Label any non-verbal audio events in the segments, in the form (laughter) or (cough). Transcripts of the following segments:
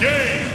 Game.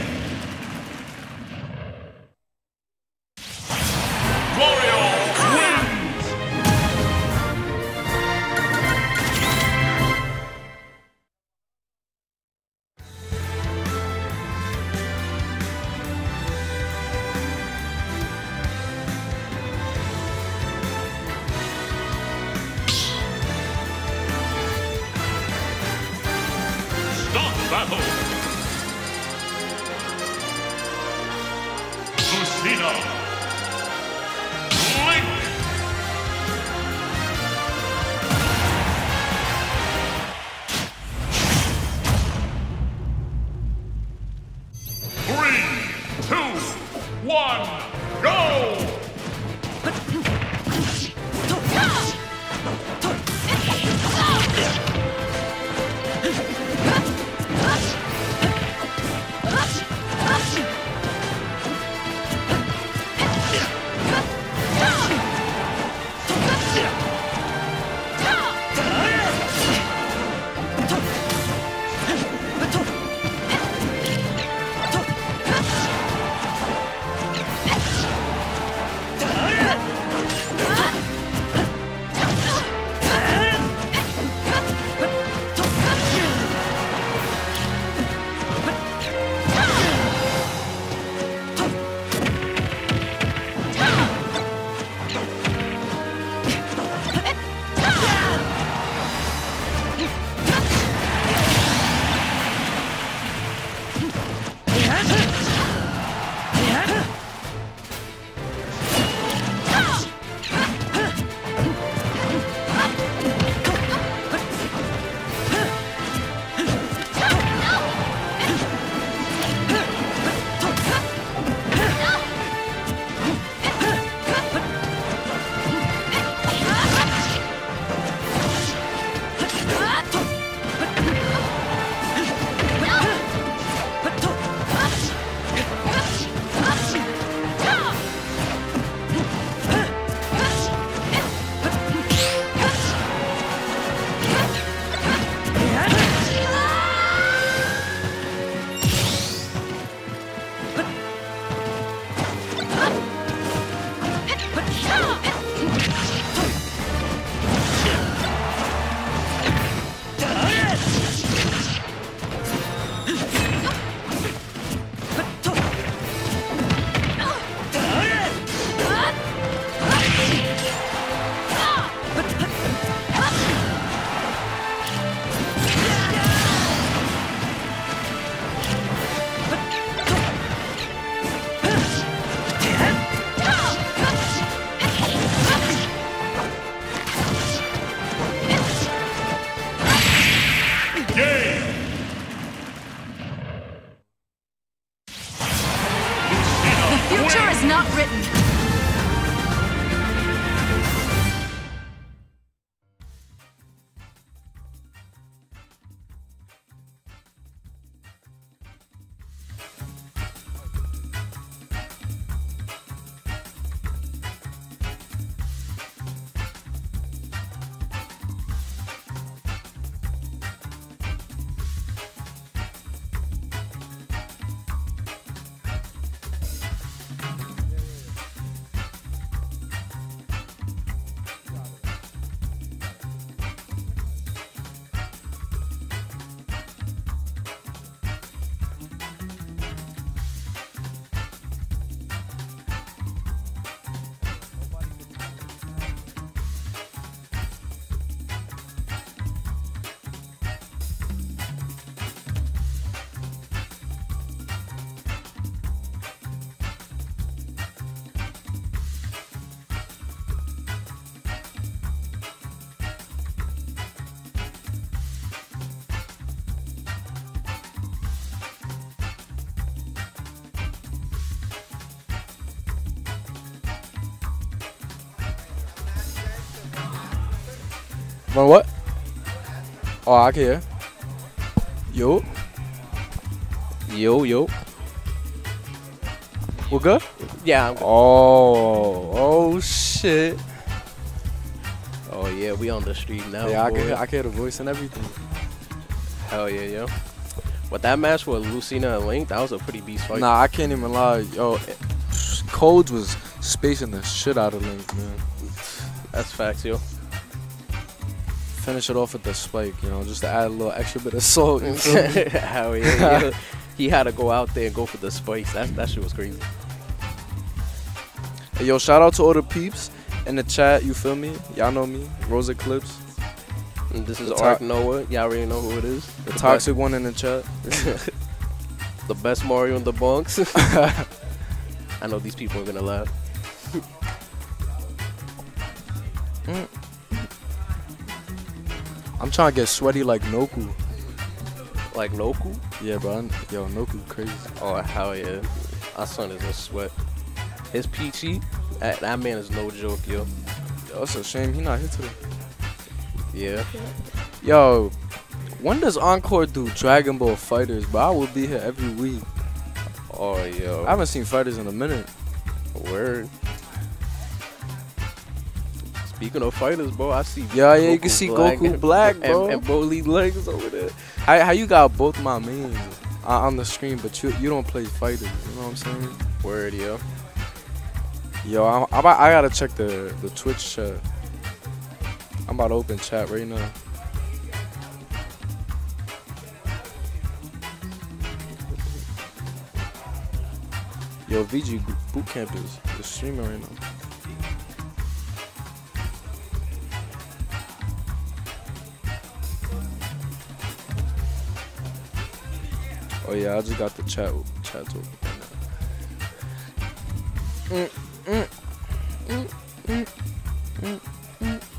Run what? Oh, I can hear. Yo, Yo, yo. We're good? Yeah. I'm- Oh, oh shit. Oh yeah, we on the street now. yeah, I can, hear, I can hear the voice and everything. Hell yeah, yo. But that match with Lucina and Link, that was a pretty beast fight. Nah, I can't even lie. Yo, Codes was spacing the shit out of Link, man. That's facts, yo. Finish it off with the spike, you know, just to add a little extra bit of salt. (laughs) (laughs) you me? Hell yeah, yo. (laughs) He had to go out there and go for the spikes. That that shit was crazy. Hey, yo, shout out to all the peeps in the chat. You feel me? Y'all know me, Rosa Eclipse. And this is The to- Ark Noah. Y'all already know who it is. the toxic one in the chat. The best Mario in the Bronx. I know these people are gonna laugh. Trying to get sweaty like Noku. Like Noku. Yeah, bro. I'm- Yo, Noku crazy. Oh hell yeah. Our son is a sweat. His peachy, that, that man is no joke, yo. Yo, it's a shame he not here today. Yeah. Yo, when does Encore do Dragon Ball FighterZ? But I will be here every week. Oh yo. I haven't seen Fighters in a minute. Word. Speaking of fighters, bro, I see. Yeah, yeah, you can see Goku Black, and, bro. and Broly legs over there. How, how you got both my mains on the screen, but you you don't play fighters? You know what I'm saying? Word, yo. Yo, I, about- I gotta check the the Twitch chat. I'm about to open chat right now. Yo, VG Bootcamp is, is streaming right now. Oh yeah, I just got the chat chat. Mm, mm, mm, mm, mm, mm, mm,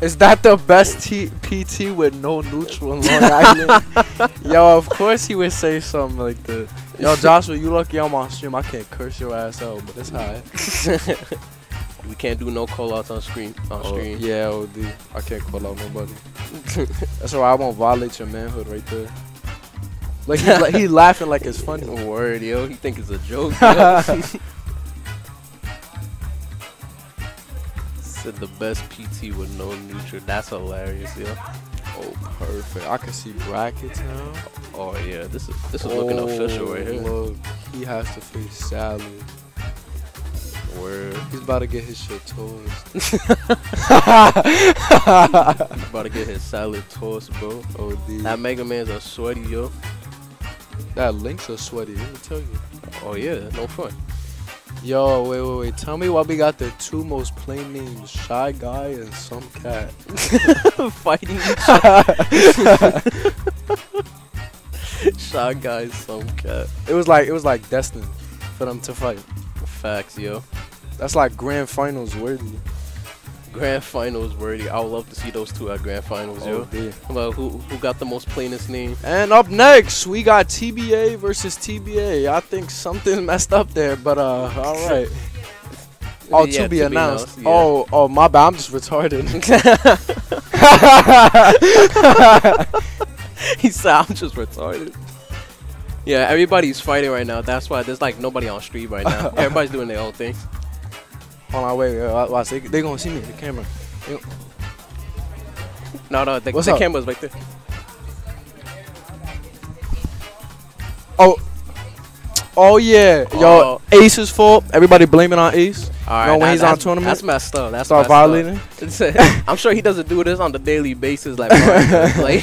Is that the best T- PT with no neutral in Long (laughs) Island? Yo, of course he would say something like that. Yo, Joshua, you lucky I'm on stream. I can't curse your ass out, but it's high. (laughs) We can't do no call outs on screen. On Oh, screen. yeah, OD. I can't call out nobody. That's why I won't violate your manhood right there. Like he, like, he laughing like it's funny. (laughs) Word, yo. He think it's a joke. Said the best PT with no neutral. That's hilarious, yo. Oh, perfect. I can see brackets now. Oh yeah, this is this is looking oh, official right here. Oh, Look, he has to face salad. Word. He's about to get his shit toast. (laughs) (laughs) About to get his salad tossed, bro. OD. That Mega Man's a sweaty, yo. That links are sweaty. Let me tell you. Oh yeah, no fun. Yo, wait, wait, wait. Tell me why we got the two most plain names, Shy Guy and Some Cat. (laughs) Fighting each other. (laughs) Shy guys, some cat. It was like it was like destined for them to fight. Facts, yo. That's like grand finals worthy. Grand finals worthy. I would love to see those two at grand finals, yo. OD. Well, who who got the most plainest name? And up next, we got TBA versus TBA. I think something (laughs) messed up there, but uh, all right. (laughs) Oh, Yeah, to be announced. yeah. Oh, oh, my bad. I'm just retarded. (laughs) he said I'm just retarded. Yeah, everybody's fighting right now. That's why there's like nobody on stream right now. Everybody's doing their own thing. On, our way. Uh, watch. watch. They, they gonna see me. The camera. No, no, the, What's the up? camera's right there. Oh. Oh yeah, yo, Oh. Ace's fault. Everybody blaming on Ace. All No, when he's on tournament, That's messed up. That's Start up. violating. It's- (laughs) I'm sure he doesn't do this on the daily basis like (laughs) like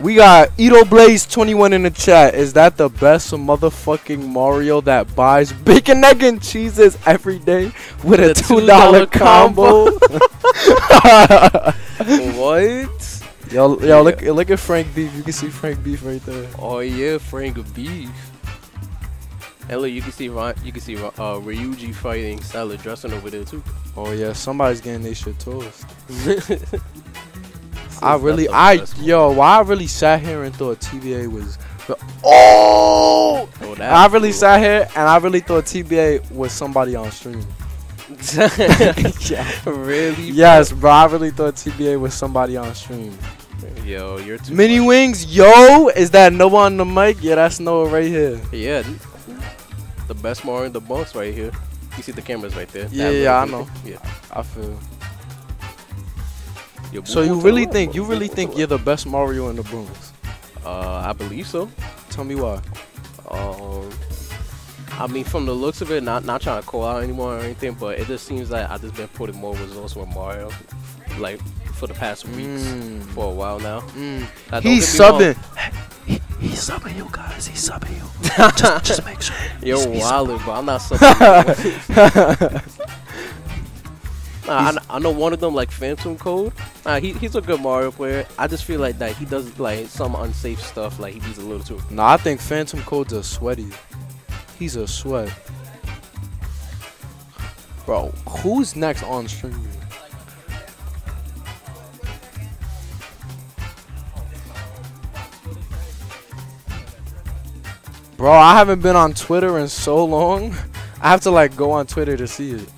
We got Edo Blaze 21 in the chat. Is that the best motherfucking Mario that buys bacon, egg, and cheeses every day with a two dollar $2 combo? (laughs) (laughs) what? yo, yo, look, look at Frank Beef. You can see Frank Beef right there. Oh yeah, Frank Beef. And look, you can see Ry- you can see uh, Ryuji fighting Salad dressing over there too. Oh yeah, somebody's getting their shit toast. (laughs) I really, I yo, why I really sat here and thought TBA was. Oh! Oh, I really that's sat here and I really thought TBA was somebody on stream. (laughs) (laughs) yeah. really? Yes, bro. I really thought TBA was somebody on stream. Yo, you're too. Mini much. wings, yo, is that Noah on the mic? Yeah, that's Noah right here. Yeah, the best Mario in the box right here. You see the cameras right there. Yeah, yeah, I know. Yeah, I feel. Yeah. So you really think you really think you're the best Mario in the Bronx? Uh, I believe so. Tell me why. Um, I mean, from the looks of it, not not trying to call out anymore or anything, but it just seems like I just been putting more results with Mario, like for the past weeks Mm. for a while now. Mm. Now, He's get me wrong. subbing. He, he's subbing you guys. He's subbing you. (laughs) just, just make sure. Yo, He's- he's but I'm not subbing. (laughs) (laughs) Nah, I, I know one of them like Phantom Code. Nah, he, he's a good Mario player. I just feel like that he does like some unsafe stuff. Like he he's a little too. No, I think Phantom Code's a sweaty. He's a sweat. Bro, who's next on stream? Bro, I haven't been on Twitter in so long. (laughs) I have to like go on Twitter to see it.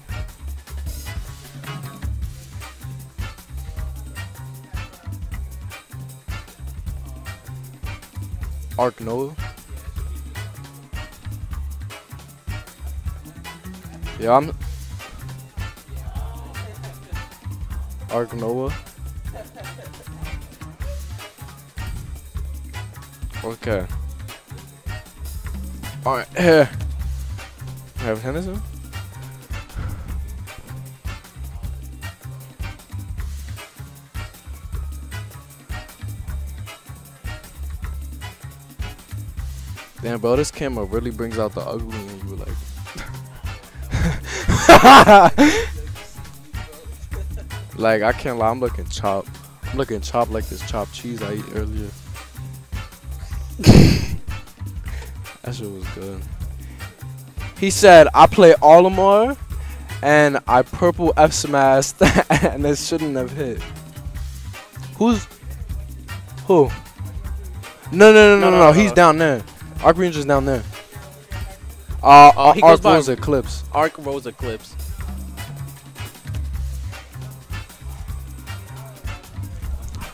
Ark Noah. Yeah, I'm. Ark Noah. Okay. Alright, here. (clears throat) Have Henderson? Damn, bro, this camera really brings out the ugly in you, like. (laughs) like, I can't lie, I'm looking chopped. I'm looking chopped like this chopped cheese I ate earlier. (laughs) that shit was good. He said, I play Olimar and I purple F smashed (laughs) and it shouldn't have hit. Who's. Who? No, no, no, no, no, No, no, no. no, He's down there. Arc Ranger's down there. Uh, Oh, he Arc goes Rose Eclipse. Arc Rose Eclipse.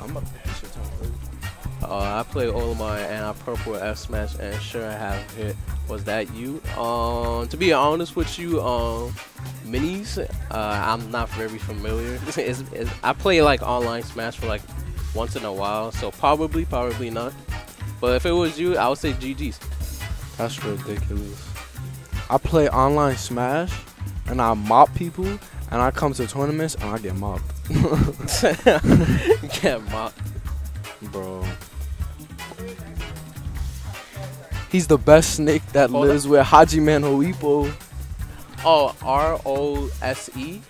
I'm a Uh, I play Olimar and I purple F smash and sure I have hit. Was that you? Um, to be honest with you, um, minis, uh, I'm not very familiar. (laughs) It's, it's, I play like online Smash for like once in a while, so probably, probably not. But if it was you, I would say GG's. That's ridiculous. I play online Smash and I mop people and I come to tournaments and I get mopped. (laughs) Get mocked. Bro. He's the best snake that lives with Hajime no Ippo. Oh, R O S E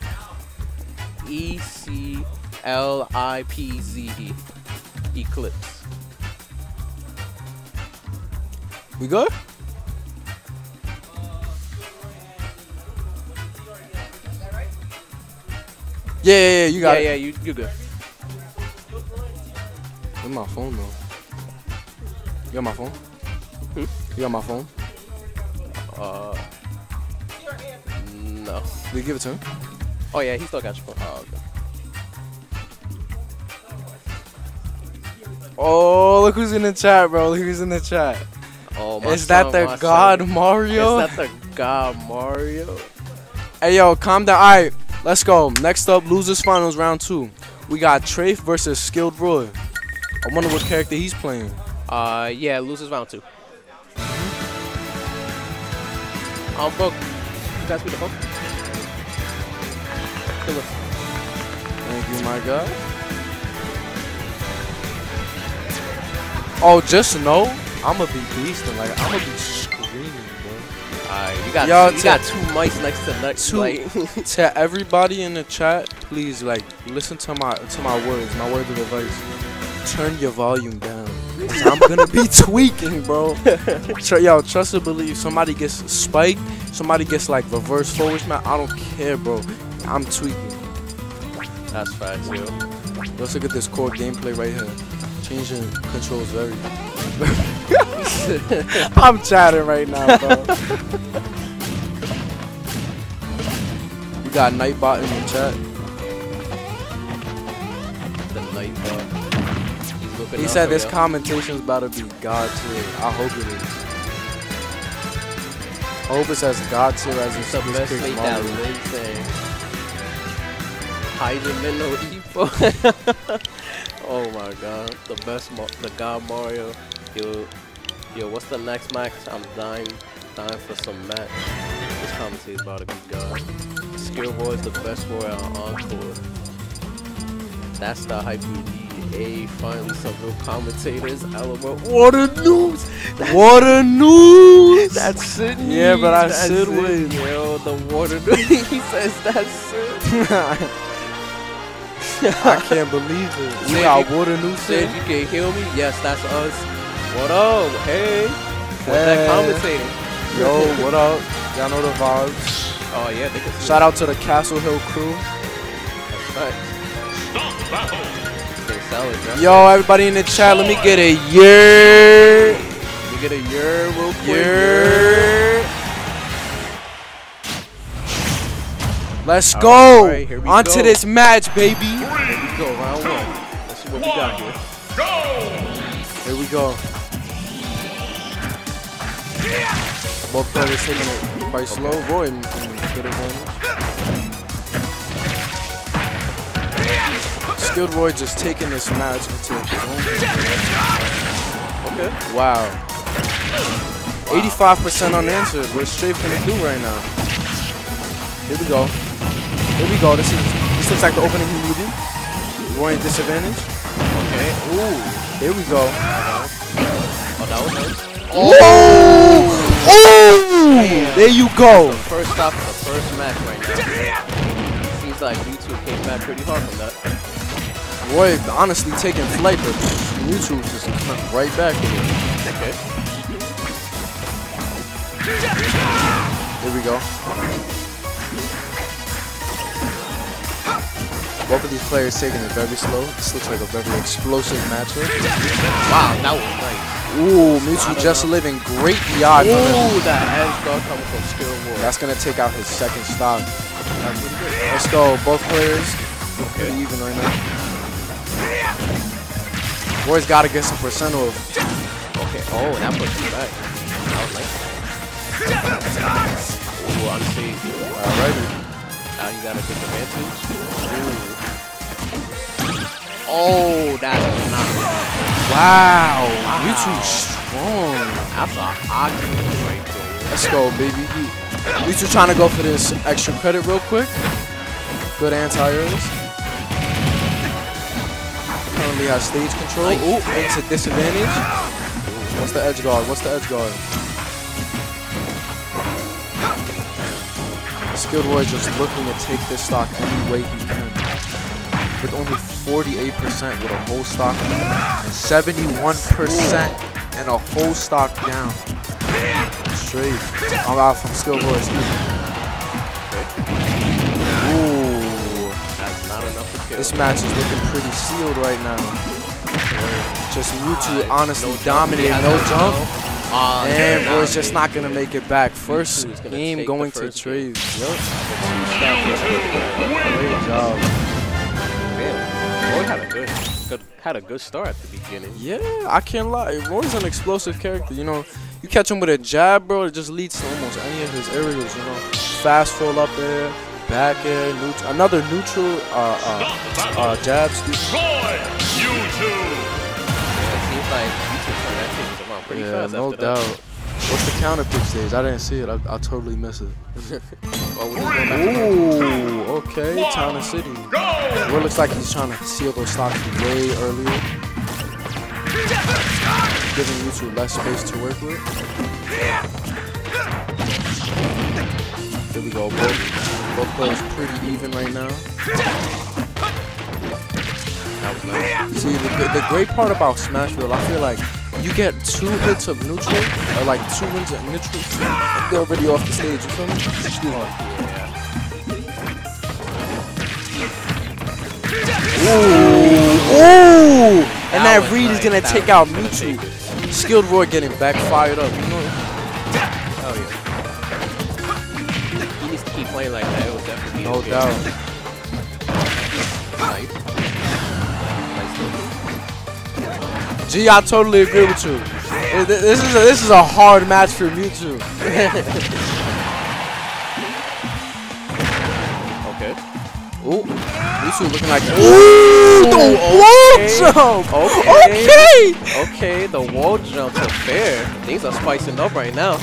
E C L I P Z E. Eclipse. We good? Yeah, yeah, yeah, you got yeah, it. yeah, you you good. Where's my phone though? You got my phone? Hmm? You got my phone? Uh, no. Did you give it to him? Oh yeah, he still got your phone. Oh, okay. Oh, look who's in the chat, bro. Look who's in the chat. Oh, my Is that son, the my God son. Mario? Is that the God Mario? Hey, yo, calm down. All right, let's go. Next up, losers finals round two. We got Trafe versus Skilled Roy. I wonder what character he's playing. Uh, yeah, losers round two. Um, bro, you guys me the look. Thank you, my God. Oh, just know, I'ma be beasting. Like, I'ma be screaming, bro. Alright, you got Yo, two, you to- got two mics next to next. Two. Like, (laughs) (laughs) to everybody in the chat, please like listen to my to my words, my words of advice. Turn your volume down. I'm gonna be (laughs) tweaking, bro. Tr- Yo, trust or believe, somebody gets spiked, somebody gets like reverse forward smash. I don't care, bro. I'm tweaking. That's facts, yo. Let's look at this core gameplay right here. Changing controls very. (laughs) I'm chatting right now, bro. you got Nightbot in the chat. The night bot. He's looking He said this ya. commentation's about to be God tier. I hope it is. I hope it's as God tier as It's this, the this best kid's late that Mario. lives and Hajime no Ippo. Oh my god. The best the God Mario. Yo yo, what's the next max? I'm dying dying for some match. This commentary is about to be God. Skill Boy is the best boy on Encore. That's the hype we need. Hey, finally some real commentators. LOL. What a news! Water news! That's Sydney. Yeah, but I That's said it. wait. Yo, the water. news. (laughs) he says that's it. (laughs) I can't believe it. (laughs) We got you- water news Say if you can hear me, yes, that's us. What up? Hey, what's that commentating? Yo, what up? Y'all know the vibes. Oh yeah, they can Shout out to the Castle Hill crew. Right. Stop battle. They sell it, Jeff. Yo, everybody in the chat, let me get a year. we get a year real quick. Year. Let's All go. right, here we On go. to this match, baby. Three, Go round one. Let's see what we got here. go. Here we go. Both players taking it quite slow. Roy in, in good advantage. Skilled Roy just taking this match into his own. Okay. Wow. 85% unanswered. What straight from the do right now? Here we go. Here we go. This is this looks like the opening he needed. Roy in disadvantage. Okay. Ooh. Here we go. Oh, that was nice. Oh! Oh! There you go. First stop, the first match right now. Seems like Mewtwo came back pretty hard from that. Roy honestly taking flight, but Mewtwo just coming right back with it. Okay. Here we go. Both of these players taking it very slow. This looks like a very explosive matchup. Wow, that was nice. Ooh, Mewtwo just living great DI. Ooh, that edge guard coming from Skilled Roy. That's gonna take out his second stock. That's really good. Let's go. Both players pretty Okay. even right now. Roy's gotta get some percent of. Okay. Oh, that puts you back. I was like, ooh, unsafe. Alrighty. Now you got a disadvantage. Ooh. Oh, that's not. Wow. Mewtwo strong. That's a hot right there. Let's go, baby. Mewtwo trying to go for this extra credit real quick. Good anti-airs. Currently has stage control. Nice. Ooh, into disadvantage. What's the edge guard? What's the edge guard? Skilled Roy just looking to take this stock any way he can. With only 48% with a whole stock. And 71% and a whole stock down. Straight. I'm out from Skilled Roy's Ooh. That's not enough to kill. This match is looking pretty sealed right now. Just Mewtwo Ah, honestly He no jump. Ah, And no, Roy's just not gonna make it back. First game going to trades. Yep. Great job. Man, Roy had a good, good, had a good start at the beginning. Yeah, I can't lie. Roy's an explosive character. You know, you catch him with a jab, bro, it just leads to almost any of his aerials. You know, fast fall up there, back air, neut- another neutral uh, uh, uh, jab. Roy, you two. Yeah, it seems like Mewtwo turned that thing around pretty Yeah, fast no after that. Doubt. What's the counter pick stage? I didn't see it. I, I totally miss it. (laughs) Oh, we're gonna go back to Ooh, okay, Town and City. Go. Well, it looks like he's trying to seal those stocks way earlier. Giving Mewtwo less space to work with. Here we go. Both, both players pretty even right now. That was nice. See, the, the, the great part about Smashville, I feel like you get two hits of neutral, or like two wins at neutral, and they're already off the stage. You feel me? Excuse me. Ooh, ooh, and That that, was read is gonna That take out gonna neutral. take Skilled Roy getting backfired up. You know, Oh yeah. He needs to keep playing like that. It was definitely no doubt. Nice. G, I totally agree with you. This is a, this is a hard match for Mewtwo. (laughs) Okay. Ooh, Mewtwo looking like ooh the wall jump. Okay. Okay. Okay, the wall jumps are fair. Things are spicing up right now.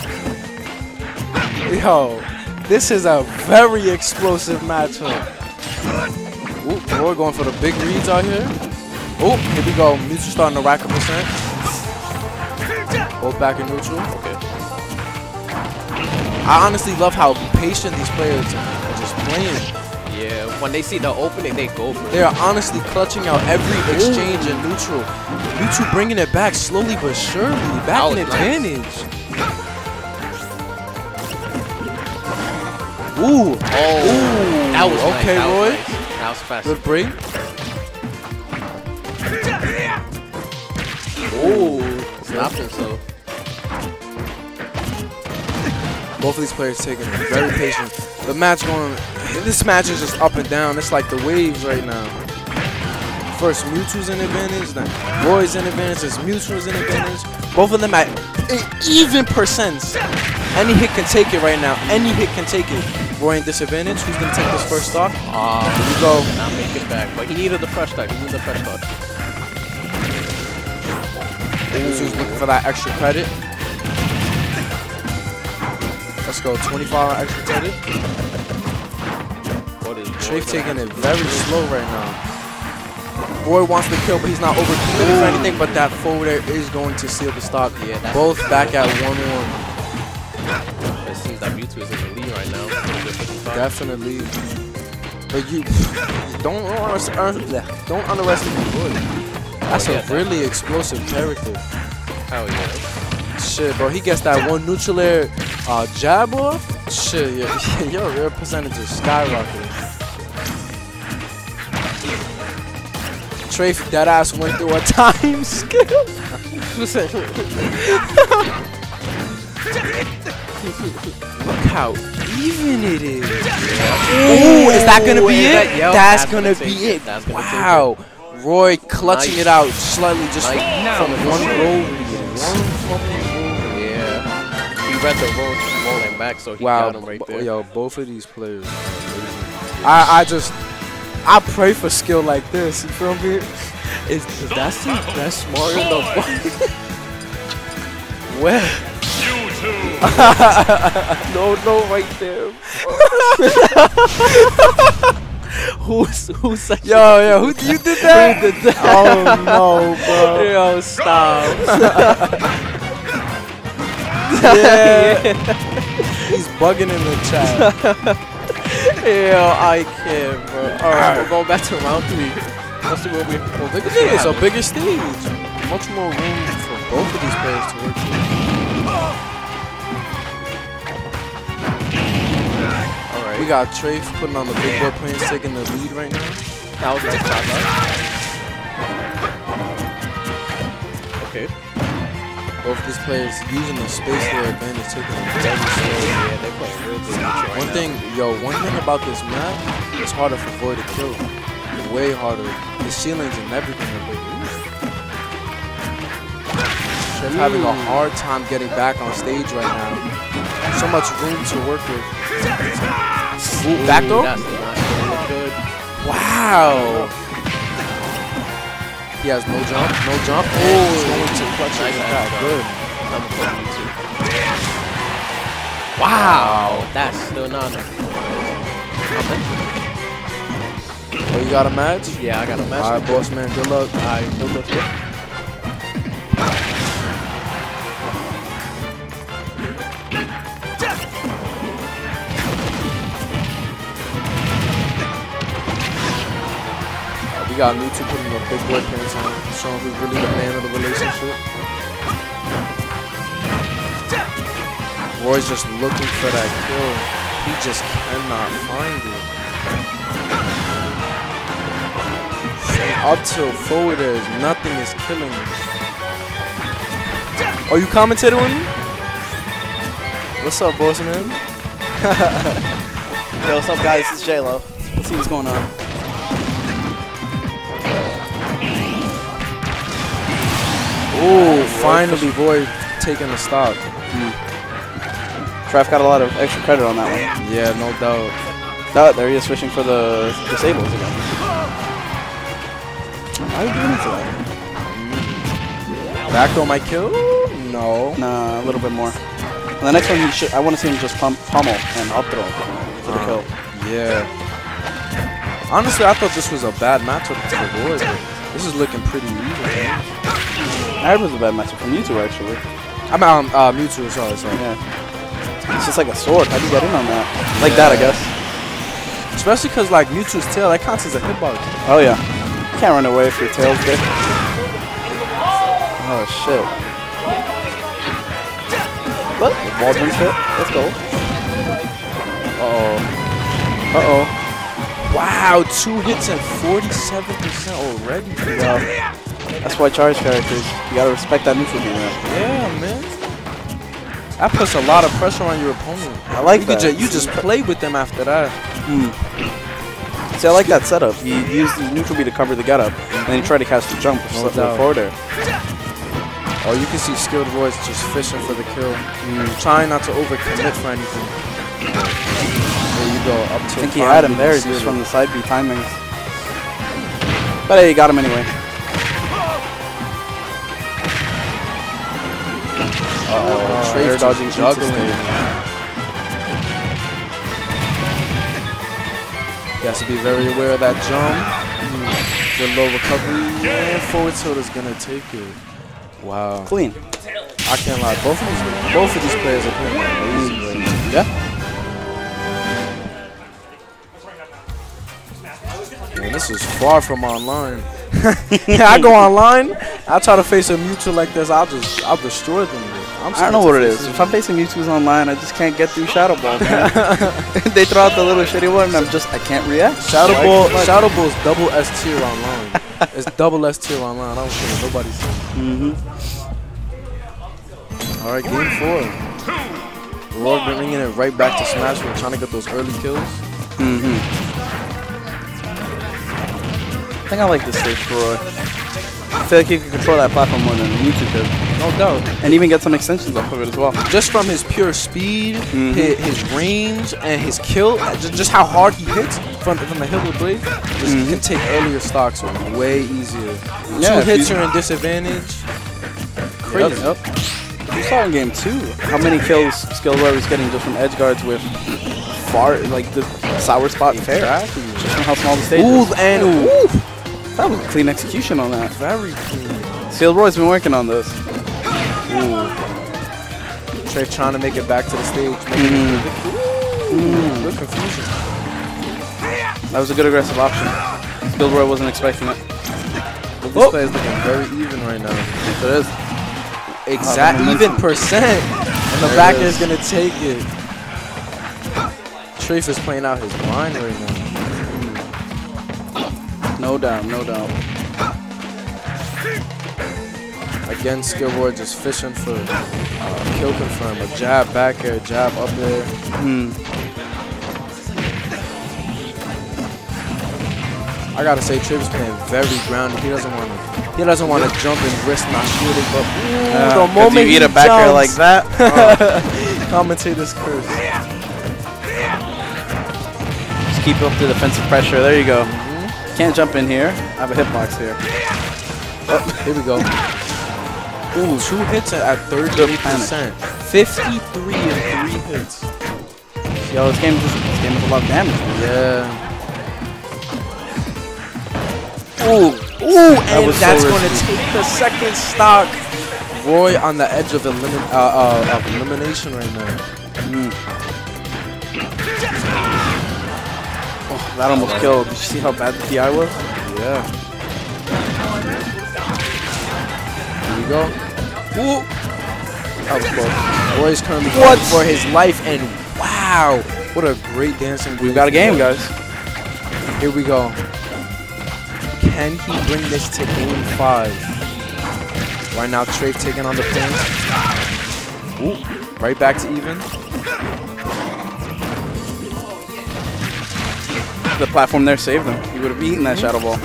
Yo, this is a very explosive matchup. Ooh, Roy going for the big reads out here. Oh, here we go. Mewtwo starting to rack a percent. Both back in neutral. Okay. I honestly love how patient these players are just playing. Yeah, when they see the opening, they go for it. They are honestly clutching out every exchange in neutral. Mewtwo bringing it back slowly but surely. Back in was nice. advantage. Ooh. Oh, that was nice, okay, was Roy. That was fast. Good break. Ooh, stopping so. Both of these players taking it very patient. The match going. This match is just up and down. It's like the waves right now. First Mewtwo's in advantage, then Roy's in advantage, there's Mewtwo's in advantage. Both of them at even percents. Any hit can take it right now. Any hit can take it. Roy in disadvantage. Who's gonna take this first stock? Ah, Here we go. not make it back. But he needed the fresh start. He needed the fresh start. Mewtwo's looking for that extra credit. Let's go. 25 extra credit. Trafe taking it very slow right now. Roy wants the kill, but he's not overcommitted for anything. But that forward air is going to seal the stock. Yeah, Both back at 1-1. It seems that Mewtwo is in the lead right now. Definitely. But you don't underestimate, don't underestimate Roy. That's Oh, a really explosive character. Hell yeah. Shit, bro. He gets that one neutral air uh, jab off. Shit, your, (laughs) your real percentage is skyrocketing. Trafe that ass went through a (laughs) time skill. (laughs) Look how even it is. Ooh, is that gonna be it? that's, gonna, be it. it. That's gonna take it. wow. Roy clutching Nice. it out slightly just Nice. from one roll. One fucking roll. Yeah. He read the roll rolling back, so he Wow, got him right there. yo, both of these players. I, I just, I pray for skill like this. You feel me? (laughs) Is that's the best Mario in the world? Where? (laughs) You two. (laughs) No, no, right there. (laughs) Who's who's such Yo, yo, who you did that? Who did that? Oh no, bro. (laughs) Yo, stop. (laughs) Yeah. He's bugging in the chat. Yo, I can't, bro. Alright, we're going back to round three. Let's see what we. Well, look at Yeah, a bigger stage. Much more room for both of these players to work with. We got Trafe putting on the big boy playing, taking the lead right now. That was nice shot, right? Okay. Both of these players using the space to their advantage, taking it very slow. Yeah, they're playing real good right One now. thing, yo, one thing about this map, it's harder for Void to kill. Way harder. The ceilings and everything are big. Trev having a hard time getting back on stage right now. So much room to work with. Ooh, back Ooh, though? That's not really good. Wow. He has no jump, no jump. Oh, he's going to clutch Nice that. Good. I'm playing too. Wow, that's still not. Oh, you got a match? Yeah, I got a match. All right, boss man. Good luck. Alright, good luck. You got Mewtwo putting a big boy pants on, showing who's really the man of the relationship. Roy's just looking for that kill. He just cannot find it. Up till forward there is nothing is killing me. Are you commentating with me? What's up, boss man? (laughs) Yo, what's up, guys? It's J-Lo. Let's see what's going on. Ooh, finally, Roy taking the stock. Trav got a lot of extra credit on that one. Yeah, no doubt. Oh, there he is fishing for the disables again. How are you doing into that? Back on my kill? No. Nah, a little bit more. And the next one, he should, I want to see him just pump, pummel and up throw for the kill. Uh, yeah. Honestly, I thought this was a bad matchup to avoid. This is looking pretty even. I was a bad matchup from you two, actually. I'm um, uh, Mewtwo, sorry, sorry. Yeah. It's just like a sword. How'd you get in on that? Like that, I guess. Especially because, like, Mewtwo's tail, that counts as a hitbox. Oh, yeah. You can't run away if your tail's there. Oh, shit. Look, Waldron's hit. Let's go. Uh-oh. Uh-oh. Wow, two hits and 47% already. Yeah. That's why charge characters, you gotta respect that neutral beam. Yeah, man. That puts a lot of pressure on your opponent. I like you that. ju- you just play with them after that. Hmm. See, I like that setup. You use the neutral B to cover the get up, and then you try to catch the jump, No doubt. forward there. Oh, you can see skilled voice just fishing for the kill, trying not to overcommit for anything. There you go, up to. I think he had him there just from the side B timings. But hey, you got him anyway. Uh, air dodging juggling. He has to be very aware of that jump. Good low recovery. And forward tilt is gonna take it. Wow. Clean. I can't lie. Both of these, both of these players are playing amazing. right now. Yeah. Man, this is far from online. yeah, (laughs) (laughs) I go online. I try to face a Mewtwo like this. I'll just, I'll destroy them. I'm I don't know what it is. If I'm facing Mewtwo's online, I just can't get through Shadow Ball, man. (laughs) they throw out the little shitty one, and I'm just, I can't react. Shadow Like, Ball, fuck. Shadow Ball is double S tier online. it's double S tier online. I don't care what nobody's saying. Mhm. All right, game four. Roy bringing it right back to Smash. We're trying to get those early kills. Mm-hmm. I think I like this stage for Roy. I feel like he can control that platform more than Mewtwo could. No doubt. And even get some extensions off of it as well. Just from his pure speed, Mhm. his, his range, and his kill, uh, ju- just how hard he hits from, from the Hitler Blade, just he can take earlier stocks way easier. Yeah, Two hits are in disadvantage. Crazy. yep. You saw in game two how many kills Skill Roy was getting just from edge guards with far, like the sour spot fair. Just from how small the stage Ooh, is. and ooh, That was clean execution on that. very clean. Skill Roy's been working on this. Ooh. Trey trying to make it back to the stage. Mhm. Ooh, good confusion. That was a good aggressive option. Skill Roy wasn't expecting it. But this Oh. play is looking very even right now. Yes, it is. Exact momentum. even percent. And the There backer is. is gonna take it. Trafe is playing out his mind right now. No doubt, no doubt. Again, Skillboard just fishing for uh, kill confirm. A jab back air, jab up there. Hmm. I gotta say, Travis playing very grounded. He doesn't want to. He doesn't want to jump and risk not shooting. But ooh, Uh, the 'cause moment you eat a back air like jumps- that. (laughs) commentator's curse. Just keep up the defensive pressure. There you go. Can't jump in here. I have a hitbox here. Here we go. Ooh, two hits at 38%. 53 and three hits. Yo, this game, this, this game has a lot of damage. man. Yeah. Ooh, ooh, and was so that's going to take the second stock. Roy on the edge of, elimin uh, uh, of elimination right now. Oh, that almost killed. Did you see how bad the DI was? Yeah. Here we go. Ooh. That was close. Roy is currently What? for his life, and wow, what a great dancing. We've got a game, guys. Here we go. Can he bring this to game five? Right now, Trey taking on the pin. Ooh, right back to even. The platform there saved him. He would have eaten that Shadow Ball.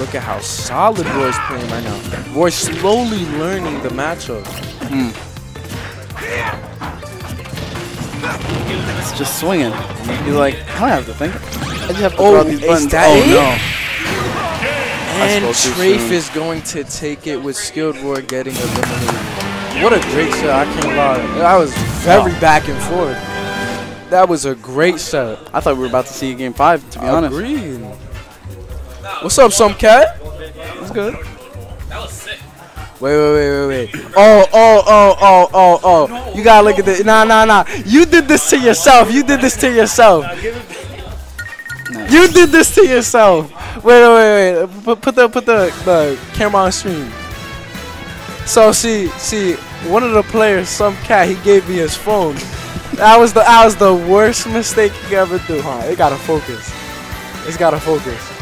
Look at how solid Roy's playing right now. Roy slowly learning the matchup. Hmm. It's just swinging. He's like, I don't have to think. I just have to Oh, throw these buttons. that oh it? no. And Trafe is going to take it with Skilled Roy getting eliminated. What a great set, I can't lie. That was very back and forth. That was a great set. I thought we were about to see game five, to be honest. What's up, some cat? It's good. That was sick. Wait, wait, wait, wait, wait. Oh, oh, oh, oh, oh, oh. You gotta look at this. Nah, nah, nah. You did this to yourself. You did this to yourself. You did this to yourself. Wait, wait, wait, wait. Put, put the put the, the camera on screen. So see, see, one of the players, some cat, he gave me his phone. That was the that was the worst mistake you ever do, huh? It gotta focus. It's gotta focus.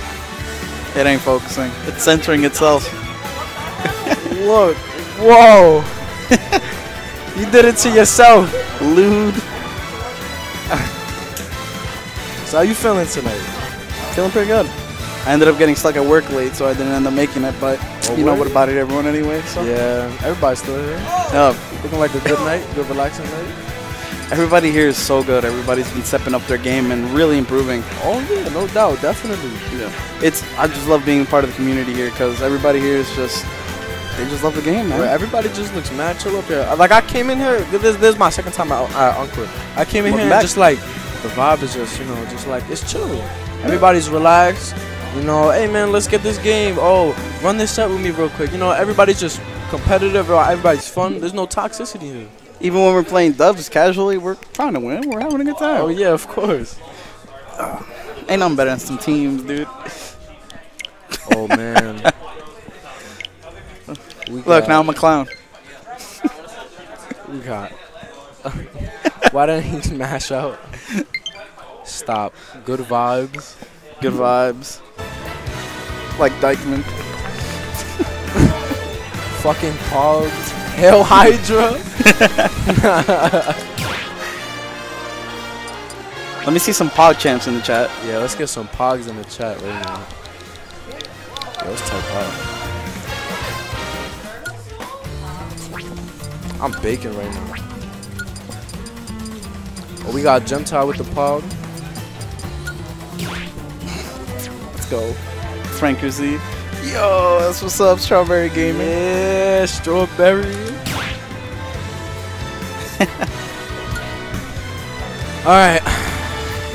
It ain't focusing. It's centering itself. (laughs) Look, whoa. (laughs) you did it to yourself. Lewd. So how you feeling tonight? Feeling pretty good. I ended up getting stuck at work late, so I didn't end up making it. But Oh, you know what about it, everyone anyway. So Yeah, everybody's still here. Uh, Looking like a good night, good relaxing night. Everybody here is so good. Everybody's been stepping up their game and really improving. Oh yeah, no doubt, definitely. Yeah. It's I just love being part of the community here because everybody here is just they just love the game, man. Bro, everybody just looks mad chill up here. Like I came in here. This, this is my second time at uh, Encore. I came in Welcome here back. just like the vibe is just you know just like it's chill. Everybody's relaxed. You know, hey man, let's get this game. Oh, run this set with me real quick. You know, everybody's just competitive. Everybody's fun. There's no toxicity here. Even when we're playing dubs casually, we're trying to win. We're having a good time. Oh yeah, of course. Ain't nothing better than some teams, dude. Oh man. (laughs) Look, now I'm a clown. We got. (laughs) Why didn't he smash out? Stop. Good vibes. Good vibes. Like Dykeman. Fucking pogs. Hell Hydra. (laughs) Let me see some Pog champs in the chat. Yeah, let's get some pogs in the chat right now. Yo, let's type out. I'm baking right now. Oh, we got Gem Gentile with the pog. Let's go. Frank Uzi. Yo, that's what's up, Strawberry Gaming. Yeah, strawberry. (laughs) All right.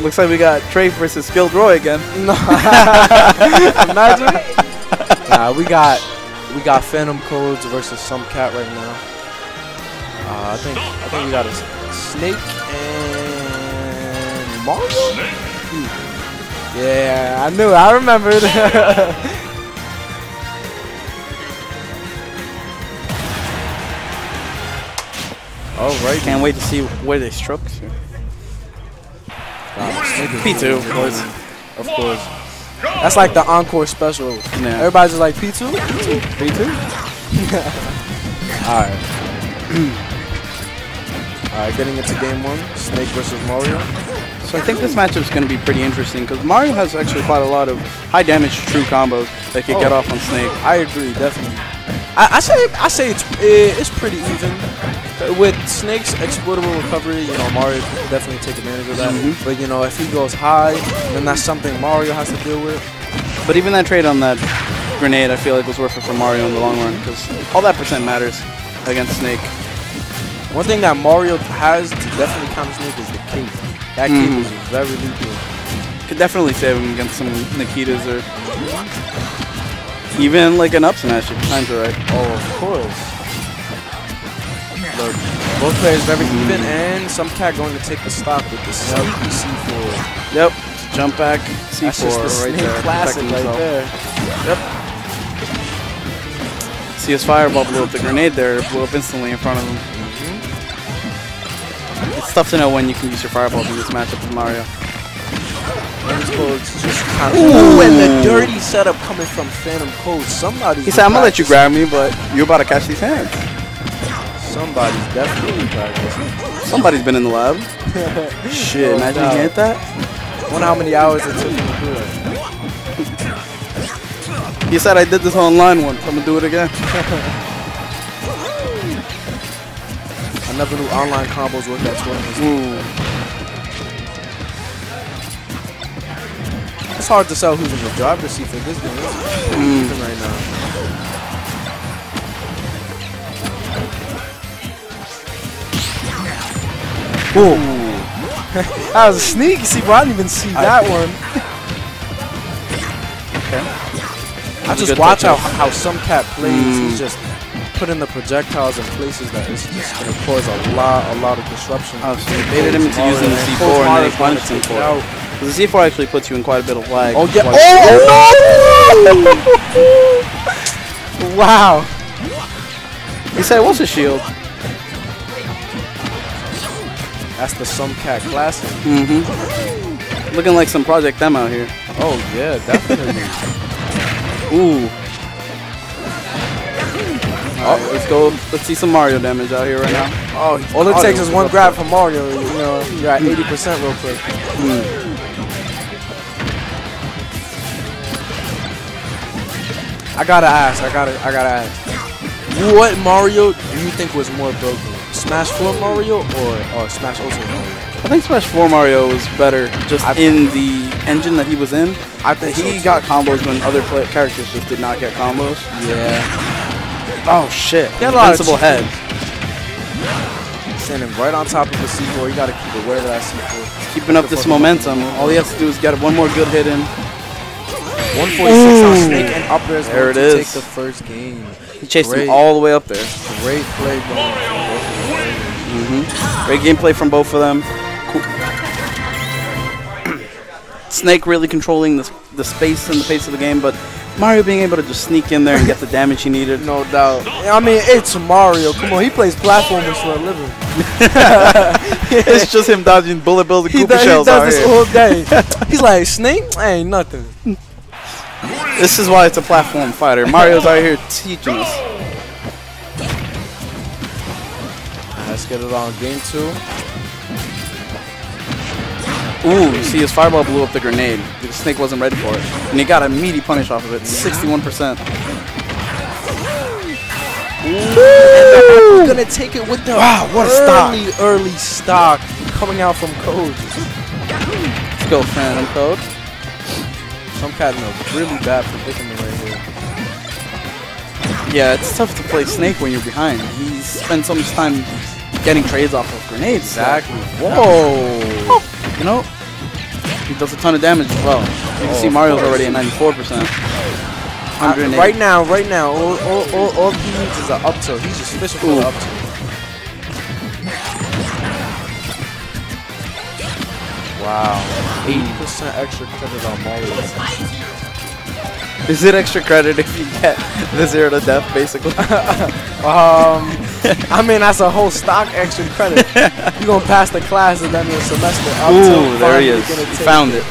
Looks like we got Trey versus Skilled Roy again. (laughs) Imagine. (laughs) Nah, we got we got Phantom Codes versus some cat right now. Uh, I think I think we got a Snake and Mario. Yeah, I knew. it. I remembered. All right. Can't wait to see where they struck. P2, of course. Of course. That's like the encore special. Yeah. Everybody's just like P2? P2? (laughs) Alright. (clears throat) Alright, getting into game one. Snake versus Mario. So I think this matchup is going to be pretty interesting because Mario has actually quite a lot of high damage true combos that could get Oh. off on Snake. I agree, definitely. I, I say I say it's eh, it's pretty even. With Snake's exploitable recovery, you know, Mario can definitely take advantage of that. Mhm. But you know, if he goes high, then that's something Mario has to deal with. But even that trade on that grenade, I feel like was worth it for Mario in the long run because all that percent matters against Snake. One thing that Mario has to definitely counter Snake is the cape. That cape Mhm. is very lethal. Could definitely save him against some Nikitas or even like an up smash if times are right. Oh, of course. Look, both players very even, and some cat going to take the stock with the sub C4. Yep. Jump back C4 That's just the right there. classic right himself. there. See his fireball blew up the grenade there, blew up instantly in front of him. Mm-hmm. It's tough to know when you can use your fireballs in this matchup with Mario. James Codes just kind of. Ooh, and the dirty setup coming from Phantom Code. Somebody. He said, I'm gonna let you grab me, but you're about to catch these hands. Somebody's definitely practicing. Somebody's been in the lab. (laughs) Shit, No imagine you hit that. Wonder how many hours it took him to do it. He said, I did this online once. I'm gonna do it again. I never knew online combos worked that. Ooh. It's hard to tell who's in the driver's seat for this game. Mm. right now. Ooh. (laughs) that was a sneaky see, bro. I didn't even see that one. Okay. I just watch how, how some cat plays. Mm. He's just putting the projectiles in places that is just going to cause a lot, a lot of disruption. Oh, so they baited him into Mario- using the Coach C4 and then Mario's he gonna punished him for it it. The C4 actually puts you in quite a bit of lag. Oh yeah! Like- Oh, no! (laughs) (laughs) wow! He said, what's a shield? That's the some cat classic. Mm-hmm. Looking like some Project M out here. Oh yeah, definitely. (laughs) Ooh. Oh, let's go. Let's see some Mario damage out here right now. oh, all it takes is one grab from Mario. You know, you're at 80% real quick. I gotta ask. I gotta. I gotta ask. What Mario do you think was more broken? Smash 4 Mario or, or Smash Ultimate Mario? I think Smash 4 Mario was better just I- in the engine that he was in. I think He so, got combos when other play- characters just did not get combos. Yeah. Oh shit! He had a lot of Invincible head. Standing right on top of the C4. You gotta keep aware of that C4. Keeping up this momentum. All he has to do is get one more good hit in. 146 on Snake and up there is There going it to is. take the first game. He chased Great. him all the way up there. Great play going. Great gameplay from both of them. Cool. (clears throat) Snake really controlling the, the space and the pace of the game, but Mario being able to just sneak in there and get the damage he needed. No doubt. I mean, it's Mario. Come on, he plays platformers for a living. (laughs) it's just him dodging bullet bills and He, Koopa he shells out does this here. all (laughs) day. He's like, Snake? Ain't nothing. This is why it's a platform fighter. Mario's out here teaching us. Let's get it on game two. Ooh, you see his fireball blew up the grenade. The snake wasn't ready for it. And he got a meaty punish off of it. 61%. He's gonna take it with the Wow, what a stock. early, early stock coming out from Code. Let's go, Phantom Code. Some cat in a really bad predicament right here. Yeah, it's tough to play Snake when you're behind. He spends so much time getting trades off of grenades. so- Whoa. You know, he does a ton of damage as well. You can Oh, see Mario's already at 94%. Uh, right now, right now, all, all, all, all he needs is an up tilt. He's just fishing for Ooh. the up tilt. Wow. 80% extra credit on Mario. Is it extra credit if you get the zero to death, basically? (laughs) Um, I mean, that's a whole stock extra credit. You're going to pass the class and then the semester up Ooh, there he is. He found it.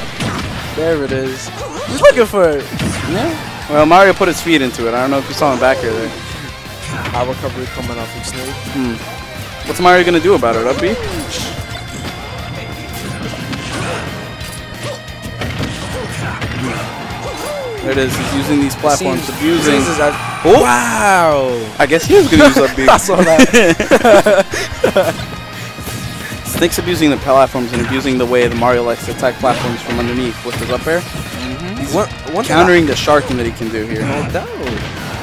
There it is. He's looking for it. Yeah. Well, Mario put his feet into it. I don't know if you saw him back here there. High recovery coming up from Snake. What's Mario gonna do about it, up B? There it is. He's using these platforms, Seems- abusing. seems as if- Oh, Wow. I guess he is gonna use up (laughs) B. I saw that. (laughs) Snake's abusing the platforms and abusing the way the Mario likes to attack platforms from underneath with his up air. One, one thing I- Countering the sharking that he can do here. No doubt.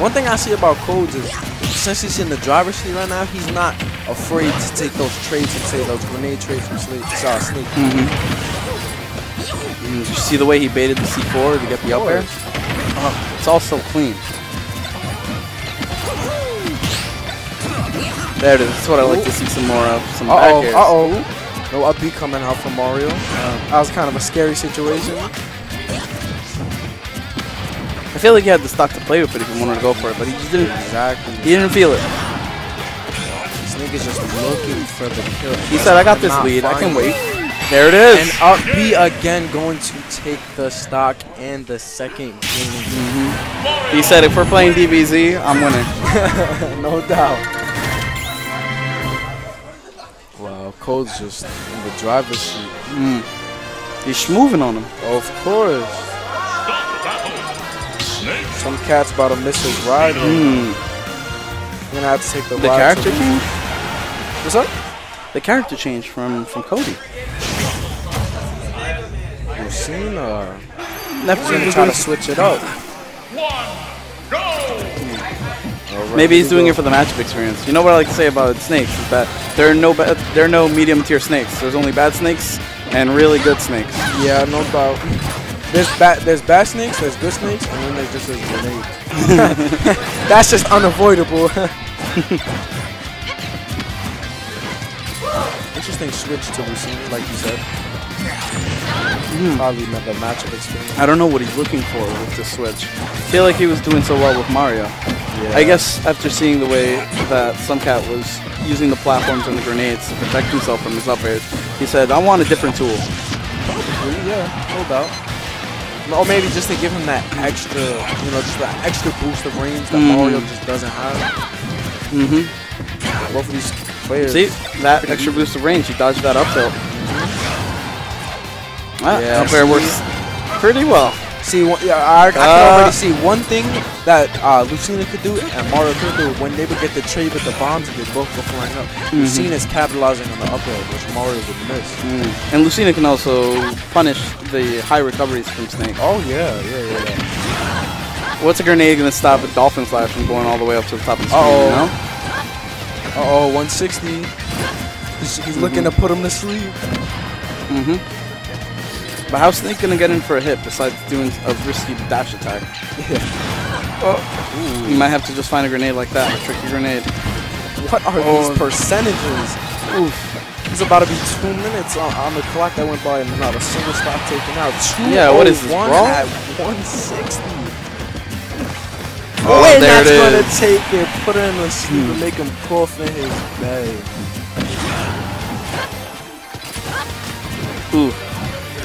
One thing I see about Codes is since he's in the driver's seat right now, he's not afraid to take those trades and say those grenade trades from Snake. Uh, Snake. Mm, Did you see the way he baited the C4 to get the up air? Oh, it's all so clean. There it is. That's what I like to see some more of. Some Uh back oh. airs. Uh oh. No up B coming out from Mario. that was kind of a scary situation. I feel like he had the stock to play with it if he wanted to go for it, but he just didn't. Exactly. He didn't feel it. This nigga's just looking for the kill. He said, "I got this lead. I can wait." There it is. And up B again going to take the stock and the second game. He said, "If we're playing DBZ, I'm winning." (laughs) no doubt. Wow, Cole's just in the driver's seat. Mm. He's moving on him. Of course. Stop battle. Snake. Some cat's about to miss his ride. Mm. I'm gonna have to take the, The character change. What's up? The character change from from Cody. You've seen Never he's gonna try to switch it up. One. Go. Alright, Maybe he's doing go. it for the matchup experience. You know what I like to say about snakes is that there are no there are no medium tier snakes. There's only bad snakes and really good snakes. Yeah, no doubt. There's bad there's bad snakes, there's good snakes, and then there's just a grenade. (laughs) (laughs) That's just unavoidable. (laughs) Interesting switch to Lucina, like you said. Probably another matchup experience. I don't know what he's looking for with this switch. I feel like he was doing so well with Mario. I guess after seeing the way that Suncat was using the platforms and the grenades to protect himself from his up airs, he said, I want a different tool. Probably, yeah, no doubt. Or maybe just to give him that extra, you know, just that extra boost of range that Mhm. Mario just doesn't have. Mm-hmm. Both of these players. See, that extra boost of range, he dodged that up tilt. Ah, Yeah, works pretty well. See, yeah, I, I can Uh, already see one thing that uh, Lucina could do and Mario could do when they would get the trade with the bombs and they both go flying up. Mhm. Lucina's capitalizing on the up air, which Mario would miss. Mm. And Lucina can also punish the high recoveries from Snake. Oh yeah, yeah, yeah. yeah. What's a grenade gonna stop a Dolphin Slash from going all the way up to the top of the screen, Uh-oh. you know? Uh oh, 160. He's, he's looking to put him to sleep. Mm-hmm. But how's Snake gonna get in for a hit besides doing a risky dash attack? Oh. You might have to just find a grenade like that, a tricky grenade. What are Oh. these percentages? Oof. It's about to be two minutes on, on the clock that went by and not a single stop taken out. Yeah, what is this, 201 bro? At 160. Oh, and there that's it gonna is. take it, put him to sleep, and hmm. make him cough in his bed. Ooh.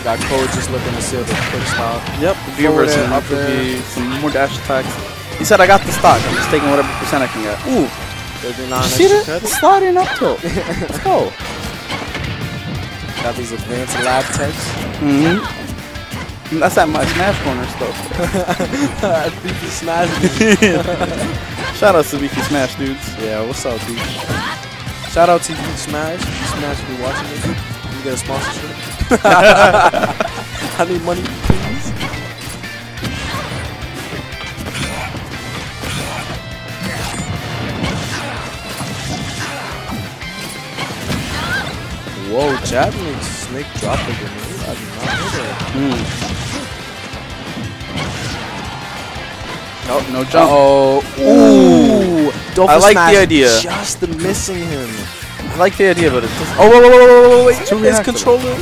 Got Cole just looking to seal the quick stop. Yep. Versus air, up B some more dash attacks. He said, I got the stock. I'm just taking whatever percent I can get. Ooh. 39 See that? Sliding up tilt. (laughs) Let's go. Got these advanced lab techs. Mm-hmm. That's at my Smash Corner stuff. (laughs) Beefy Smash. (laughs) Shout out to Beefy Smash dudes. Yeah, what's up, dude? Shout out to you, Smash. You Smash, if you're watching this. You get a sponsorship? (laughs) I need money, please. Whoa, Japanese snake dropped a grenade. I did not know that. Oh, no jump. Oh, ooh! Dolphin I like the idea. Just missing him. I like the idea, but it's just. Oh, wait, wait, wait, wait, wait, wait. His controller. (laughs)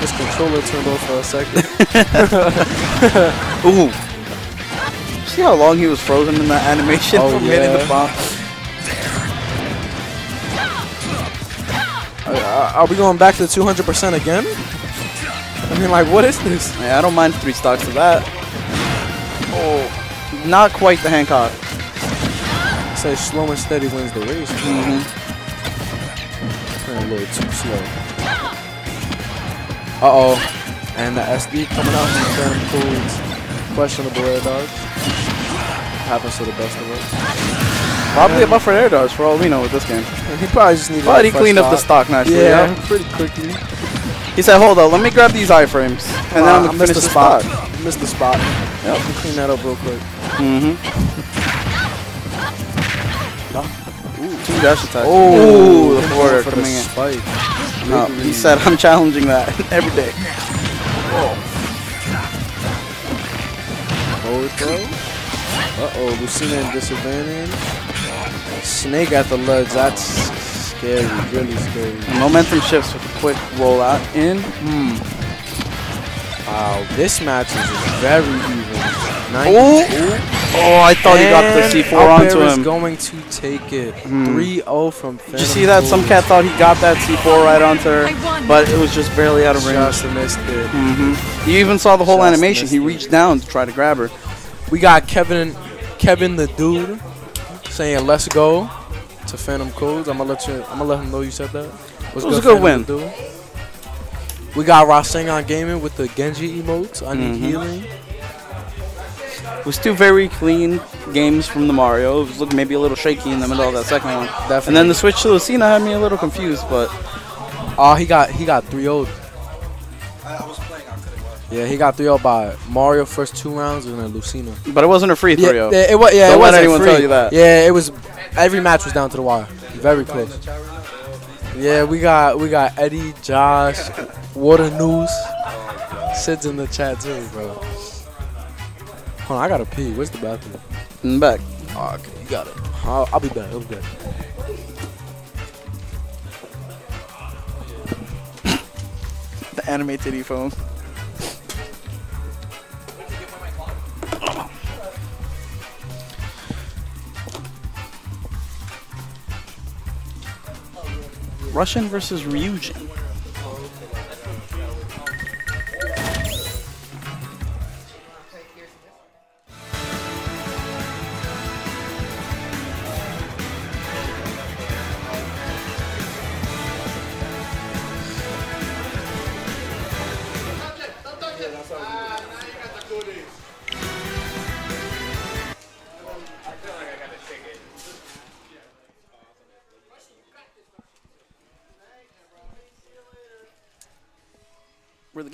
His controller turned off for a second. (laughs) Ooh. See how long he was frozen in that animation Oh, from hitting the bomb? (laughs) Uh, are we going back to 200% again? I mean, like, what is this? Yeah, I don't mind three stocks of that. Oh, not quite the Hancock. Says slow and steady wins the race. Mm-hmm. Playing a little too slow. Uh-oh. And the SD coming out from them foods. Questionable air dodge. Happens to the best of us. Probably a buffer air dodge for all we know with this game. And he probably just needed But he cleaned up the stock. nicely. Yeah, Yeah. pretty quickly. He said, "Hold up, let me grab these iframes, and then Uh, I'm gonna missed finish the spot. stock." Missed the spot. Yep. Clean that up real quick. Mm-hmm. Two dash attacks. Oh, Ooh, the forward for the spike. No, he said, "I'm challenging that (laughs) every day." Forward throw. Uh-oh, Lucina in disadvantage. Snake at the ledge. That's scary, really scary. Momentum shifts with a quick rollout in. Hmm. Wow, this match is very even. Nine- Oh, I thought he got the C4 Albert onto is going to take it. Hmm. 3-0 from Phantom Did you see that? Some cat thought he got that C4 right onto her, but it was just barely out of range. Just missed it. hmm You even saw the whole Just animation. He missed it. reached down to try to grab her. We got Kevin, Kevin the dude, saying "Let's go" to Phantom Codes. I'm gonna let you. I'm gonna let him know you said that. What's It was a good Phantom win. We got Rasengan Gaming with the Genji emotes. I need Mhm. healing. It was two very clean games from the Mario. It was looking maybe a little shaky in the middle of that second one. Definitely. And then the switch to Lucina had me a little confused, but Oh, he got he got 3 0 Yeah, he got 3 0 by Mario first two rounds and then Lucina. but it wasn't a free Yeah, throw. yeah, it was. Yeah, Don't it let anyone free. tell you that. Yeah, it was. Every match was down to the wire. Very close. Yeah, we got we got Eddie, Josh, Water News. Sid's in the chat too, bro. Hold on, I gotta pee. Where's the bathroom? In the back. Oh, okay, you got it. I'll, I'll be back. I'll be back. The anime titty phone. Russian versus Ryujin.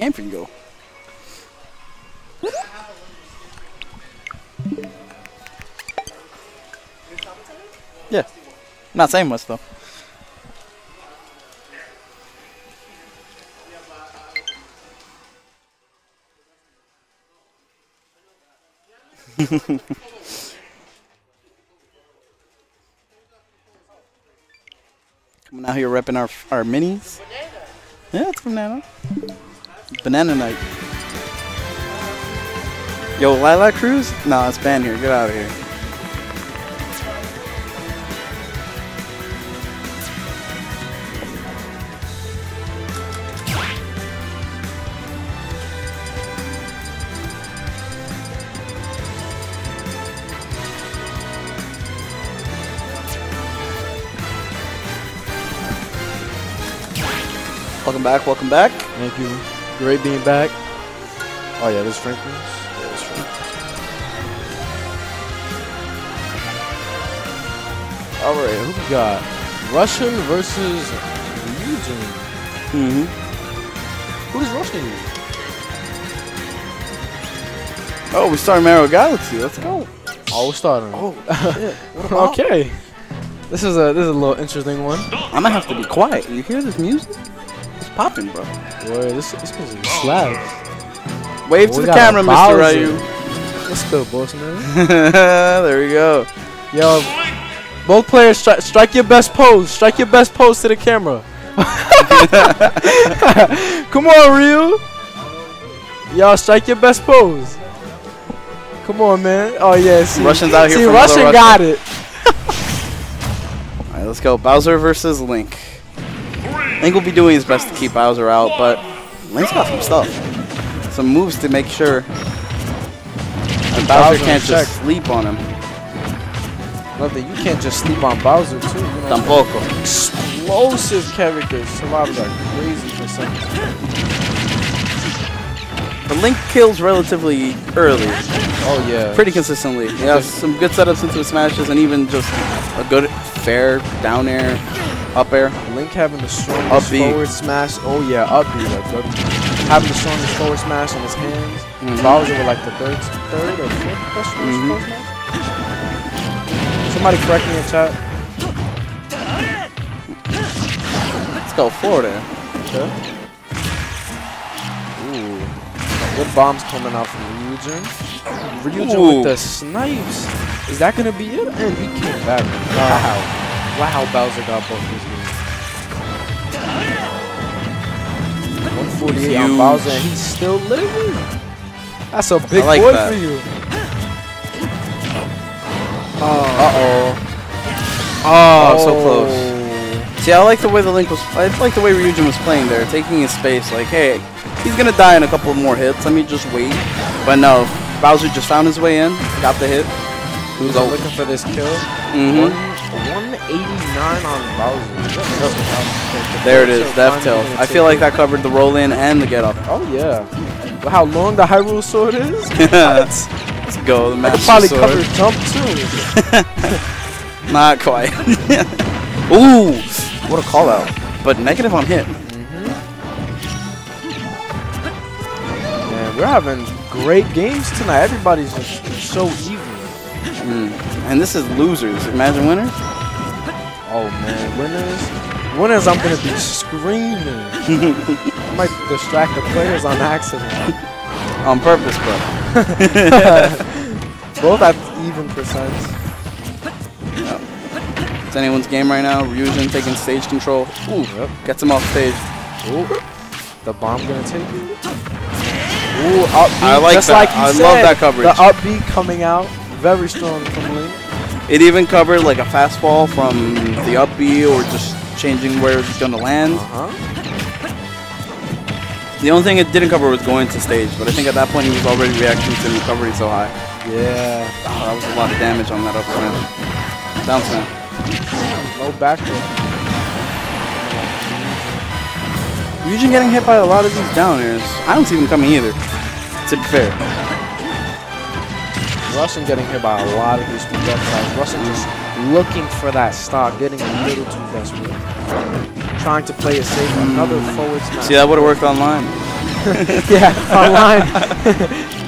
Game can go. Yeah. Not saying much though. (laughs) Coming out here repping our our minis. Yeah, it's banana. Banana night. Yo, Lilac Cruise? Nah, it's banned here. Get out of here. Welcome back, welcome back. Thank you. Great being back. Oh yeah, this Franklin's. Yeah, this Franklin's. All right, who we got? Russian versus Ryujin. Mm-hmm. Who does Russian use? Oh, we started Mario Galaxy. Let's go. Oh, we're starting. Oh, shit. (laughs) Okay. This is a this is a little interesting one. I'm gonna have to be quiet. You hear this music? It's popping, bro. Oh, Boy, this this music slaps. Wave Oh, to the camera, Mr. Bowser. Ryu. What's good, boss man? (laughs) there we go. Yo, both players stri- strike your best pose. Strike your best pose to the camera. (laughs) Come on, Ryu. Y'all strike your best pose. Come on, man. Oh yeah, see, Russians out here See, from Russian Mother got it. (laughs) All right, let's go. Bowser versus Link. Link will be doing his best to keep Bowser out, but Link's got some stuff, some moves to make sure that Bowser Bowser can't just check. sleep on him. Love that you can't just sleep on Bowser too. You know? Tampoco. Explosive characters. Survivors are crazy for some. But Link kills relatively early, Oh yeah. pretty consistently. He has some good setups into his smashes and even just a good fair down air, up air. Link having the strongest forward smash. Oh yeah, up B. Like, up having the strongest forward smash in his hands. Mhm. Bowser with like the third, third or fifth best Mhm. smash. Somebody correct me in chat. Let's go Florida. Okay. Good bombs coming out from Ryujin. Ryujin Ooh. with the snipes. Is that gonna be it? And he came back. Wow. Wow, Bowser got both his moves. 48 on Bowser, and he's still living. That's a big like boy that. for you. Uh oh. Oh, so close. See, I like the way the Link was. I like the way Ryujin was playing there, taking his space. Like, hey, he's gonna die in a couple more hits. Let me just wait. But no, Bowser just found his way in, got the hit. Who's looking for this kill? hmm One, 189 on Bowser. There it is, Death Tail. I feel like that covered the roll in and the get up. Oh yeah. How long the Hyrule Sword is? (laughs) Let's go, the I could Master probably Sword. cover jump too. (laughs) Not quite. (laughs) Ooh, What a call out. but negative on hit. Man, we're having great games tonight. Everybody's just so even. Mm. And this is losers. Imagine winners. Oh man, winners. Winners, I'm gonna be screaming. I might distract the players on accident. (laughs) On purpose, bro. (laughs) Both at even percents. It's anyone's game right now. Ryujin taking stage control. Ooh, Yep. gets him off stage. Ooh, the bomb gonna take it. Ooh, up B. I like just that. like I love that coverage. The up B coming out, very strong from. It even covered like a fastball from the up B or just changing where it's gonna land. Uh huh. The only thing it didn't cover was going to stage, but I think at that point he was already reacting to the recovery so high. Yeah. Oh, that was a lot of damage on that up smash. Down smash. No back Ryujin getting hit by a lot of these down airs. I don't see them coming either. To be fair. Russian getting hit by a lot of these projectiles. Russian just looking for that stock, getting a little too desperate. Trying to play it safe. Another forward smash. See, that would have worked online. (laughs) yeah, online. (laughs)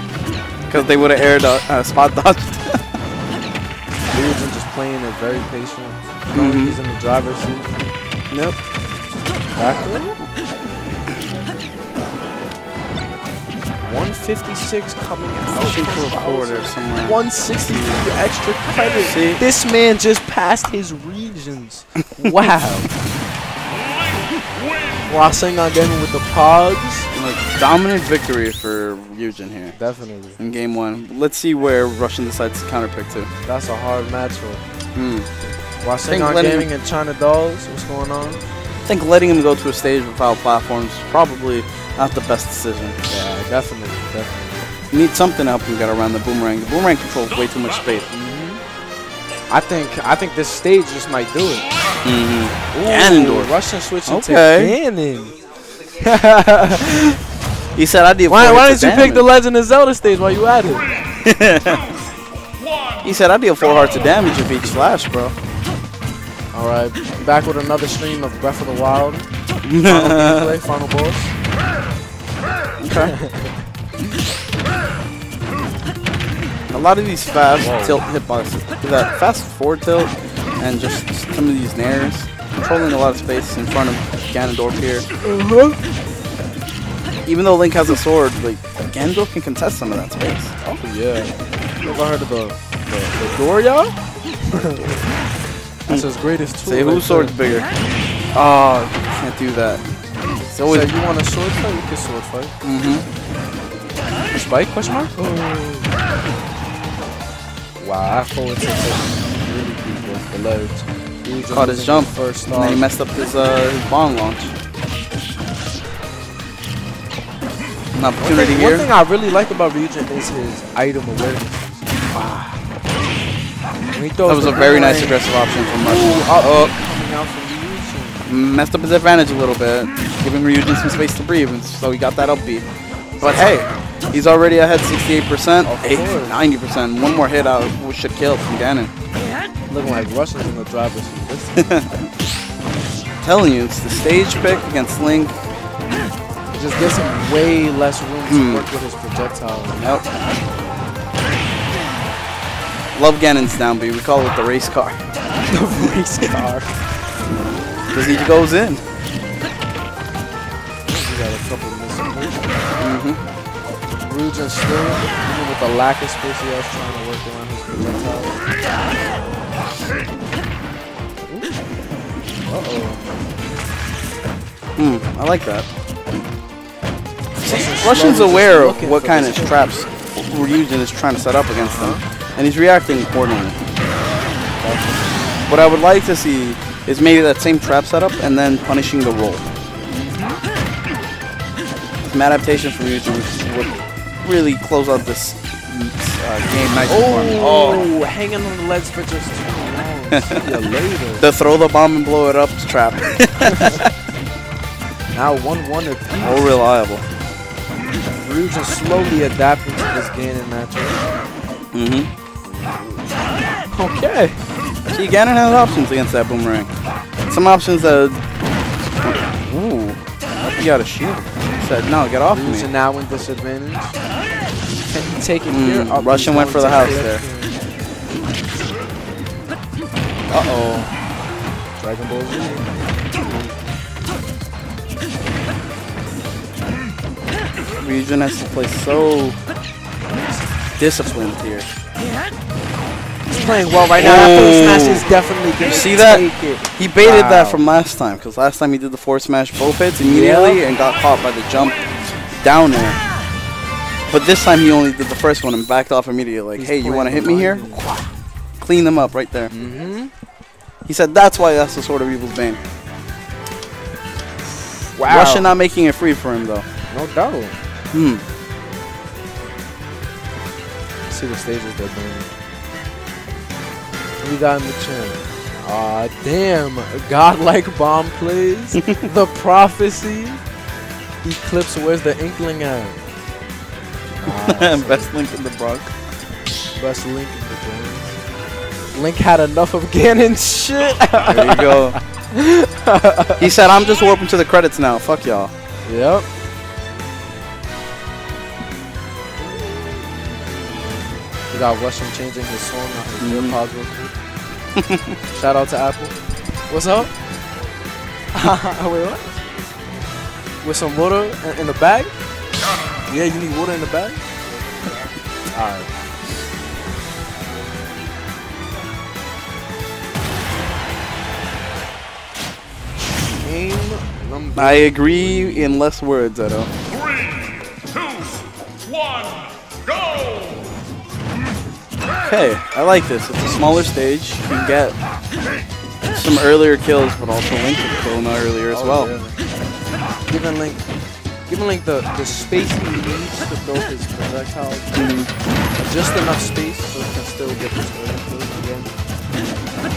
Because they would have aired a uh, spot dodge. (laughs) Ryujin just playing it very patient. Knowing Mhm. he's in the driver's seat. Nope. Back 156 coming out. Shoot for a quarter somewhere. 160 extra credit. See? This man just passed his regions. (laughs) Wow. Crossing again with the pogs. Dominant victory for Ryujin here Definitely. in game one. Let's see where Russian decides to counterpick to. That's a hard match for Hmm. Letting- Gaming and China Dolls. What's going on? I think letting him go to a stage without platforms is probably not the best decision. Yeah, definitely. Definitely. You need something to help him get around the boomerang. The boomerang controls way too much space. I think I think this stage just might do it. Mm-hmm. Ganondorf. Russian switching Okay. to Ganon. (laughs) He said I did. Why, why didn't you pick the. Legend of Zelda stage while you at it? (laughs) He said I deal four hearts of damage if each slash, bro. All right, back with another stream of Breath of the Wild. Final (laughs) gameplay, final boss. Okay. A lot of these fast tilt hitboxes, that fast forward tilt, and just some of these nairs, controlling a lot of space in front of Ganondorf here. Even though Link has a sword, like Ganondorf can contest some of that space. Oh yeah. You ever heard of the the, the Doria? (laughs) That's his greatest tool. Say right whose sword's there. bigger? Oh, you can't do that. It's So always. you want a sword fight? We can sword fight. Mm-hmm. Spike? Question mark? Wow, I forward to really the ledge. He just Caught his jump, first and then he messed up his uh, his bomb launch. An One opportunity thing, here. one thing I really like about Ryujin is his item awareness. Wow. That was a very nice aggressive option from Russian. Oh, coming out from messed up his advantage a little bit, giving Ryujin some space to breathe, and so he got that up B. But hey, he's already ahead 68%, Of 90%. One more hit out should kill from Ganon. Looking like Russians in the driver's seat. (laughs) Telling you, it's the stage pick against Link. it just gives him way less room to Hmm. work with his projectiles. Yep. Love Ganon's down B. We call it the race car. (laughs) the race car. (laughs) Because he goes in. We got a couple of missing moves. hmm still, even with the lack of space he has, trying to work around his projectiles. Uh-oh. Hmm, I like that. Russian's slowly aware of what kind of traps Ryujin is trying to set up against them, and he's reacting accordingly. What I would like to see is maybe that same trap setup and then punishing the roll. Some adaptations from Ryujin would really close out this uh, game nicely for me. Oh, hanging on the legs for just too long. See ya later. (laughs) The throw the bomb and blow it up trap. (laughs) Now one one apiece. More reliable. Ryujin slowly adapting to this Ganon matchup. Mm-hmm. Okay. See, Ganon has options against that boomerang. Some options that. Ooh, he got a shield. He said, "No, get off Ryujin me." now in disadvantage. Can (laughs) he take it Mm, here? Oh, Russian went for the house there. Uh-oh. Dragon Ball Z. Ryujin has to play so disciplined here. He's playing well right now. After the smash, Ooh. he's definitely going to see that? He baited that from last time, because last time he did the four smash both hits immediately and got caught by the jump down there. But this time he only did the first one and backed off immediately. Like, He's hey, you want to hit me here? Clean them up right there. Mm-hmm. He said that's why that's the Sword of Evil's Bane. Wow. Russia not making it free for him though. No doubt. Hmm. Let's see what stages they're doing. We got in the chin? Aw, damn. Godlike bomb plays. (laughs) the prophecy. Eclipse, where's the inkling at? (laughs) Best link in the Bronx. best Link in the game. Link had enough of Ganon (laughs) shit. There you go. (laughs) he said, I'm just warping to the credits now. Fuck y'all. Yep. We got Russian changing his song on his. Mm-hmm. AirPods real. Shout out to Apple. What's up? Wait, what? With some water in, in the bag? Yeah, you need water in the bag? (laughs) Alright. Game number I agree in less words, Edo. Three, two, one, go! Okay, I like this. It's a smaller stage. You can get some earlier kills, but also Link can kill him earlier as Oh, well. Giving Link, giving Link the, the space he needs to throw his projectile Mhm. Just enough space so he can still get his kills again.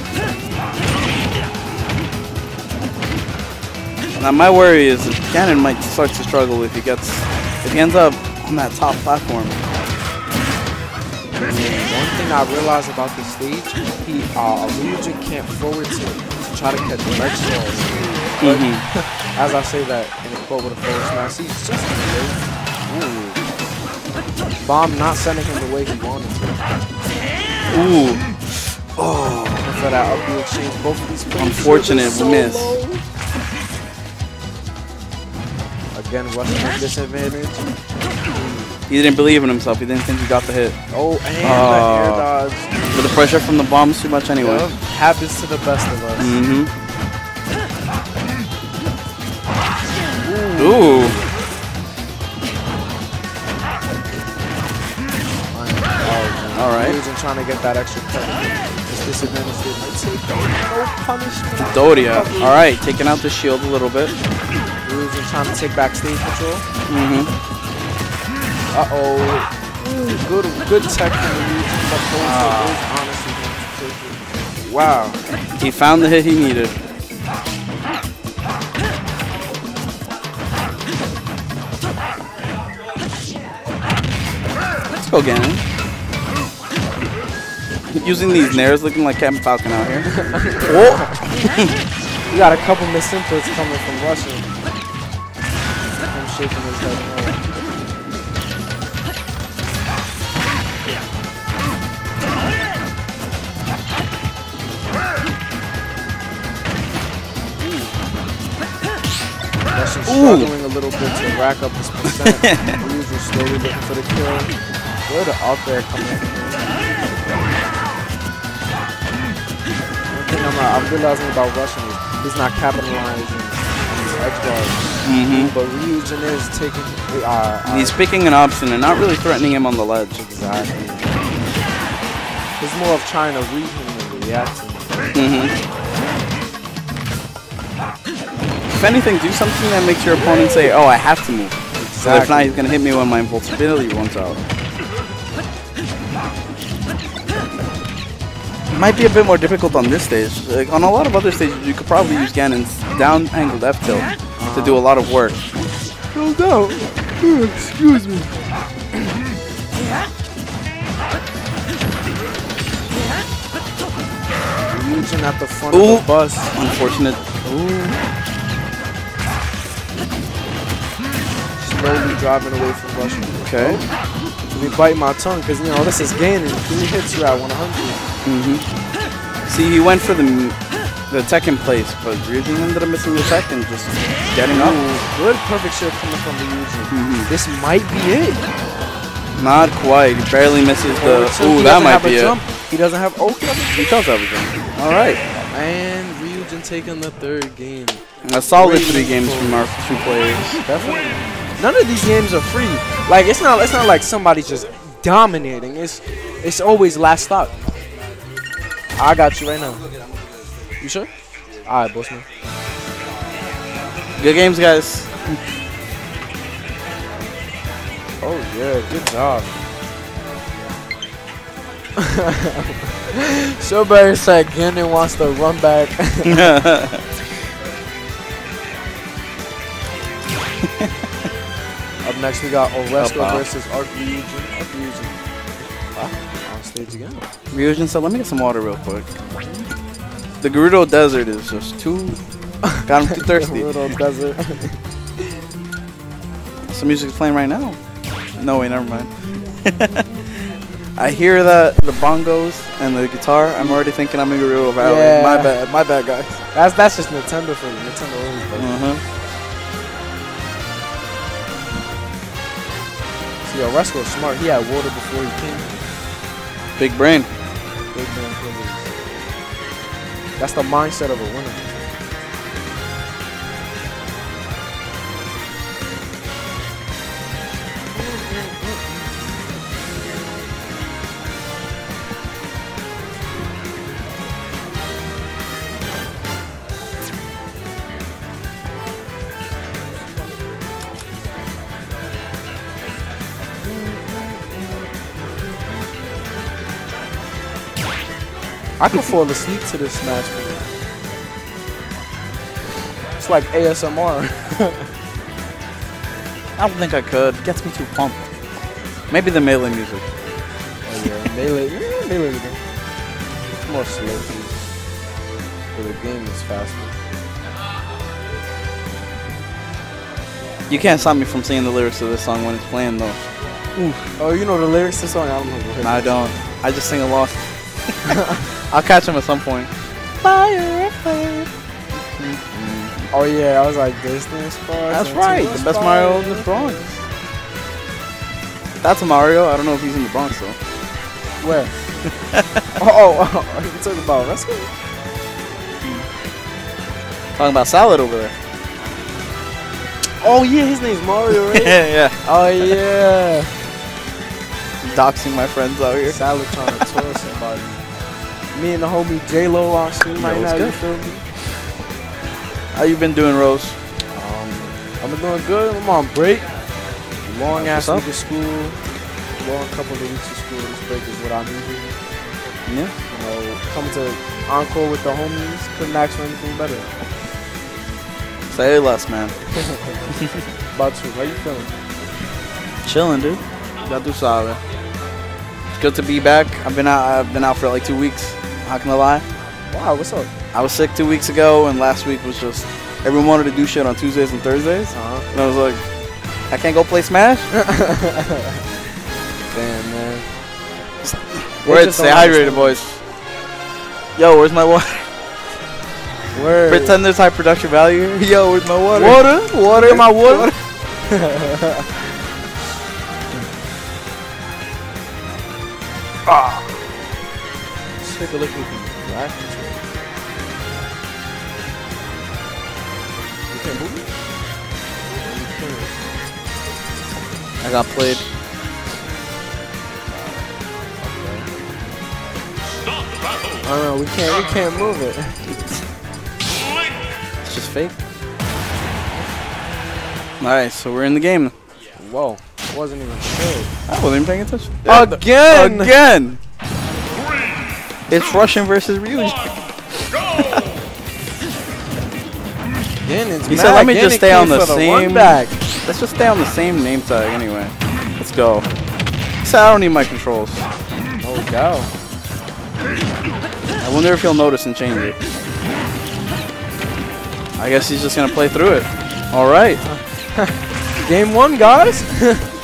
Now my worry is that Ganon might start to struggle if he gets if he ends up on that top platform. One thing I realized about this stage, he uh, Ryujin can't forward to, to try to catch leg balls. But Mhm. (laughs) as I say that in a quote with a forward smash, he's just in the. Ooh. Bomb not sending him the way he wanted to. Ooh, And for that up B exchange, both of these Unfortunate so miss. low. Again, at disadvantage. he didn't believe in himself. He didn't think he got the hit. Oh, and Oh. the air dodge. But the pressure from the bomb's too much anyway. Yep, Happens to the best of us. Mm-hmm. Ooh. Oh, All right. Trying to get that extra disadvantage did not take no punishment. Doria. All right, taking out the shield a little bit. Ryujin trying to take back stage control. Mm-hmm. Uh oh. Good, good tech from the Ryujin, but those is honestly going to take it. Wow. He found the hit he needed. Let's go, Ganon. Using these nairs looking like Captain Falcon out here. (laughs) We got a couple misinputs coming from Russian. Him shaking his head no. Russian struggling a little bit to rack up his percent. (laughs) Ryujin slowly looking for the kill. Good out there coming. One thing I'm, uh, I'm realizing about Russian is he's not capitalizing on his edge guard. hmm But Ryujin is taking. Uh, uh, He's picking an option and not really threatening him on the ledge. exactly. It's more of trying to read him and react to him. hmm If anything, do something that makes your opponent say, "Oh, I have to move." Exactly. So if not, he's gonna hit me when my invincibility runs out. Might be a bit more difficult on this stage. Like, on a lot of other stages, you could probably use Ganon's down angled F tilt to do a lot of work. No doubt. Excuse me. Ryujin at the front Ooh. of the bus. Unfortunate. Slowly driving away from Russian. Okay. Let me bite my tongue because, you know, this is Ganon. Three hits you at 100. Hmm See, he went for the the in place, but Ryujin ended up missing the second, just getting up. Ooh, good perfect shift coming from Ryujin. Mhm. This might be it. Not quite. He barely misses the. Forward tilt. Ooh, that might be it. He doesn't have. Oh, he does have a jump. All right. And Ryujin taking the third game. A solid three games from our two players. Definitely. None of these games are free. Like it's not. It's not like somebody's just dominating. It's it's always last stop. I got you right now. You sure? All right, bossman. Good games, guys. Oh yeah, good job. (laughs) Showberry said Ganon wants to run back. (laughs) Up next we got up. versus Arc Ryujin. Arc Ryujin. Ah, on stage again. Ryujin said, let me get some water real quick. The Gerudo Desert is just too... (laughs) Got him too thirsty. (laughs) Little desert. (laughs) Some music's playing right now. No, wait, never mind. I hear that the bongos and the guitar. I'm already thinking I'm in Gerudo Valley. Yeah. My bad. My bad, guys. That's that's just Nintendo for you. Nintendo always does. Uh-huh. See, Oresco's smart. He had water before he came. Big brain. Big privilege. That's the mindset of a winner. I could fall asleep to this match. Man. It's like ASMR. (laughs) I don't think I could. Gets me too pumped. Maybe the melee music. Oh yeah, melee. Yeah, melee. good. It's more slow. But the game is faster. You can't stop me from singing the lyrics of this song when it's playing, though. Oh, you know the lyrics to the song? I don't know. No, I don't. I just sing along. (laughs) (laughs) I'll catch him at some point. Fire, fire. Mm-hmm. Oh yeah, I was like Disney Sparks. That's right. Team The best Mario in the Sparks. Bronx. That's Mario. I don't know if he's in the Bronx, though. Where? (laughs) Oh, oh, oh, oh, you talking about wrestling? Hmm. Talking about Salad over there. Oh yeah, his name's Mario, right? (laughs) yeah. oh yeah. (laughs) Doxing my friends out here. Salad trying to tour somebody. Me and the homie J Lo on stream right now. You good? feel me? How you been doing, Rose? Um, I've been doing good. I'm on break. Long ass week of school. Long couple of weeks of school. This break is what I needed. Yeah. You know, coming to encore with the homies. Couldn't ask for anything better. Say less, man. (laughs) About you, how you feeling? Chilling, dude. Ya tu sabes. It's good to be back. I've been out. I've been out for like two weeks. Not gonna lie. Wow, what's up? I was sick two weeks ago, and last week was just everyone wanted to do shit on Tuesdays and Thursdays, Uh-huh. and I was like, I can't go play Smash. (laughs) Damn, man. Word, stay hydrated, boys. Yo, where's my water? Word. Pretend there's high production value here. (laughs) Yo, where's my water? Water? Water? my water? (laughs) Let's take a look at the graphics. You can't move it? I got played. Stop the battle. Oh no, we can't. We can't move it. (laughs) It's just fake. Alright, so we're in the game. Whoa, wasn't even sure. I wasn't even paying attention. Again. Again! Three. It's Russian versus Ryuji. Go. (laughs) He said, let me Again, just stay on the for run same. back. Let's just stay on the same name tag anyway. Let's go. He said, I don't need my controls. Oh go. I wonder if he'll notice and change it. I guess he's just gonna play through it. Alright. (laughs) Game one, guys. (laughs)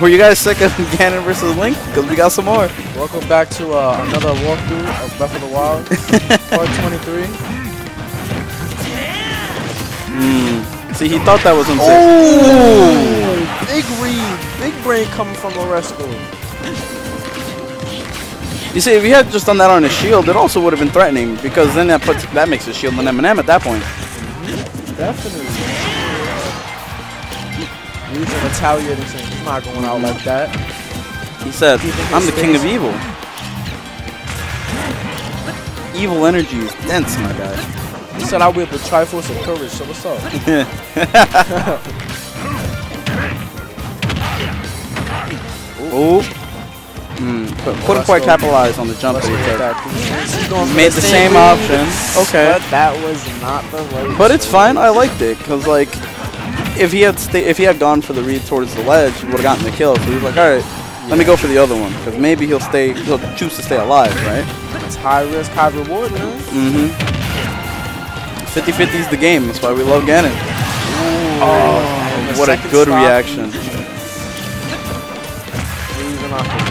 Were you guys sick of (laughs) Ganon versus Link? Because we got some more. Welcome back to uh, another walkthrough of Breath of the Wild, (laughs) part 23. Hmm. See, he thought that was unsafe. Oh, big read, big brain coming from Oresco. You see, if he had just done that on his shield, it also would have been threatening because then that puts that makes his shield an M&M at that point. Definitely. An Italian. He's not going out like that. He said, Do you think "I'm the king of evil." Evil energy is dense, my guy. He said I wield the Triforce of Courage. So what's up? (laughs) (laughs) Oh. Hmm. But couldn't quite capitalize on the jump that he took. that. He's going for Made the same read, option. Okay. But that was not the right. But it's fine. I liked it because like, if he had if he had gone for the read towards the ledge, he would have gotten the kill. So he was like, all right, let me go for the other one because maybe he'll stay. He'll choose to stay alive, right? It's high risk, high reward, man. Mm-hmm. 50-50 is the game. That's why we love Ganon. Oh, What a good reaction. His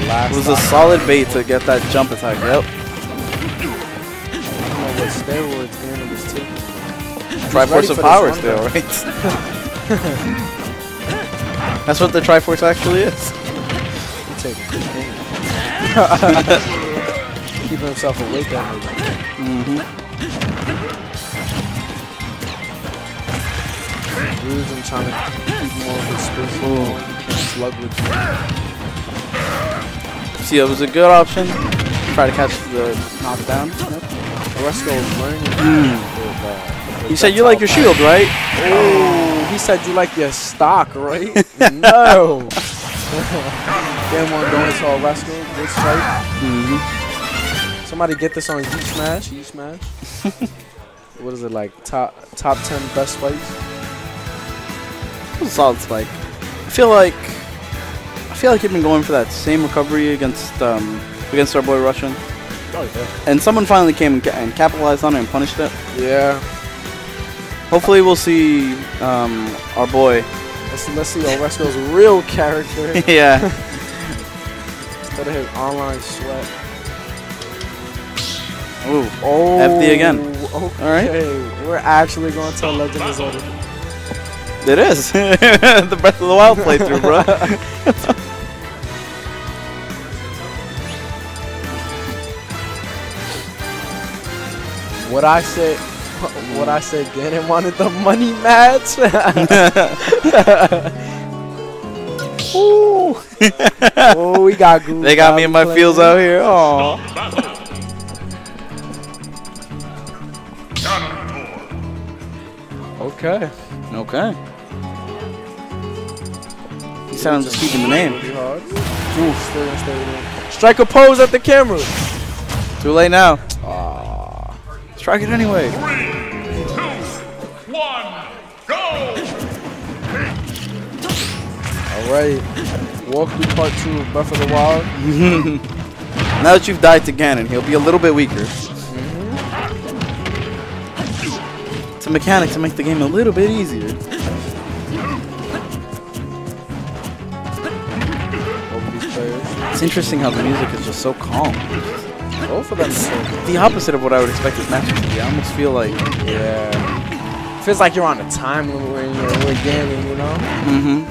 last It was a solid bait to get that jump attack. Yep. I don't know what steroids was. Triforce of power still, right? (laughs) (laughs) That's what the Triforce actually is. (laughs) Keeping himself awake that night. Mm-hmm. Losing, trying to keep more of his space. Slug with See, it was a good option. Try to catch the knockdown. Yep. Learning. with, uh, with You said you like your shield, right? Oh, he said you like your stock, right? (laughs) no. (laughs) Game one going to Oresco. Good strike. Mm-hmm. Somebody get this on Heat Smash. Heat Smash. (laughs) what is it like? Top top ten best fights. Solid spike. I feel like I feel like you've been going for that same recovery against um, against our boy Russian, Oh yeah. and someone finally came and, ca- and capitalized on it and punished it. Yeah. Hopefully, we'll see um, our boy. Let's let's see Oresco's real character (laughs) yeah. instead of his online sweat. Ooh. Oh. FD again. Okay. All right. We're actually going to Legend of Zelda. It is (laughs) the Breath of the Wild playthrough, bro. (laughs) What I said, (laughs) what I said, Ganon wanted the money match. (laughs) Ooh. oh, we got Goose. they got me in my playing. fields out here. Oh. Stop battle. Ganondorf. Okay. Okay. He said I'm just keeping the name. Pretty. Ooh, still gonna stay with him. Strike a pose at the camera. Too late now. Ah. Strike it anyway. Three, two, one, go. All right. Walk through part two of Breath of the Wild. (laughs) Now that you've died to Ganon, he'll be a little bit weaker. It's a mechanic to make the game a little bit easier. Over these players. It's interesting how the music is just so calm. Both of them the opposite of what I would expect this match to be. I almost feel like... Yeah. Feels like you're on a time limit when you're, when you gambling, you know? Mm-hmm.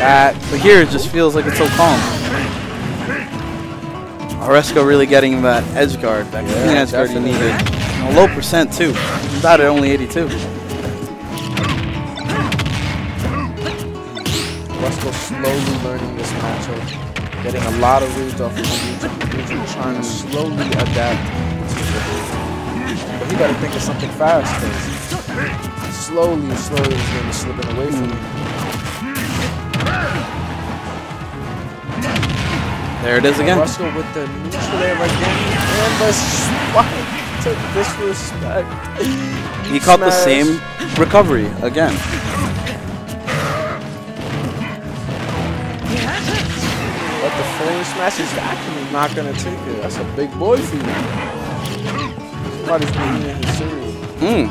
That, but here it just feels like it's so calm. Oresco really getting that edge guard, that yeah, clean edge guard he needed. A low percent too. He's out at only 82. Oresco slowly learning this matchup getting a lot of reads off of. Ryujin trying to slowly adapt to the But he gotta think of something fast, because slowly, slowly he's gonna be slipping away from him. There it is again. Russell with the neutral air again, and the spike to disrespect. He caught the same recovery again. Smash is actually not gonna take it. That's a big boy for you. Somebody's been eating his cereal. Mm.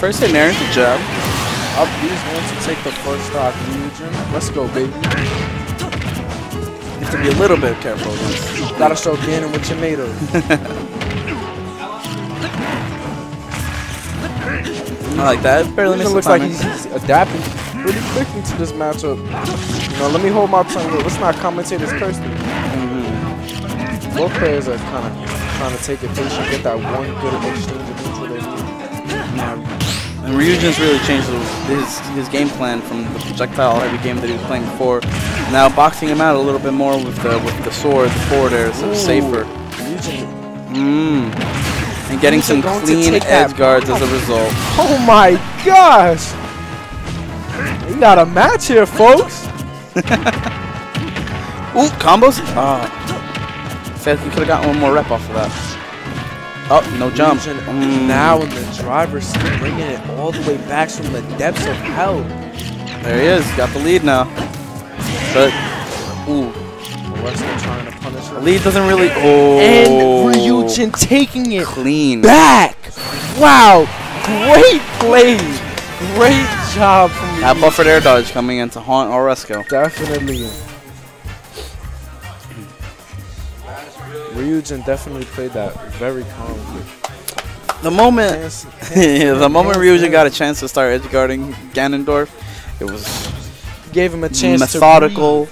First hit Nair into jab. Up these wants to take the first stock, Ryujin. Let's go, baby. You have to be a little bit careful against. Gotta show what you made of. (laughs) I like that. Barely Ryujin missed looks like he's, he's adapting pretty quickly to this matchup. You know, let me hold my tongue. Let's not commentators curse me. Mm-hmm. Both players are kind of trying to take it patient, get that one good exchange of neutral they need. And Ryujin's really changed his his game plan from the projectile heavy game that he was playing before. Now boxing him out a little bit more with the with the sword, the forward air, so it's safer. Ryujin Mm. And getting some clean edge guards as a result. Oh my gosh! We got a match here, folks. (laughs) Ooh, combos? Ah. Feel like you could have gotten one more rep off of that. Oh, no jump. Mm. Now in the driver's seat, bringing it all the way back from the depths of hell. There he is. Got the lead now. But, ooh. Wesley trying to punish him. Lead doesn't really. Oh. And Ryujin taking it Clean. back. Wow, great play. Great job from That buffered air dodge coming in to haunt Oresco. Definitely. Ryujin definitely played that very calmly. The moment, Hands- (laughs) the moment hands Ryujin got a chance to start edge guarding Ganondorf, it was gave him a chance methodical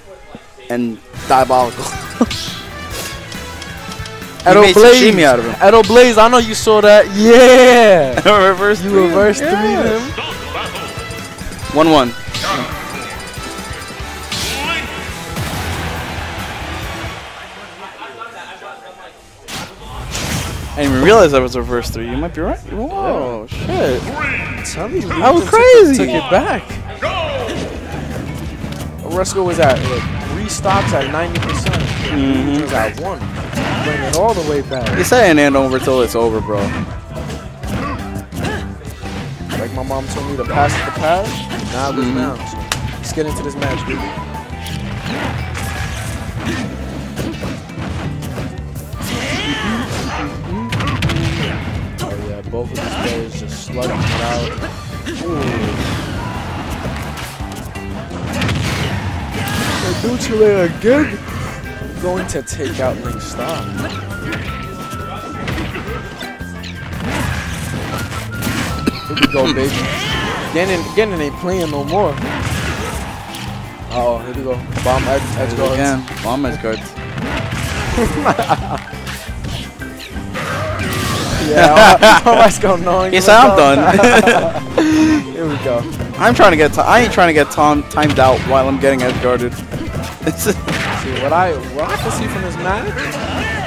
and diabolical. to He breathe. made Edo Blaze. sashimi out of him. Edo Blaze, I know you saw that. Yeah. reverse (laughs) You three. reverse three Yeah. him. Start. One one. I didn't even realize that was a reverse three. You might be right. Whoa, shit. That was crazy. Took it back. Oresco was at like, three stops at 90%. Mhm. He was at one. Bring it all the way back. You saying it over till it's over, bro. Like my mom told me to pass the pass. Now it was Mhm. down. So let's get into this match, baby. Both of these players just slugging it out. Ooh. The air again. Going to take out Link Stop. Here we go, baby. Ganon, Ganon ain't playing no more. Uh oh, here we go. Bomb edge, edge guards. Again, bomb edge guards. (laughs) Yeah, (laughs) all right, go knowing. He said I'm done. (laughs) Here we go. I'm trying to get. I ain't trying to get tom- timed out while I'm getting edge guarded. (laughs) See what I what I can see from this match,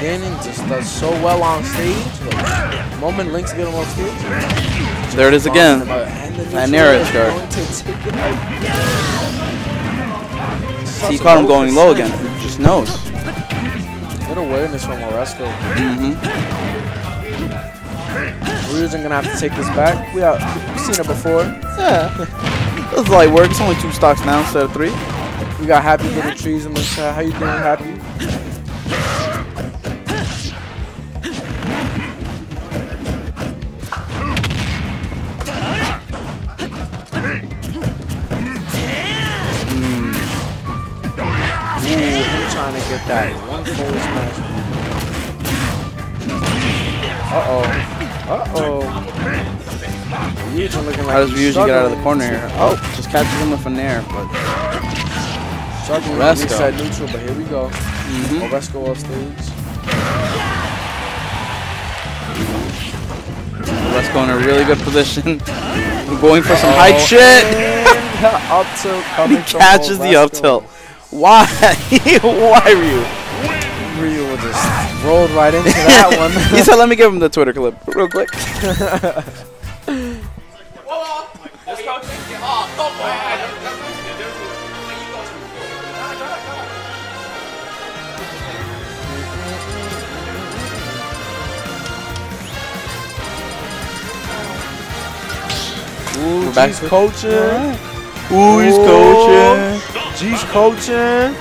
Ganon just does so well on stage. The moment Link's get him on stage, there it is again. bombing him out, and the That air edge guard. going to take it out. See, caught him low going low again. Just knows. Good awareness from Oresco. Mm-hmm. Hmm Ryujin gonna have to take this back. We have we've seen it before. Yeah. (laughs) This is light work. It's only two stocks now instead of three. We got happy little trees in the chat. How you doing, happy? Ooh, trying to get that one forward smash. Uh oh. Uh oh. Looking like How does he's Ryujin get out of the corner here? Oh, just catches him with a nair, but Struggling Oresco. reset neutral, but here we go. mhm. Oresco off stage. Let's go in a really good position. (laughs) We're going for some high shit. (laughs) Up tilt He catches the up tilt. Why? (laughs) Why Ryu? Ryu just rolled right into that (laughs) one. he said, "Let me give him the Twitter clip (laughs) real quick." Ooh, We're back G's to- coaching. Ooh, he's coaching. G's coaching.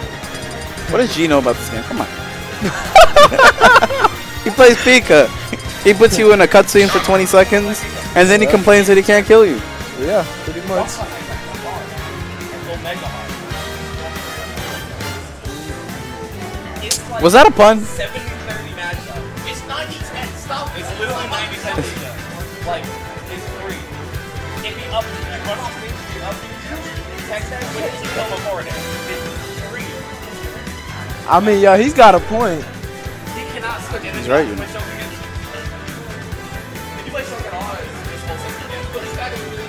What does G know about this game? Come on. (laughs) he plays Pika. He puts you in a cutscene for 20 seconds, and then he complains that he can't kill you. Yeah, pretty much. Was that a pun? 730 matchup. It's 90-10. Stop. It's literally 90-10. like, it's three. If he up, you run off stage, you up, you text that, but it's kill before it. It's three. I mean, yeah, he's got a point. He cannot switch. And He's right, you you play Shogun against- If you play Shogun at all, it's it's whole system again. But this guy is really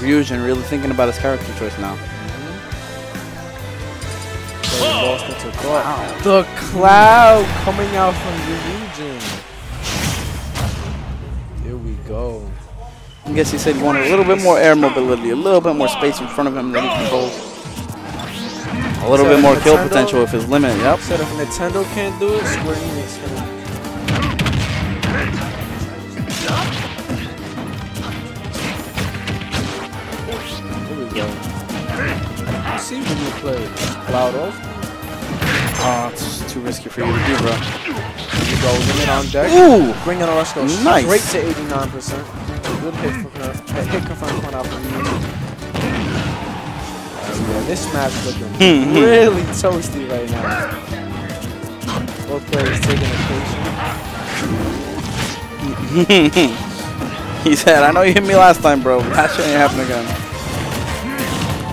Ryujin really thinking about his character choice now. Mm-hmm. So he lost it to thought. The cloud coming out from the region. Here we go. I guess he said he wanted a little bit more air mobility, a little bit more space in front of him that he controls. A little So bit more kill potential with his limit. Yep. Said if Nintendo can't do it, Square Enix can. Here we go. You see when you play Cloud off, Oh, it's too risky for you to do, bro. you go limit on deck. Ooh! Bring in Orozco Nice. straight to 89%. Good hit for conf- uh, hit confirm point out from you. Yeah, this match looking Hmm, really toasty right now. Both players taking a patient. (laughs) he said, I know you hit me last time, bro. That shit ain't happening again.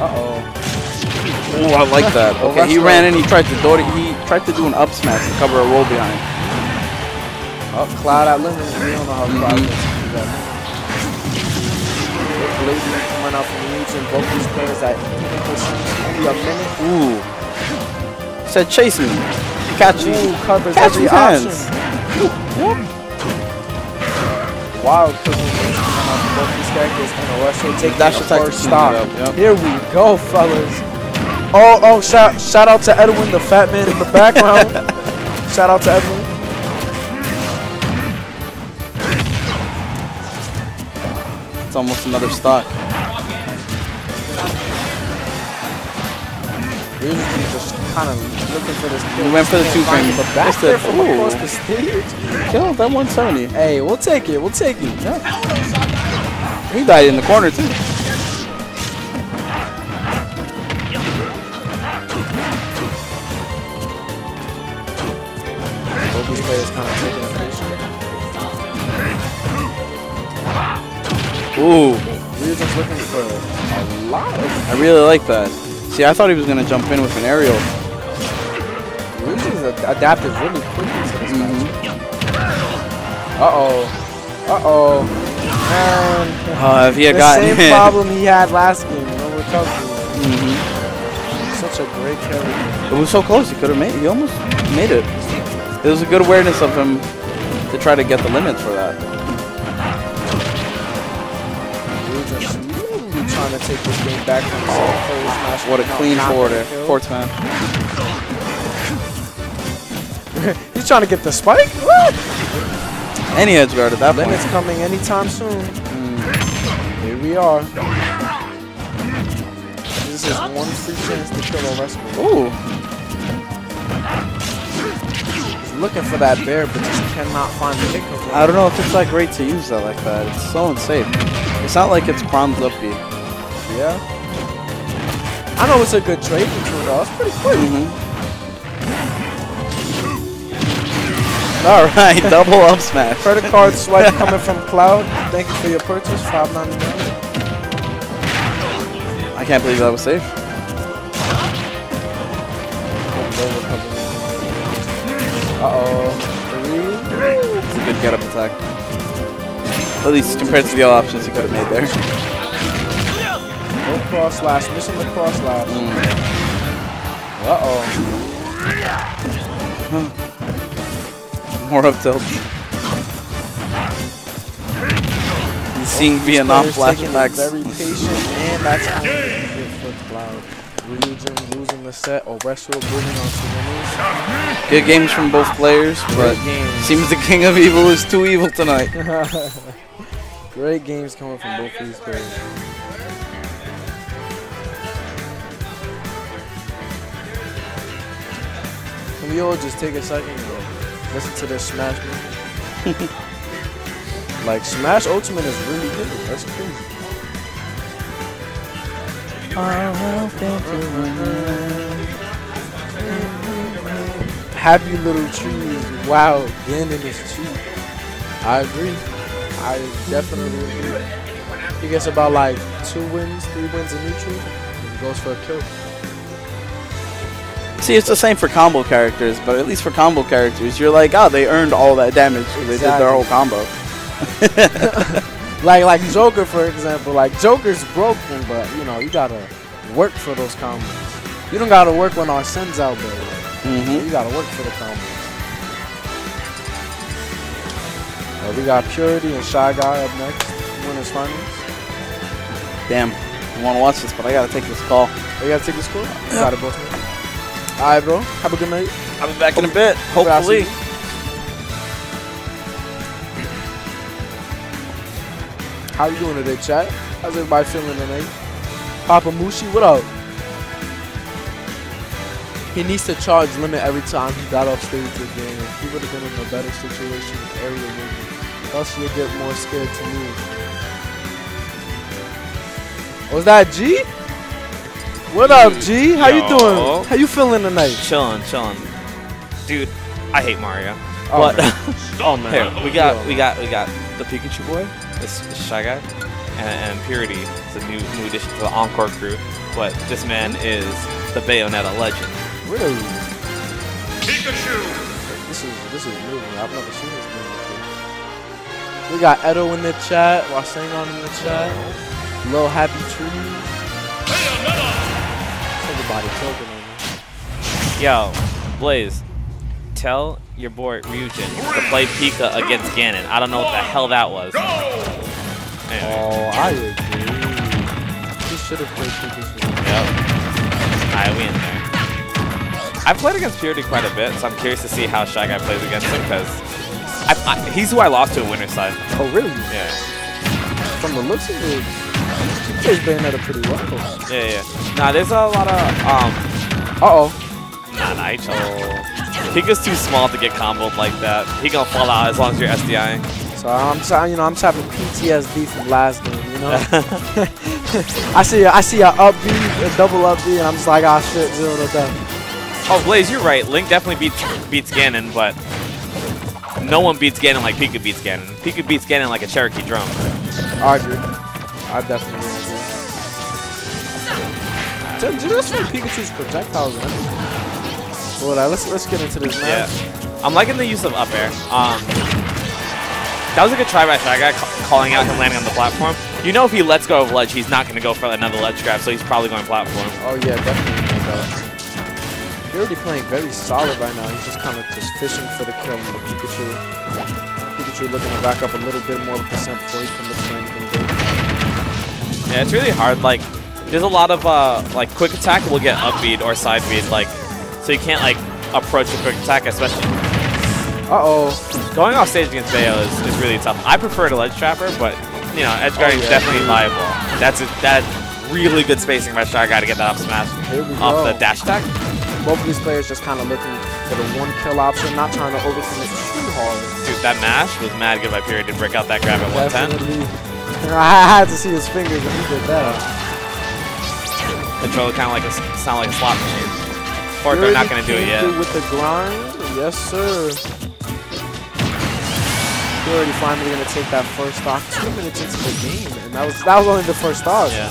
Uh-oh. Ooh, I like that. Oh, Okay, he ran right. in, he tried to do. He tried to do an up smash to cover a roll behind. Oh, Cloud at limit. We don't know how Cloud Mhm. gets that. Blatantly coming from the region. Both these players at 80%. Only a minute. Ooh. Said, chase me. Catch you. Ooh, covers Catch every option. hands. Coming out both these characters. And Orozco taking Dash attack first to stop. clean it up, yep. Here we go, fellas. Oh, oh, shout, shout out to Edwin, the fat man in the background. (laughs) shout out to Edwin. It's almost another stock. Usually just kind of looking for this kill. We went for the two frame. But back there from ooh. across the stage. Kill that 170. Hey, we'll take it. We'll take it. He died in the corner, too. Ooh. We're just looking for a lot of I really like that. See, I thought he was going to jump in with an aerial. Ryuji's ad- adapted really quickly to this Mhm. Uh-oh. Uh-oh. Man. Uh, if he had the gotten same hit. problem he had last game, no recovery. Mhm. Such a great carry. It was so close. He could have made He almost made it. It was a good awareness of him to try to get the limits for that. Trying to take this game back from forward. What a clean forward gonna air. kill. Forward smash. (laughs) He's trying to get the spike? What? Any edge guard at that point. Limits coming anytime soon. Mm. Here we are. This is one free chance to kill a rescue. Ooh. He's looking for that bear, but just cannot find the hit. I don't know if it's that great to use that like that. It's so unsafe. It's not like it's Chrom's up. Yeah. I know it's a good trade between us. Pretty quick. Mm-hmm. (laughs) All right, double up smash. Credit card swipe (laughs) coming from Cloud. Thank you for your purchase. Five ninety nine. I can't believe that was safe. Uh oh. Three. It's a good get up attack. At least compared to the other options he could have made there. No cross slash. Missing the cross slash. Uh oh. More up tilt. Seeing Vietnam flashbacks. Very patient, and that's how you get for Cloud. Ryujin losing the set, or Westfield moving on to winners. Good games from both players, but seems the King of Evil is too evil tonight. (laughs) Great games coming from both these players. We just take a second and listen to this Smash music? (laughs) like Smash Ultimate is really good. That's crazy. Happy little trees. Wow, Ganon is cheap. I agree. I definitely agree. He gets about like two wins, three wins in neutral. He goes for a kill. See, it's the same for combo characters, but at least for combo characters, you're like, oh, they earned all that damage. so They did their whole combo. (laughs) Like like Joker for example. Like Joker's broken, but you know you gotta work for those combos. You don't gotta work when our sends out, but hmm you gotta work for the combos. Uh, we got Purity and Shy Guy up next. Winners finals. Damn, I want to watch this, but I gotta take this call. You gotta take score. You got it, both. All right, bro. Have a good night. I'll be back in a bit, Hopefully. hopefully. (clears throat) How you doing today, chat? How's everybody feeling tonight? Papa Mushi, what up? He needs to charge limit every time he got off stage again. If he would have been in a better situation, area movement. Plus, you'll get more scared to move. Was that G? What up, G? How you doing? How you feeling tonight? Chilling, chilling. Dude, I hate Mario. Oh, but man. (laughs) Oh man. here we got we got we got the Pikachu boy, this, this shy guy, and, and Purity. It's a new new addition to the Encore crew. But this man is the Bayonetta legend. Really? Pikachu. This is this is new. I've never seen this game before. We got Edo in the chat, Rasengan in the chat, Lil Happy Tree. Everybody talking on me. Yo, Blaze, tell your boy Ryujin to play Pika against Ganon. I don't know what the hell that was. Anyway, Oh, I agree. He should have played Pikachu. yep. Alright, we in there. I've played against Purity quite a bit, so I'm curious to see how Shy Guy plays against him because he's who I lost to in Winter Side. Oh, really? Yeah. From the looks of it, he plays Bayonetta pretty well. Yeah, yeah. Nah, there's a lot of um. Uh oh. Nah, chill. Pika's too small to get comboed like that. He gonna fall out as long as you're SDI. So I'm trying, you know, I'm just having PTSD from last game, you know. (laughs) I see, a, I see a up B, a double up B, and I'm just like, ah, shit, zero to death. Oh, Blaze, you're right. Link definitely beats beats Ganon, but no one beats Ganon like Pika beats Ganon. Pika beats Ganon like a Cherokee drum. I agree. I definitely agree. Dude, dude, that's from Pikachu's projectiles, man. Well, let's let's get into this Yeah. I'm liking the use of up air. Um, that was a good try by Shy Guy calling out him landing on the platform. You know if he lets go of ledge, he's not going to go for another ledge grab, so he's probably going platform. Oh yeah, definitely. Like You're already playing very solid right now. He's just kind of just fishing for the kill on the Pikachu. Pikachu looking to back up a little bit more percent before he can look for anything big. Yeah, it's really hard. Like, there's a lot of uh, like quick attack will get up beat or side beat, like, so you can't like approach a quick attack, especially Uh oh. going off stage against Bayo is, is really tough. I prefer to ledge trapper, but you know, edge guarding is Oh, yeah. definitely viable. That's a, that really good spacing by Guy to get that up smash off go. the dash attack. Both of these players just kind of looking for the one kill option, not trying to overcommit too hard. That mash was mad good by Purity to break out that grab at 110. Definitely. (laughs) I had to see his fingers when he did that. Controller kind of like a sound like a slot machine. Or they're not gonna do it yet. With the grind, yes sir. We're already finally gonna take that first stock two minutes into the game, and that was that was only the first stock. Yeah.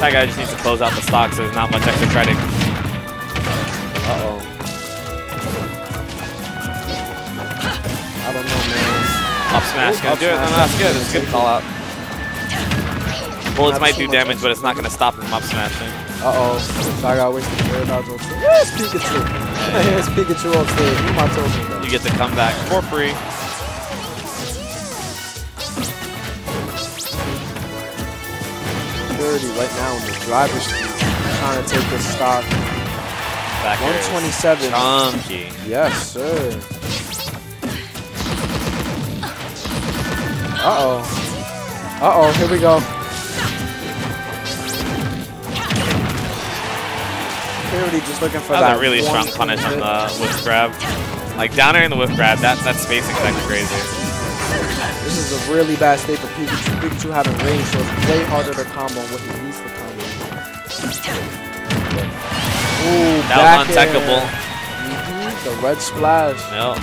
That Guy just needs to close out the stock so there's not much extra credit. Uh oh. Up smash gonna Up do it. No, smash. that's good. It's a good call out. Bullets might do damage, but it's not gonna stop him up smashing. Uh-oh. So I gotta waste air dodge on stage. Yes, Pikachu. Yes, Pikachu on stage. Who am I talking about? You get to come back for free. Thirty right now in the driver's seat. Trying to take this stock. Back air 127. Chunky. Yes, sir. Uh-oh. Uh-oh, here we go. Clearly just looking for That that was a really strong punish on the whiff grab. Like down air in the whiff grab, that that spacing is actually crazy. This is a really bad state for Pikachu. Pikachu having range, so it's way harder to combo on what he needs to combo. Ooh, That back was untechable. hmm The red splash. No.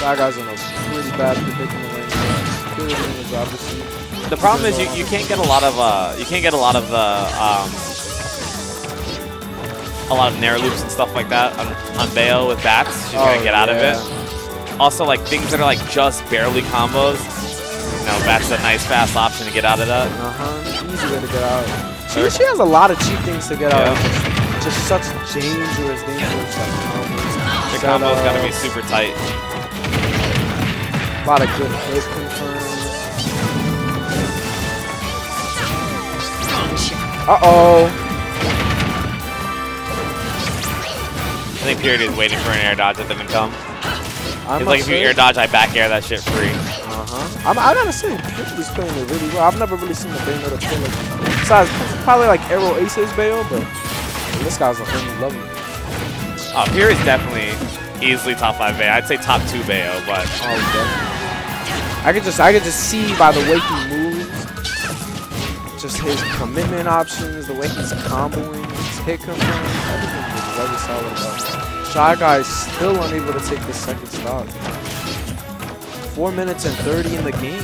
That guy's in a pretty bad predicament right now. Clearly the driver's seat. The problem is you, you can't get a lot of uh you can't get a lot of the um a lot of nair loops and stuff like that on, on Bayo with bats. She's gonna Oh, get out yeah. of it. Also like things that are like just barely combos. You know, bats a nice fast option to get out of that. Uh-huh. Easy way to get out. She, she has a lot of cheap things to get out. Yeah. Just, just such dangerous, dangerous like combos. The combo's gotta be super tight. A lot of good hit confirms. Uh-oh. I think Period is waiting for an air dodge at doesn't come. I'm It's like if you air dodge, I back air that shit free. Uh-huh. I'm, I gotta say, Pikachu's playing it really well. I've never really seen the Bayonetta play like Besides, probably like Arrow Aces Bayo, but this guy's a new level. Oh, Period's definitely easily top five Bayo. I'd say top two Bayo, but Oh, definitely. I could just, I could just see by the way he moves, just his commitment options, the way he's comboing, his hit confirms, everything is very solid about. Shy Guy is still unable to take the second stock. Four minutes and 30 in the game.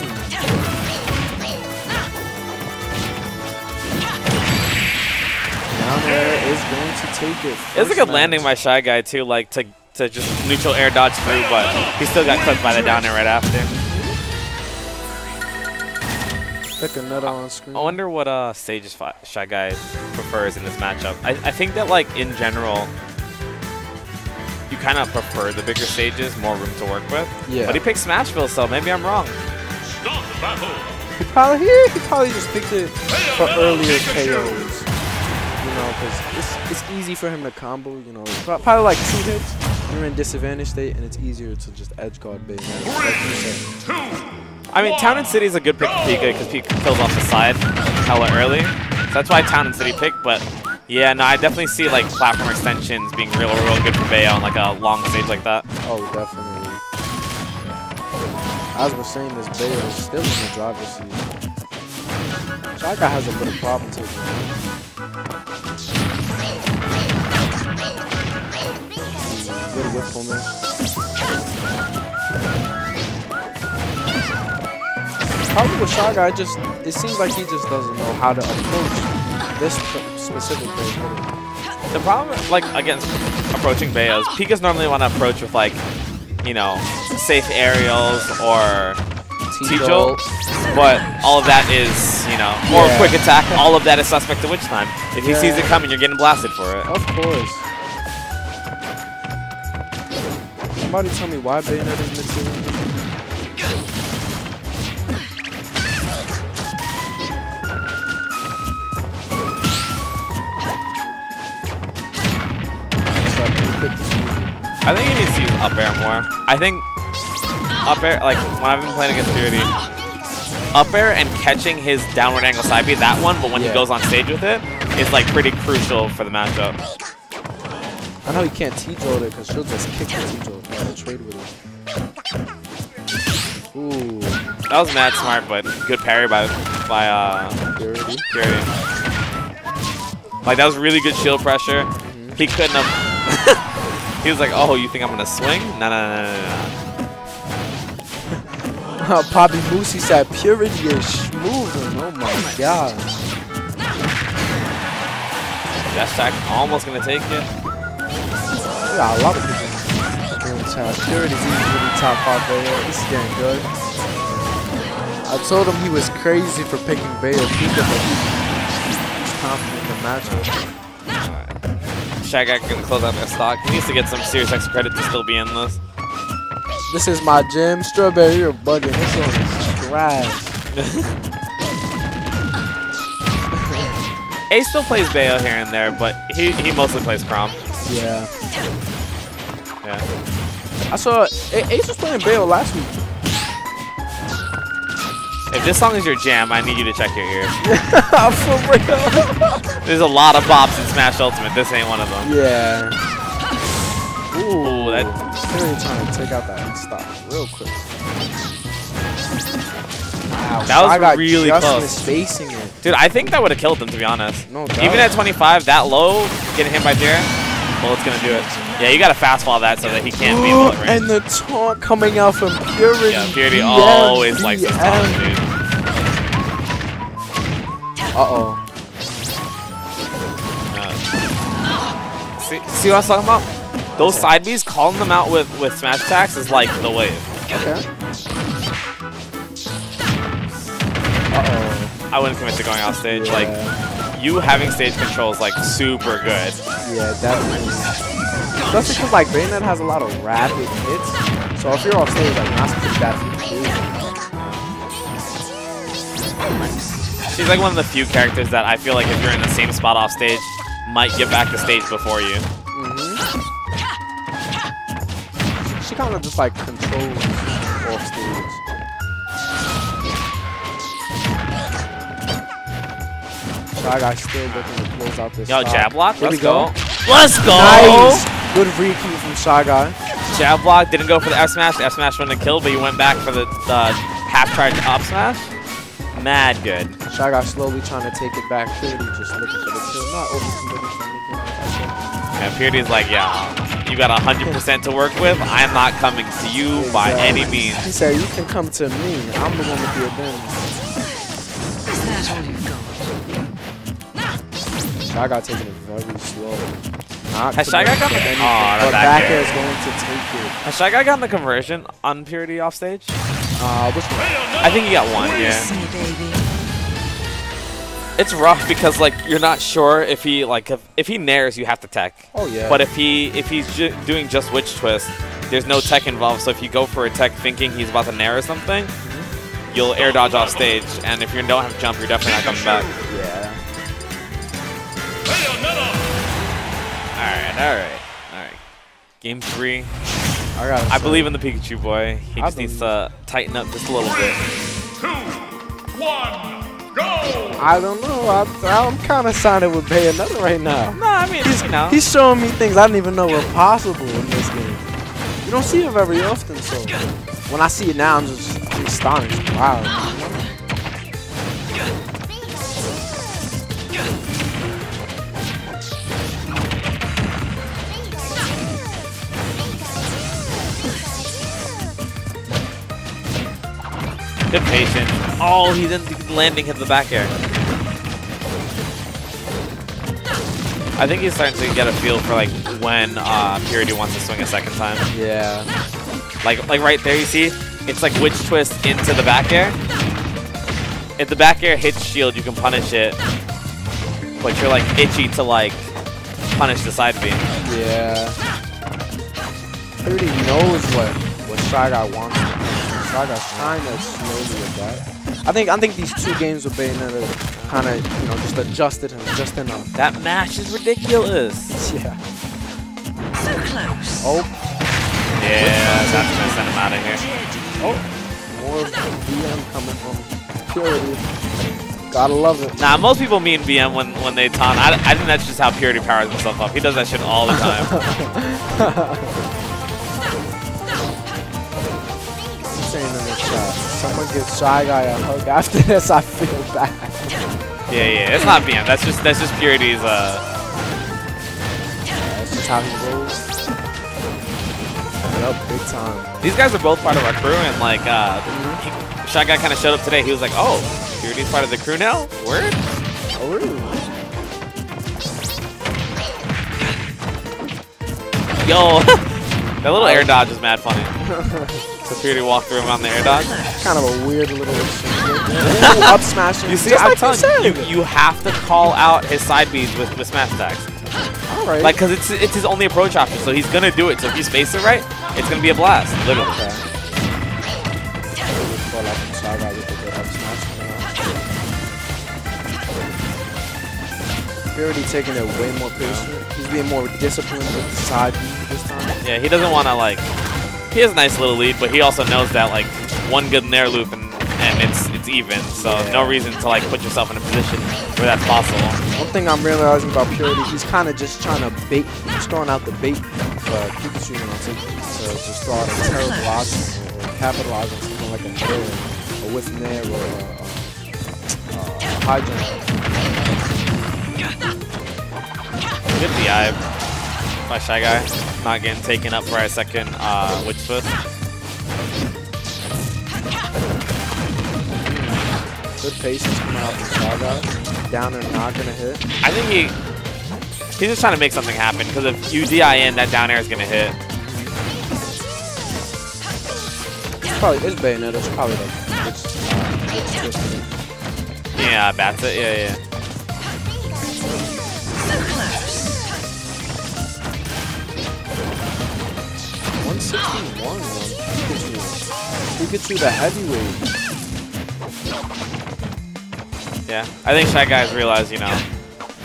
Down there is going to take it. it's a good landing match. by Shy Guy too, like to to just neutral air dodge through, but he still got clipped by the down air right after. Pick another on screen. I wonder what uh stages fi- Shy Guy prefers in this matchup. I, I think that like in general, you kind of prefer the bigger stages, more room to work with. Yeah. But he picked Smashville, so maybe I'm wrong. He probably he, he probably just picked it for earlier KOs. You know, because it's it's easy for him to combo. You know, probably like two hits. You're in disadvantage state, and it's easier to just edge guard bait. Like you said. I mean, Town and City is a good pick for Pika because Pika kills off the side hella early. So that's why Town and City pick. But yeah, no, I definitely see like platform extensions being real, real good for Bayo on like a long stage like that. Oh, definitely. As we're saying, this Bayo is still in the driver's seat. Guy has a little problem taking it. Good whip for me. Probably with Shy Guy, just it seems like he just doesn't know how to approach this sp- specific Bayo. The problem, like against approaching Bayos, Pikas normally want to approach with like, you know, safe aerials or T-Jolt, but all of that is, you know, or Yeah. quick attack. All of that is suspect to Witch Time. If he sees it coming, you're getting blasted for it. Of course. Somebody tell me why Bayonetta's material. I think he needs to use up air more. I think up air, like when I've been playing against Purity, up air and catching his downward angle side B, that one, but when Yeah. he goes on stage with it, is like pretty crucial for the matchup. I know he can't T-Jolt it because she'll just kick the T-Jolt. Gotta trade with it. Ooh, That was mad smart, but good parry by by uh, Purity. Purity. Like that was really good shield pressure. He couldn't have. (laughs) he was like, "Oh, you think I'm gonna swing? No, no, no, no, no, no." Poppy Boosie said Purity is smoothing. Oh my god. Dash attack almost gonna take it. Yeah, a lot of people doing. Purity's easily top five Bayo. This is getting good. I told him he was crazy for picking Bayo he's confident in the matchup. Shy Guy can close out their stock. He needs to get some Serious X credit to still be in this. This is my gym. Strawberry, you're bugging. This one is trash. (laughs) Ace still plays Bayo here and there, but he, he mostly plays Chrom. Yeah. Yeah. I saw A- Ace was playing Bayo last week. If this song is your jam, I need you to check your ears. (laughs) For real. There's a lot of bops in Smash Ultimate. This ain't one of them. yeah. Ooh, that Really trying to take out that stop real quick. Wow, That was Shy Guy really just close. misspacing it. dude, I think that would have killed them to be honest. No doubt. Even at 25, that low, getting hit by Jiren, well, it's gonna do it. Yeah, you gotta fastball that so that he can't be bullet range. and the taunt coming out from Purity. Yeah, Purity always likes this taunt, dude. Uh-oh. Uh, see, see what I was talking about? Those side Bs, calling them out with, with smash attacks is like the wave. Okay. Uh-oh. I wouldn't commit to going off stage. Like, you having stage control is like super good. Yeah, definitely. Especially because like Bayonet has a lot of rapid hits. So if you're off stage, like that's pretty bad for you. She's like one of the few characters that I feel like if you're in the same spot off stage, might get back to stage before you. hmm She kind of just like controls off stage. Shy Guy still looking to close out this. Yo, stock. jab block. Here Let's we go. Let's go. Nice. Good repeat from Shy Guy. Jab block didn't go for the F smash. F smash wouldn't have killed, but you went back for the uh, half charge up smash. Mad good. Shy Guy slowly trying to take it back. Purity just looking for the kill. Not overcommitting for anything. And Purity's like, yeah, you got 100% to work with. I'm not coming to you by any means. He said, you can come to me. I'm the one with the advantage. Shy Guy taking it very slow. Not Has Shy Guy got the- anything, Aw, the but back back air. air is going to take it. Has Shy Guy gotten the conversion on Purity off stage? Uh, which one? I think he got one, yeah. It's rough because like you're not sure if he like if, if he nairs you have to tech. Oh yeah. But if he if he's ju doing just witch twist, there's no tech involved. So if you go for a tech thinking he's about to nair or something, you'll air dodge off stage. And if you don't have jump, you're definitely not coming back. yeah. All right, all right, all right. Game three. I got. I believe in the Pikachu boy. He I just needs to tighten up just a little bit. Three, two, one, go! I don't know. I, I'm kind of sided with Bayonetta right now. No, I mean, you know. He's showing me things I didn't even know were possible in this game. You don't see it very often, so when I see it now, I'm just astonished. Wow. Good patience. Oh, he's the landing hit the back air. I think he's starting to get a feel for like when uh, Purity wants to swing a second time. Yeah. Like like right there, you see, it's like witch twist into the back air. If the back air hits shield, you can punish it, but you're like itchy to like punish the side beam. Yeah. Already knows what what Shy Guy wants. Shy Guy's trying to slowly adapt. I think I think these two games with Bayonetta kind of you know just adjusted him just enough. That match is ridiculous. (laughs) Yeah. So close. Oh, Yeah, that's gonna send him out of here. oh, more VM coming from Purity. Gotta love it. Nah, most people mean BM when, when they taunt. I, I think that's just how Purity powers himself up. He does that shit all the time. (laughs) saying in the chat. Someone give Shy Guy a hug after (laughs) this. I feel bad. yeah, yeah, it's not BM. That's just that's just Purity's. Uh, That's just how he rolls. Yup, big time. these guys are both part of our crew, and like, uh, he, Shy Guy kind of showed up today. He was like, "Oh, Purity's part of the crew now." Word. Oh, really? Yo, (laughs) That little air dodge is mad funny. (laughs) so Purity walked through him on the air dodge. Kind of a weird little Ooh, (laughs) up smash. You see, Just I'm like telling you, you, you have to call out his side beats with, with smash attacks. All right. Like, cause it's it's his only approach option, so he's gonna do it. So if you space it right, it's gonna be a blast, literally. Okay. Fall off the side, I get the good up smash. Purity taking it way more patient. He's being more disciplined with the side B this time. Yeah, he doesn't want to like. He has a nice little lead, but he also knows that like one good nair loop and and it's it's even. So no reason to like put yourself in a position where that's possible. One thing I'm realizing about Purity, he's kind of just trying to bait, he's throwing out the bait for Pikachu you know, to, to just throw out a terrible option or, or capitalize on something like a nair, a whiff nair, or a, a, a high jump. Good DI by Shy Guy. Not getting taken up for a second uh, Witch Twist. Good patience coming out the Saga. Down and not gonna hit. I think he he's just trying to make something happen because if you DI in, that down air is gonna hit. It's probably it's Bayonetta. It's probably like it's, uh, it's. Yeah, bats it. Yeah, yeah. 161 on Pikachu. Pikachu the heavyweight. Yeah, I think Shy Guys realize, you know,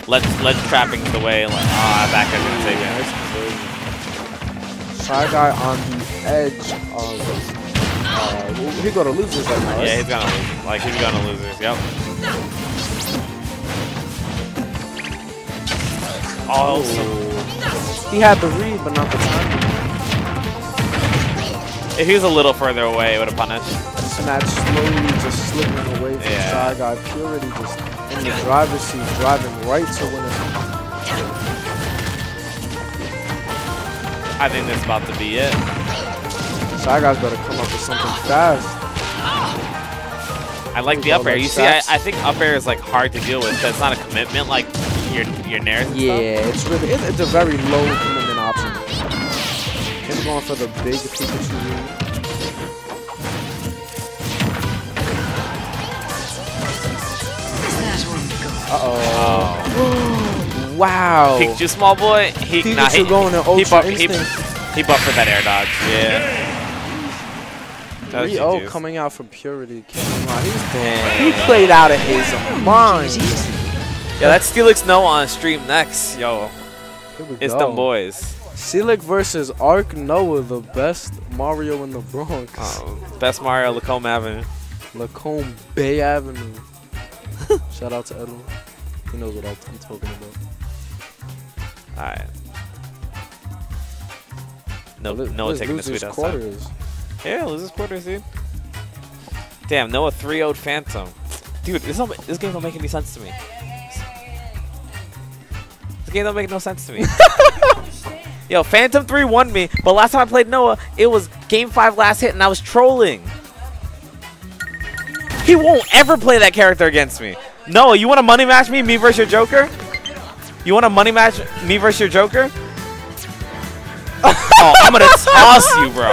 let's let trapping the way. Like, ah, that guy's gonna take it. Shy guy on the edge of. Uh, he go to losers right now. Yeah, he's gonna lose. Like he's gonna losers. Yep. Oh, He had the read, but not the timing. If he was a little further away, it would have punished. Smash slowly just slipping away from Yeah. Shy Guy. Purity just in the driver's seat, driving right to win it. I think that's about to be it. Shy Guy's better come up with something fast. I like the up air. You see, I. I think up air is like hard to deal with. It's not a commitment like your your nair. Yeah, stuff. it's really it's, it's a very low commitment option. Him going for the big Pikachu lead. That one gone. Uh Oh. oh. wow. Pikachu small boy. He Pikachu nah, he, going to he, buff, he, he buffed for that air dodge. Yeah. Was 3-0 coming out from Purity. Can't lie, he's- He played out of his mind. Yeah, that's Steelix Noah on stream next. Yo, it's go. them boys. Steelix versus Ark Noah, the best Mario in the Bronx. Um, best Mario Lacombe Avenue. Lacombe Bay Avenue. (laughs) Shout out to Edwin. He knows what I'm talking about. Alright. No, Li- Noah taking the sweet outside. quarters. Yeah, loses quarters, dude. Damn, Noah 3 0 Phantom. Dude, this, don't, this game don't make any sense to me. This game don't make no sense to me. (laughs) Yo, Phantom 3 won me, but last time I played Noah, it was game 5 last hit and I was trolling. He won't ever play that character against me. Noah, you want to money match me, me versus your Joker? You want to money match me versus your Joker? (laughs) oh, I'm gonna toss you, bro.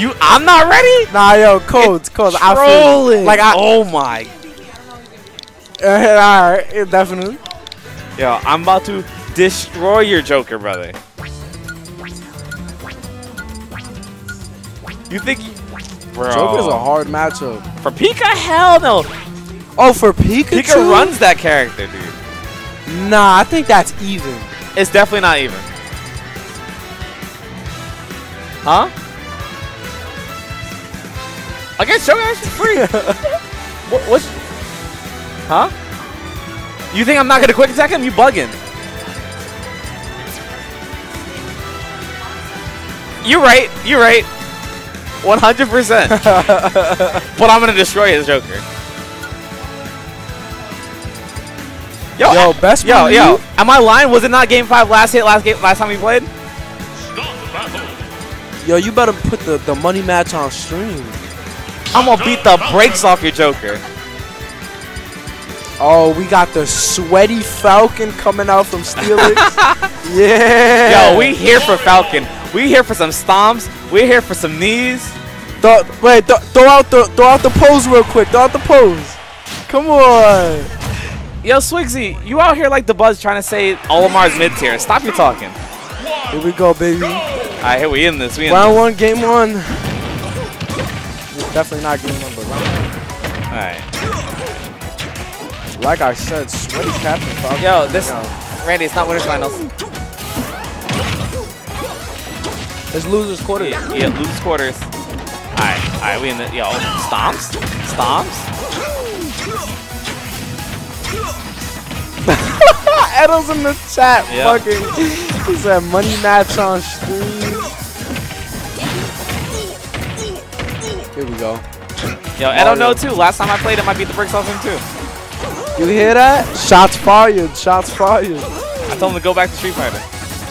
You, I'm not ready. Nah, yo, codes, codes. I feel Trolling. like I. oh my. (laughs) all right, definitely. Yo, I'm about to destroy your Joker, brother. You think, bro? Joker's a hard matchup. for Pika? Hell no. Oh, for Pikachu? Pika runs that character, dude. Nah, I think that's even. It's definitely not even. Huh? Against Joker, it's free. (laughs) what, what's? Huh? You think I'm not gonna quick attack him? You bugging? You're right. You're right. 100%. but (laughs) I'm gonna destroy his Joker. Yo, Yo, best yo, move. yo. Am I lying? Was it not game five last hit last game last time we played? Yo, you better put the, the money match on stream. I'm gonna beat the brakes off your Joker. Oh, we got the sweaty Falcon coming out from Steelix. (laughs) yeah. Yo, we here for Falcon. We here for some stomps. We're here for some knees. Th- wait, th- throw out the throw out the pose real quick. Throw out the pose. Come on. Yo, Swigsy, you out here like the buzz trying to say Olimar's mid tier. Stop your talking. Here we go, baby. Alright, here we in this. We in Round this. one, game one. Definitely not game one, but round Alright. one. Like I said, sweaty Captain Falcon. Yo, this Yo, Randy, it's not winners finals. it's losers quarter. Yeah, yeah lose quarters. Alright, alright, we in the yo stomps, stomps. (laughs) Edo's in the chat. Yep. Fucking. He said money match on stream. Here we go. Yo, I don't know too. Last time I played him, I beat the bricks off him too. You hear that? Shots fired. Shots fired. I told him to go back to Street Fighter.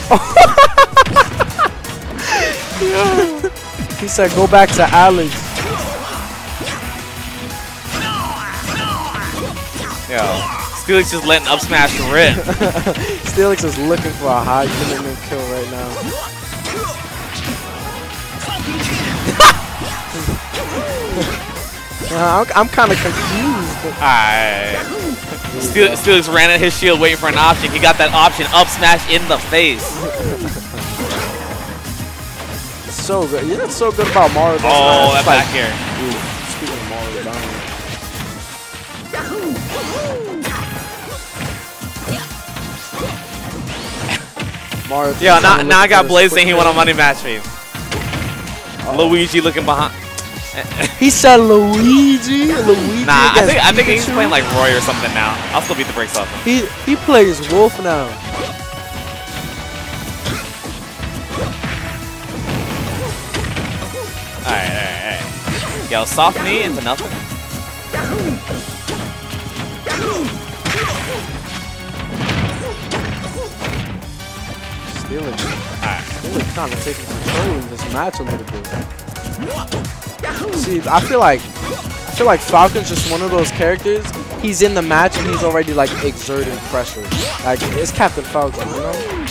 (laughs) He said go back to Alex. Yo, Steelix just letting up smash rip. (laughs) Steelix is looking for a high minimum kill right now. (laughs) Uh, I'm, I'm kind of confused. Alright. Steel, Steelix ran at his shield waiting for an option. He got that option up smash in the face. So good. You know what's so good about Mario? That's Oh, that back here. Dude, speaking of Mario, down. Mario. Yo, now, now I got for Blaze saying he won want a money match me. Luigi looking behind. (laughs) He said Luigi. Luigi. Nah, I think I think he's playing like Roy or something now. I'll still beat the brakes off him. He he plays Wolf now. Alright, alright, alright. Yo, soft knee into nothing. Steelix. Alright. Steelix kind of taking control of this match a little bit. See, I feel like I feel like Falcon's just one of those characters. He's in the match and he's already like exerting pressure. Like it's Captain Falcon, you know?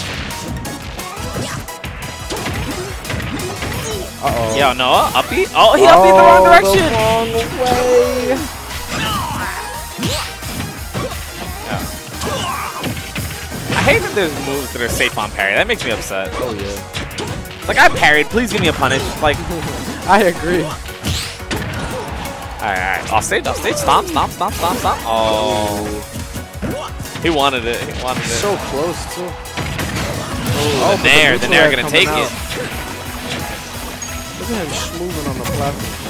Uh oh. Yo, Noah, uppy? Oh, he uppy the wrong direction! The wrong way. I hate that there's moves that are safe on parry. That makes me upset. Oh yeah. Like, I parried. Please give me a punish. Like, (laughs) I agree. alright, alright. Off stage, off stage. Stomp, stomp, stomp, stomp, stomp. Oh. He wanted it. He wanted it. So close too. Ooh, Oh, the Nair. The Nair gonna take out. it. Look at him smoothing on the platform.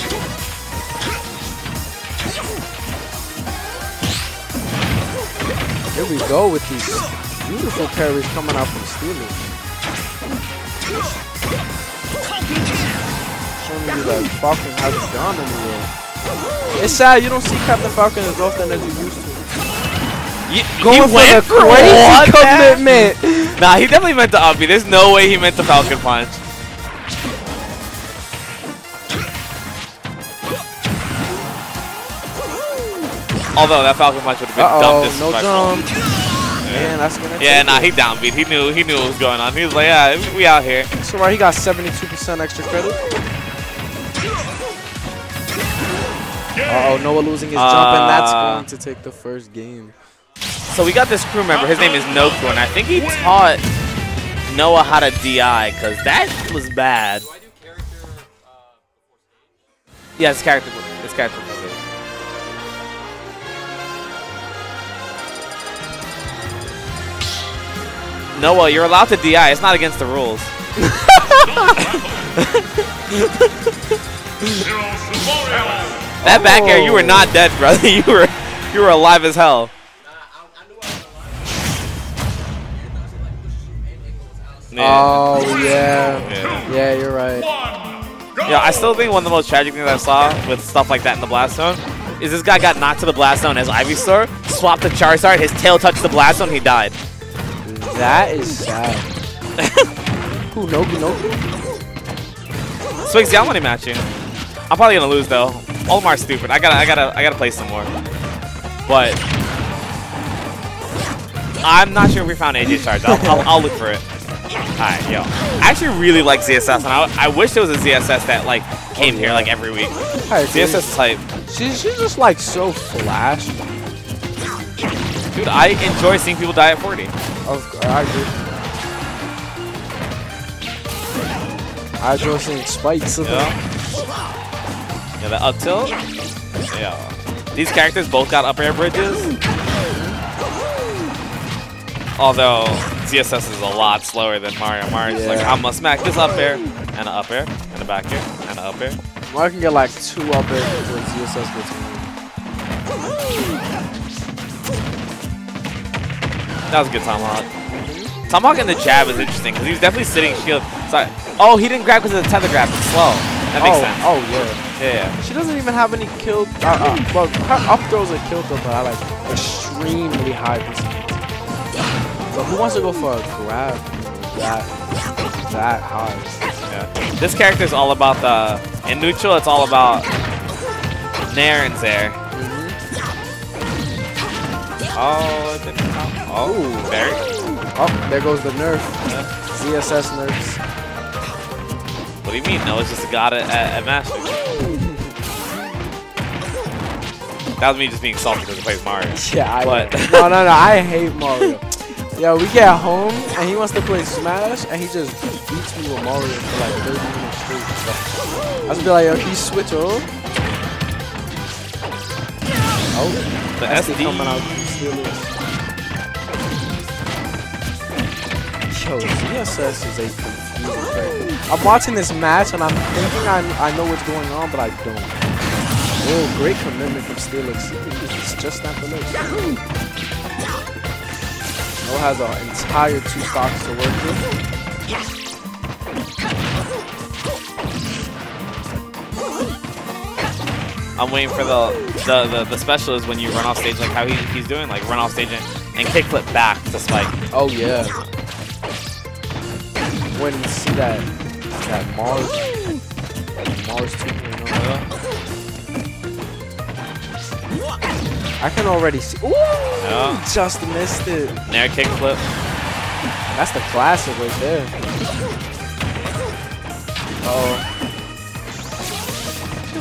Here we go with these beautiful parries coming out from Steelix. Showing that Falcon hasn't gone anywhere. It's sad you don't see Captain Falcon as often as you used to. He, Going he for went the for crazy one, man. commitment. Nah, he definitely meant the uppy. There's no way he meant the Falcon Punch. Although that Falcon Punch would have been Uh dumb oh, no disrespectful. jump. Man, that's gonna. Yeah, take nah, it. he downbeat. He knew he knew what was going on. He was like, yeah, we out here. So right, he got 72% extra credit. Uh oh, Noah losing his jump, and that's Uh, going to take the first game. So we got this crew member. His name is Noku, and I think he taught Noah how to DI, because that was bad. Yeah, his character. It's character. was. Noah, you're allowed to DI. It's not against the rules. (laughs) (laughs) (laughs) That back air, you were not dead, brother. (laughs) You were, you were alive as hell. Oh yeah, Yeah. yeah, you're right. Yeah, I still think one of the most tragic things I saw with stuff like that in the Blast Zone is this guy got knocked to the Blast Zone as Ivysaur, swapped the Charizard, his tail touched the Blast Zone, he died. That is sad. (laughs) Who Nobu Nobu? Swigsy, I'm money matching. I'm probably gonna lose though. Olimar's stupid. I gotta, I gotta, I gotta play some more. But I'm not sure if we found AJ charge. I'll, I'll, I'll look for it. Alright, yo. I actually really like ZSS, and I, I wish there was a ZSS that like came here like every week. Agree. ZSS is hype. She's she's just like so flash. Dude, I enjoy seeing people die at 40. Of I agree. I enjoy seeing spikes. Yeah. Yeah, the up tilt. Yeah. These characters both got up air bridges. Although ZSS is a lot slower than Mario. Mario's like, I'm gonna smack this up air, and an up air, and a back air, and an up air. I can get like two up there with ZSS gets. That was a good tomahawk. Tomahawk and the jab is interesting because he's definitely sitting shield. Sorry. Oh, he didn't grab because of the tether grab. It's slow. That makes oh, sense. Oh yeah. Yeah, yeah. She doesn't even have any kill. Uh, uh, well, her up throws are kill throw, but I like extremely high percentage. But who wants to go for a grab that that high? Yeah. This character is all about the in neutral. It's all about Nair and Zair. Oh, it didn't come. Oh, very. Oh, there goes the nerf. ZSS nerfs. What do you mean? No, it's just a god uh, at, at, at Master. That was me just being salty because he plays Mario. (laughs) Yeah, I What? (laughs) no, no, no. I hate Mario. Yo, we get home and he wants to play Smash and he just beats me with Mario for like 30 minutes straight. I just be like, yo, you switch over? Oh, The SD. coming out. Yo, ZSS is a. I'm watching this match and I'm thinking I, I know what's going on, but I don't. Oh, great commitment from Steelix. It's just not the list. Noah has an entire two stocks to work with. I'm waiting for the the, the the special is when you run off stage like how he, he's doing, like run off stage and, and kickflip back to spike. Oh yeah. When you see that that Mars that Mars 2.0. I can already see. Ooh, Yeah. just missed it. Nair kickflip. That's the classic right there. Oh,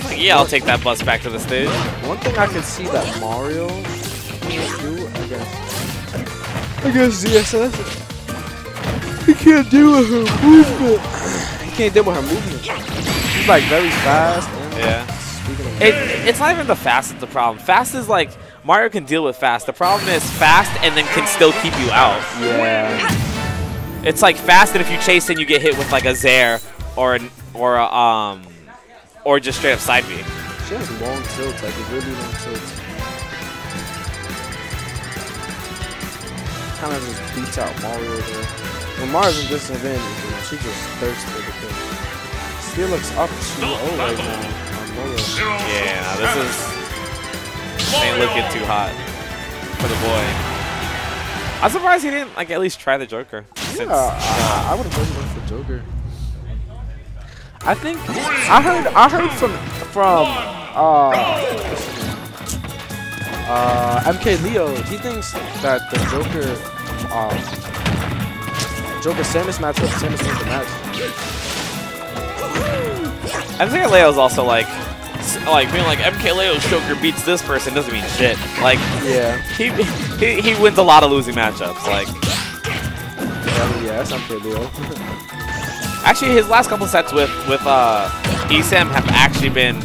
like, yeah, I'll take that bus back to the stage. one thing I can see that Mario can't do against against ZSS. (laughs) He can't do with her movement. He can't deal with her movement. She's like very fast. Yeah. It, it's not even the fast that's the problem. Fast is like Mario can deal with fast. The problem is fast and then can still keep you out. yeah. It's like fast and if you chase and you get hit with like a Zair or an, or a, um or just straight up side B. She has long tilts, like a really long tilts. Kind of just beats out Mario there. When Mario's in disadvantage, you know, she just thirsts for the kill. Still looks up 2-0 right now on Mario. Yeah, this is ain't looking too hot for the boy. I'm surprised he didn't like at least try the Joker. Since, Yeah, I, I would have voted for Joker. I think I heard I heard from from uh uh MK Leo. He thinks that the Joker um Joker Samus matchup Samus wins the match. I think Leo's also like like being like MK Leo's Joker beats this person doesn't mean shit. Like Yeah, he he, he wins a lot of losing matchups. Like yeah, yeah that's MK Leo. (laughs) actually his last couple sets with with uh ESAM have actually been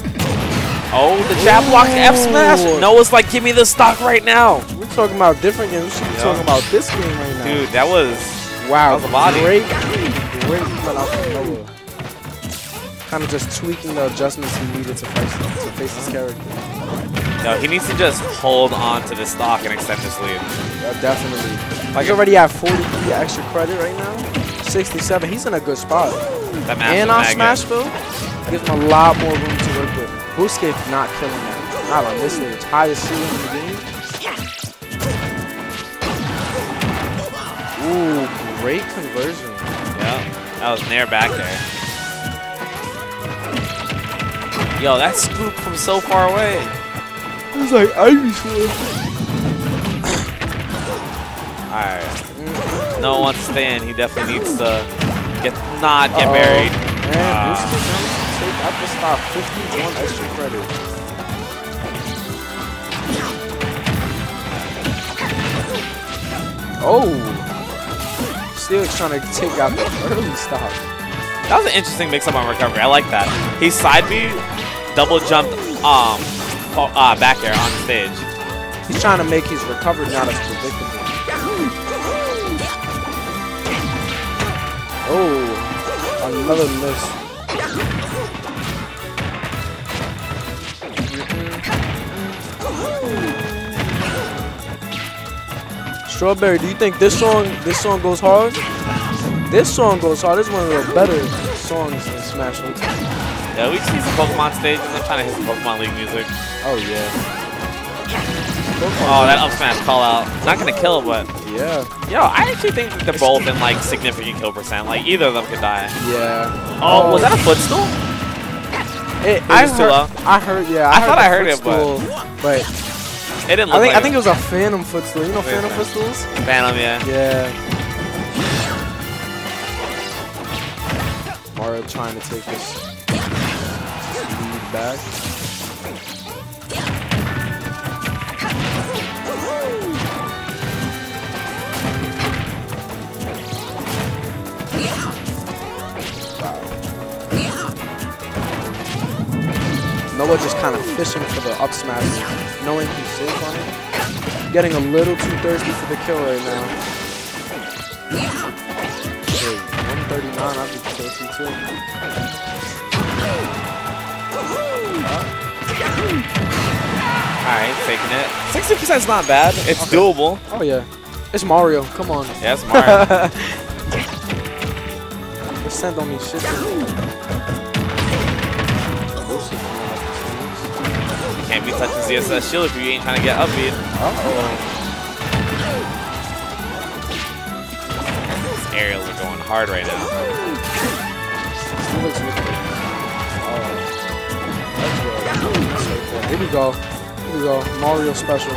Oh, the jab block F smash. Noah's like, give me the stock right now. We're talking about different games. We're Yeah. talking about this game right now. Dude, that was Wow, That was a body. great, great coming out from Noah. Kind of just tweaking the adjustments he needed to face, to face his character. no, he needs to just hold on to the stock and extend his lead. Yeah, definitely. Like already have 43 extra credit right now. 67. He's in a good spot. And on. Smashville, gives him a lot more room to work with. Busquets not killing that. Not on this stage. Highest ceiling in the game. Ooh, great conversion. Yeah, that was near back there. Yo, that scoop from so far away. It's like Irish one. Alright. No one wants to. He definitely needs to get not get Uh-oh. buried. And Ah. Booster Jones take out the stop. 51 extra credit. Oh! Steelix trying to take out the early stop. That was an interesting mix-up on recovery. I like that. He side B, double jumped, um, uh, back air on stage. He's trying to make his recovery not as predictable. Oh, another miss. Strawberry, do you think this song this song goes hard? This song goes hard. This is one of the better songs in Smash Ultimate. Yeah, we see some Pokemon stages. I'm trying to hit some Pokemon League music. Oh yeah. Oh, that up smash call out. Not gonna kill, but Yeah. yo, I actually think they're both in like significant kill percent. Like either of them could die. Yeah. Oh, was that a oh. footstool? It, It I was too heard, low. I heard, yeah. I thought I heard it, but- but It didn't I think like I think it was a Phantom footstool. You know Phantom Phantom. footstools? Phantom, yeah. Yeah. Mario trying to take this lead back. Noah just kind of fishing for the up smash, knowing he's safe on it. Getting a little too thirsty for the kill right now. Hey, 139, I'd be thirsty too. Alright, taking it. 60% is not bad. It's doable. Oh yeah. It's Mario, come on. Yeah, it's Mario. (laughs) Percent don't mean shit. (laughs) Can't be touching ZSS shield if you ain't trying to get upbeat. Uh-oh. These aerials are going hard right now. He looks wicked. Oh. That's good. Here we go. Here we go. Mario special.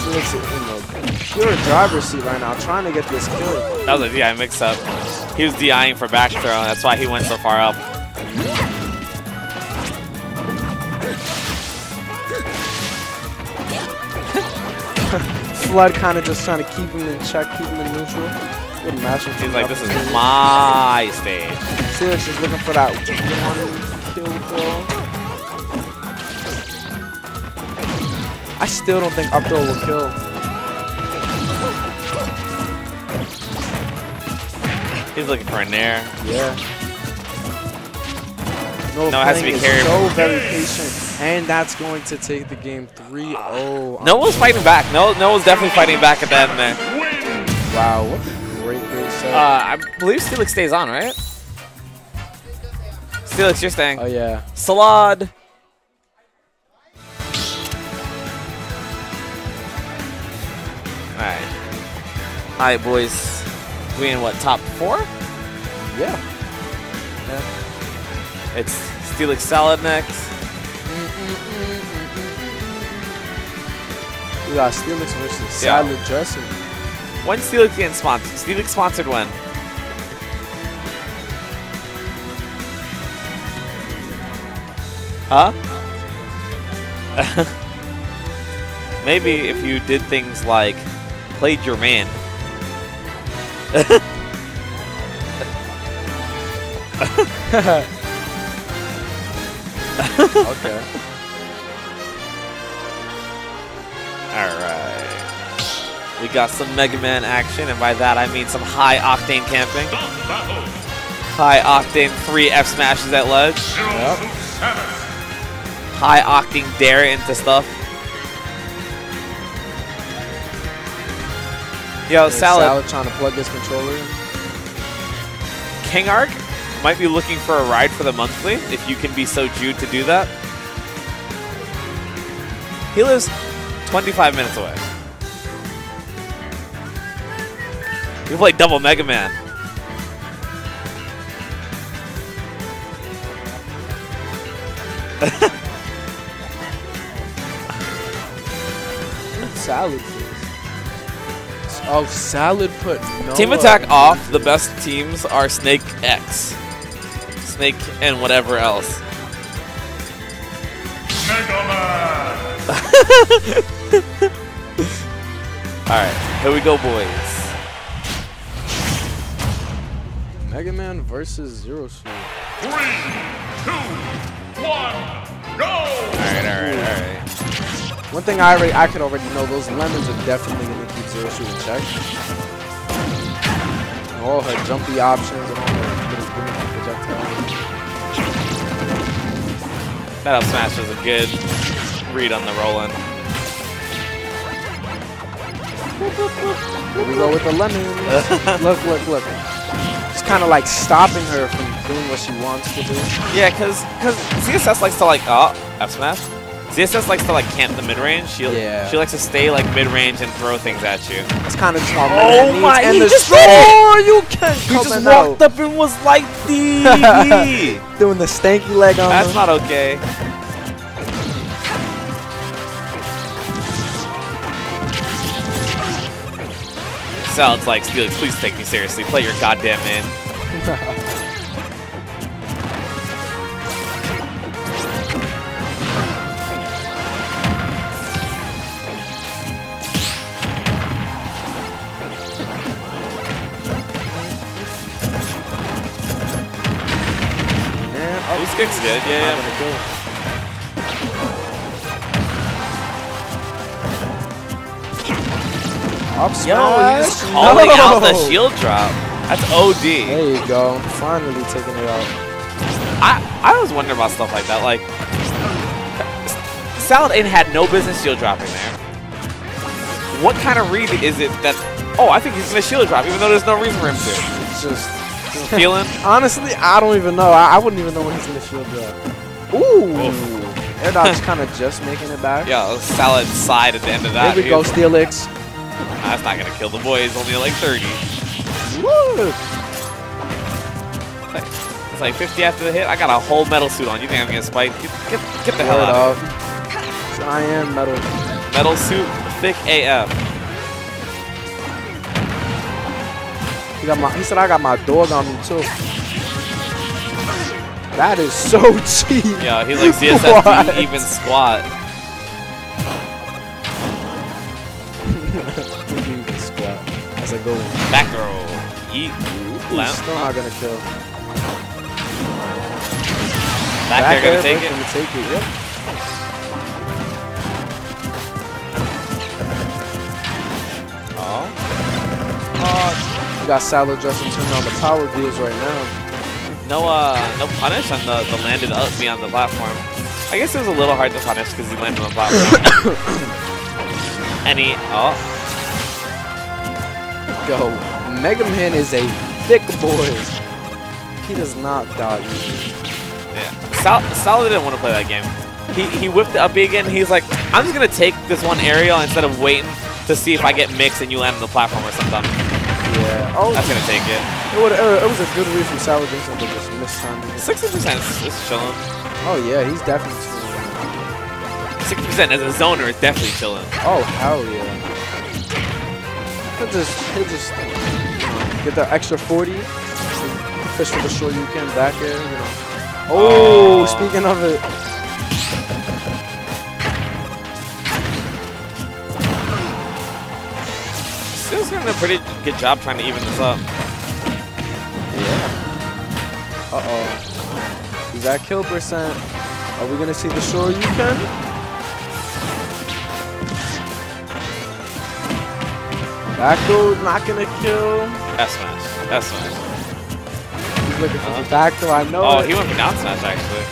She looks in the pure driver's seat right now, trying to get this kill. That was a DI mix-up. He was DIing for back throw. That's why he went so far up. (laughs) Flood kind of just trying to keep him in check, keep him in neutral. Good matchup. He's like, this is my stage. Felix is looking for that one kill throw. I still don't think up throw will kill. He's looking for a nair. Yeah. No, No, it has to be carried. so very patient. And that's going to take the game 3-0. Noah's fighting back. Noah, Noah's definitely fighting back at the end there. Wow, what a great, great set. Uh, I believe Steelix stays on, right? Steelix, you're staying. oh, yeah. Salad. Alright. Alright, boys. We in what, top four? Yeah. yeah. It's Steelix Salad next. We got Steelix versus Yeah. Salad Dressing. When Steelix getting sponsored? Steelix sponsored when? Huh? (laughs) Maybe if you did things like played your man. Okay. Alright. We got some Mega Man action, and by that I mean some high octane camping. High octane three F smashes at ledge. yep. High octane dair into stuff. Yo, Salad, Salad trying to plug his controller in. King Arc might be looking for a ride for the monthly, if you can be so Jude to do that. He lives 25 minutes away. You play double Mega Man. (laughs) Salad. Is. Oh, salad put no. Team Attack off, the best teams are Snake X. Snake and whatever else. (laughs) Alright, here we go, boys. Mega Man versus Zero Suit. Three, two, one, go! Alright, alright, alright. One thing I already I could already know those lemons are definitely gonna keep Zero Suit check. And all her jumpy options and all her. That up smash was a good read on the roll-in. Here we go with the lemons. (laughs) look, look, look. It's kind of like stopping her from doing what she wants to do. Yeah, because cause ZSS likes to like, oh, F smash. ZSS likes to like camp the mid range. She Yeah. she likes to stay like mid range and throw things at you. It's kind of oh just all Oh my- And he the just did sure you can He just walked out up and was like (laughs) the. doing the stanky leg on That's him. not okay. Sounds like Steelix, please take me seriously. Play your goddamn man. (laughs) Man, Oh, good. Yeah, I'm yeah. gonna go. Up Yo, smash. he's calling out the shield drop. That's OD. There you go. Finally taking it out. I, I was wondering about stuff like that. Like, Saladin had no business shield dropping there. What kind of read is it that, oh, I think he's going to shield drop, even though there's no reason for him to? It's just. Feeling? (laughs) Honestly, I don't even know. I, I wouldn't even know when he's gonna shield drop. Ooh. Air dodge kind of just making it back. Yeah, Salad side at the end of that. There we go, Steelix. That's not going to kill the boy. He's only like 30. Woo! It's like 50 after the hit. I got a whole metal suit on. You think I'm going to spike? Get, get, get the hell Word out of up. Giant metal. Metal suit, thick AF. He got my. He said I got my dog on me too. That is so (laughs) cheap. Yeah, he's like? (laughs) CSSD even squat. can squat as I go in. Back throw. Eat. He's still not gonna kill. Back, there, gonna take it. Gonna take it. Yep. You got salad dressing turning on the power gears right now. No, uh, no punish on the, the landed up B on the platform. I guess it was a little hard to punish because he landed on the platform. (coughs) and he, oh, Go. Mega Man is a thick boy. He does not dodge. yeah. Sal, Sal didn't want to play that game. He, he whipped the up B again. He's like, I'm just going to take this one aerial instead of waiting to see if I get mixed and you land on the platform or something. Yeah. Oh, That's to take it. it, would, uh, it was a good read from Jason, but just missed timing. 60% is chilling. Oh yeah, he's definitely. chilling. 60% as a zoner is definitely chilling. Oh hell yeah. He'll just, he'll just you know, get the extra 40. Fish for the Shoryuken back air, you know. Oh, Oh. speaking of it. Doing a pretty good job trying to even this up. Yeah. Uh oh. He's at kill percent. Are we gonna see the Shoryuken? Back throw not gonna kill. That's smash. That's smash. He's looking for Uh-huh. the back throw. I know. Oh, it. he went for down smash actually.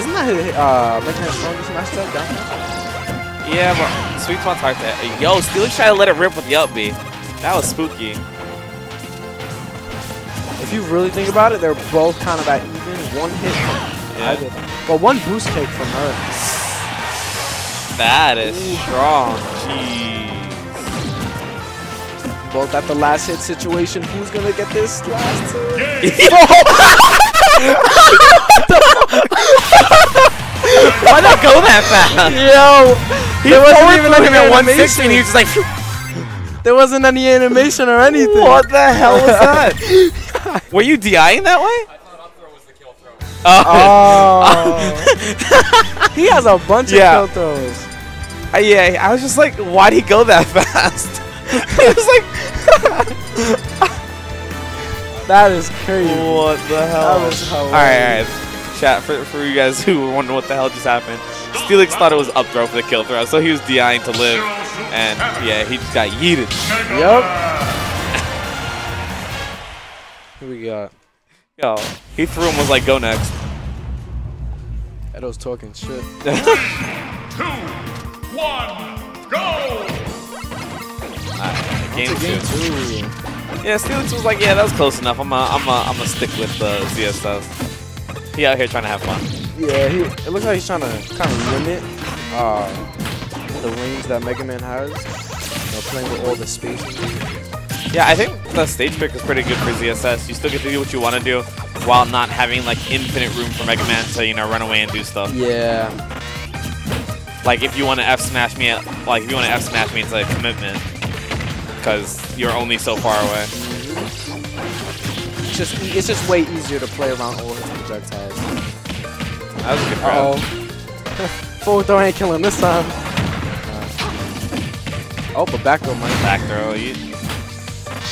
Isn't that his, uh, Mega Man's strongest smash attack down? Yeah, but sweet spot's hard to. Yo, Steelix tried to let it rip with the up B. That was spooky. If you really think about it, they're both kind of at even. One hit from Yeah. either. But one boost take from her. That is strong. Jeez. Both at the last hit situation. Who's gonna get this (laughs) last (laughs) hit? Go that fast? Yo, He there wasn't even threw any him at 160 and he was just like, There wasn't any animation or anything. what the hell was that? (laughs) Were you DIing that way? I thought up throw was the kill throw. Oh, Oh. (laughs) he has a bunch Yeah. of kill throws. Uh, yeah, I was just like, why'd he go that (laughs) fast? he was like, That is crazy. what the hell? That was All right, all right. Chat, for, for you guys (laughs) who were wondering what the hell just happened, Steelix thought it was up throw for the kill throw, so he was DIing to live, and yeah, he just got yeeted. Yep. Who we got? Yo, he threw him was like, go next. Edo's talking shit. Three, (laughs) two, one, Game Game two. two. Yeah, Steelix was like, yeah, that was close enough. I'm a, I'm a, I'm a stick with the ZSS. He out here trying to have fun. Yeah, he. It looks like he's trying to kind of limit uh, the range that Mega Man has. You know, playing with all the spaces. Yeah, I think the stage pick is pretty good for ZSS. You still get to do what you want to do while not having like infinite room for Mega Man to, you know, run away and do stuff. Yeah. Like if you want to F smash me, like if you want to F smash me, it's like a commitment because you're only so far away. It's just it's just way easier to play around all his projectiles. That was a good Uh oh. Forward throw ain't killing this time. Oh, but back throw money. Back throw. You,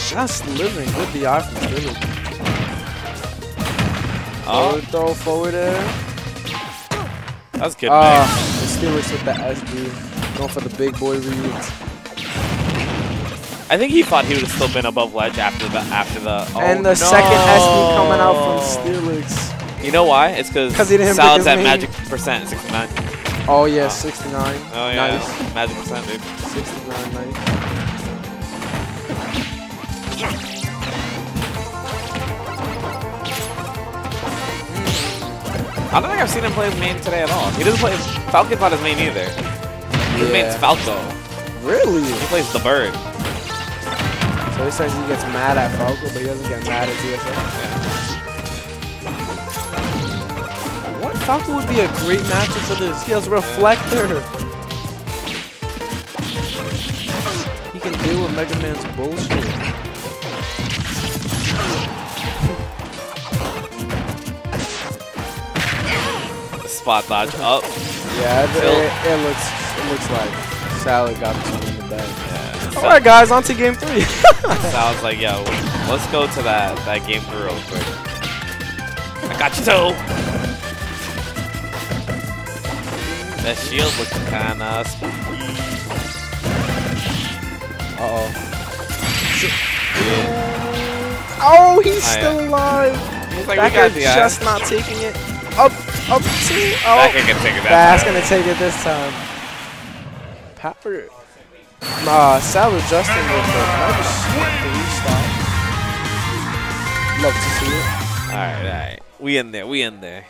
Just living. Good DI from Steelix. oh, Forward throw, forward air. that's good. Ah, man. the Steelix with the SB. Going for the big boy reads. I think he thought he would have still been above ledge after the after the. Oh, and the no. second SB coming out from Steelix. You know why? It's because he didn't Salad's at magic percent 69. Oh yeah, Ah. 69. Oh yeah, Nice. magic percent, dude. 69, nice. I don't think I've seen him play his main today at all. He doesn't play. Falcon not his main either. His main's Falco. Really? He plays the bird. So he says he gets mad at Falco, but he doesn't get mad at ZSS. What? Falco would be a great matchup for this. He has Reflector. He can deal with Mega Man's bullshit. Spot dodge up. Yeah, it, it, it looks it looks like Salad got this one in the bag. Yeah. All right, guys, on to game three. (laughs) Sounds like yo. Let's go to that that game through real quick. I got you too. That shield looks kinda spooky. Uh oh. Oh, he's Oh, yeah. still alive. Looks like we got just not taking it. Up, up two. Oh, Backer can take it that That's gonna take it this time. Pepper. Nah, Salad Justin with the nice three stop. Love to see it. Alright, alright. We in there, we in there.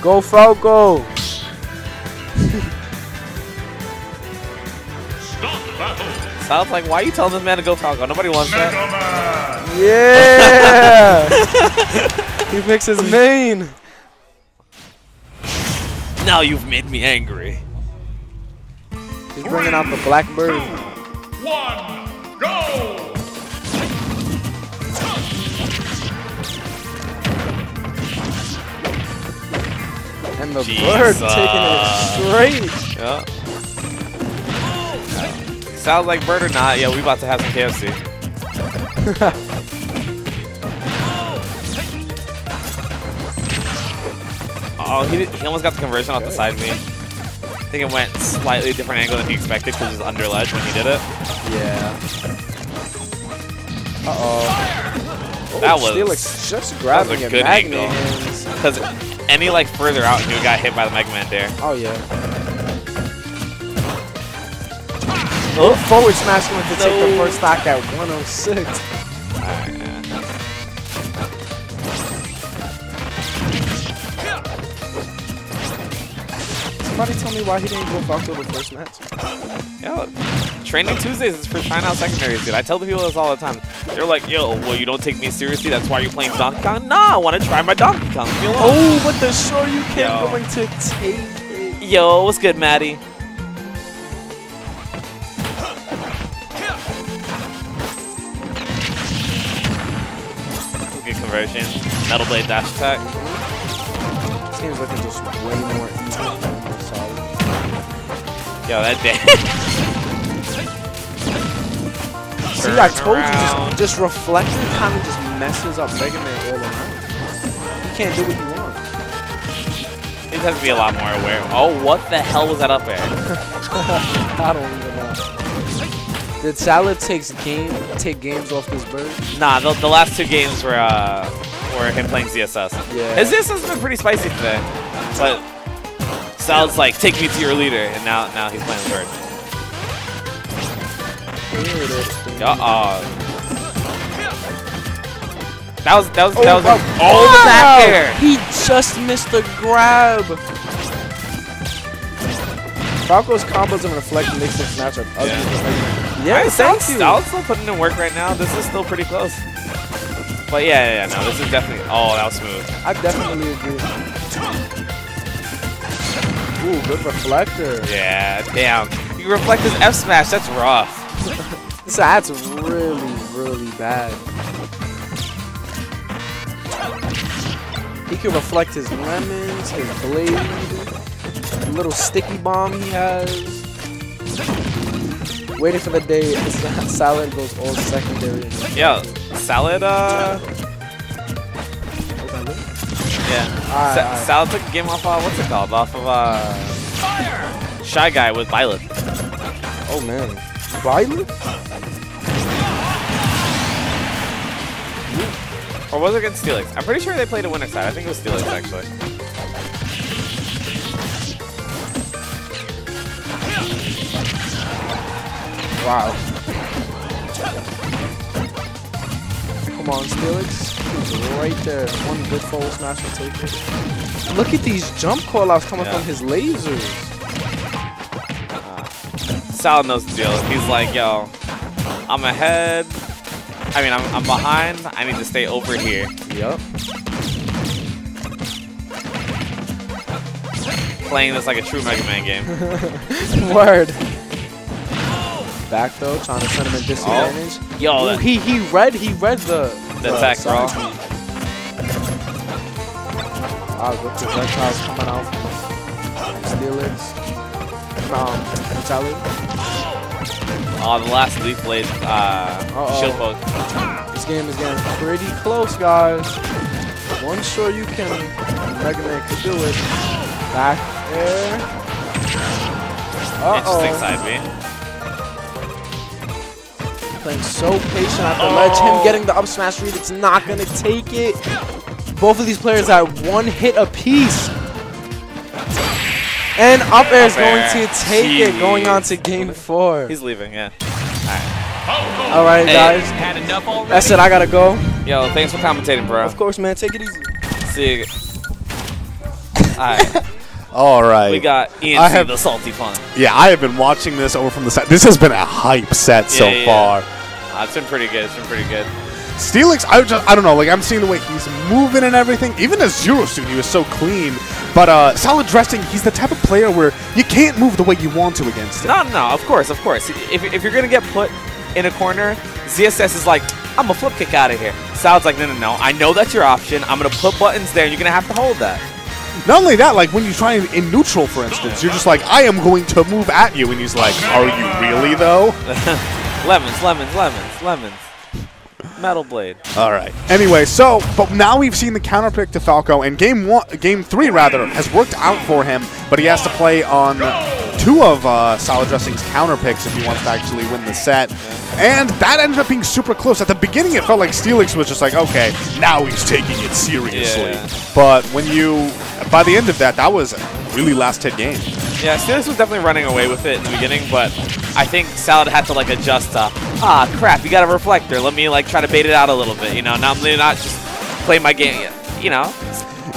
Go Falco. Sounds like, why are you telling this man to go Falco? Nobody wants that. Yeah. (laughs) he picks his main. Now you've made me angry. He's bringing out the Blackbird. And the bird taking it straight. Yeah. Sounds like bird or not, yeah, we about to have some KFC. (laughs) oh, he, did, he almost got the conversion off the side me. I think it went slightly different angle than he expected because it was under ledge when he did it. Yeah. Uh oh. That was- Steelix just that grabbing was a good Magnet angle. Because any like further out, he got hit by the Mega Man dair. Oh yeah. Oh, forward smash going to take the first stock at 106. Somebody tell me why he didn't go Falco the first match? Yo, training Tuesdays is for trying out secondaries, dude. I tell the people this all the time. They're like, yo, well, you don't take me seriously. That's why you're playing Donkey Kong. Nah, I want to try my Donkey Kong. Oh, but the show you can Yo. going to take it. Yo, what's good, Maddie? Good conversion. Metal Blade dash attack. This game's looking just way more even and more solid. Yo, that day. (laughs) See, I told you, just, just reflecting kind of just messes up Mega Man all around. You can't do what you want. It has to be a lot more aware. Oh, what the hell was that up there? (laughs) I don't even know. Did Salad takes game take games off this bird? Nah, the, the last two games were uh were him playing ZSS. Yeah. His ZSS has been pretty spicy today, but Sal's like, take me to your leader, and now now he's playing Bird. Uh oh. That was that was that was oh, oh, the back wow! air. He just missed the grab. Falco's combos and reflect makes this matchup ugly. Yeah. Yeah, Alright, thank Sal's, you. Sal's still putting in work right now. This is still pretty close. But yeah, yeah, yeah, no, this is definitely. Oh, that was smooth. I definitely agree. Ooh, good reflector. Yeah, damn. You reflect his F smash. That's rough. So (laughs) that's really, really bad. He can reflect his lemons, his blade, the little sticky bomb he has. Waiting for the day (laughs) Salad goes all secondary. Yeah, salad. Uh, yeah. Alright, Sa- alright. Salad took a game off. Uh, what's it called? Off of uh, Shy Guy with Violet. Oh man. Violet? Or was it against Steelix? I'm pretty sure they played a winner side. I think it was Steelix actually. Wow. Come on, Steelix. He's right there. One good forward smash will take it. Look at these jump callouts coming Yeah. from his lasers. Uh, Salad knows the deal. He's like, yo, I'm ahead. I mean, I'm, I'm behind. I need to stay over here. Yep. Playing this like a true Mega Man game. (laughs) Word. Back though, trying to send him in disadvantage. Yo, Ooh, he he read he read the the side brawl. beat. Wow, good projectiles coming out from. Oh, the last Leaf Blade uh, Uh-oh. shield poke. This game is getting pretty close, guys. One Shoryuken. Mega Man could do it. Back air. Interesting Uh side B. Playing so patient at the ledge. Oh. Him getting the up smash read. It's not gonna take it. Both of these players at one hit apiece. And up air is going to take it, going on to game four. He's leaving, yeah. All right, Hey. guys. That's it. I gotta go. Yo, thanks for commentating, bro. Of course, man. Take it easy. See you. Alright, (laughs) All right. we got Ian I have- the salty fun. yeah, I have been watching this over from the side. This has been a hype set so Yeah, yeah, far. Uh, it's been pretty good. It's been pretty good. Steelix, I just, I don't know, like I'm seeing the way he's moving and everything. Even as Zero Suit, he was so clean. But uh, salad dressing, he's the type of player where you can't move the way you want to against him. No, no, of course, of course. If, if you're gonna get put in a corner, ZSS is like, I'm a flip kick out of here. Sal's like, no, no, no. I know that's your option. I'm gonna put buttons there. and You're gonna have to hold that. Not only that, like when you try in, in neutral, for instance, you're just like, I am going to move at you, and he's like, Are you really though? (laughs) lemons, lemons, lemons, lemons. Metal blade. All right. Anyway, so but now we've seen the counter pick to Falco, and game one, game three rather, has worked out for him. But he has to play on two of uh, Salad Dressing's counter picks if he wants to actually win the set. And that ended up being super close. At the beginning, it felt like Steelix was just like, okay, now he's taking it seriously. Yeah. But when you, by the end of that, that was a really last hit game. Yeah, Steelix was definitely running away with it in the beginning, but I think Salad had to like adjust to, ah, crap, you got a reflector. Let me like try to bait it out a little bit, you know. Now I'm not just play my game, you know.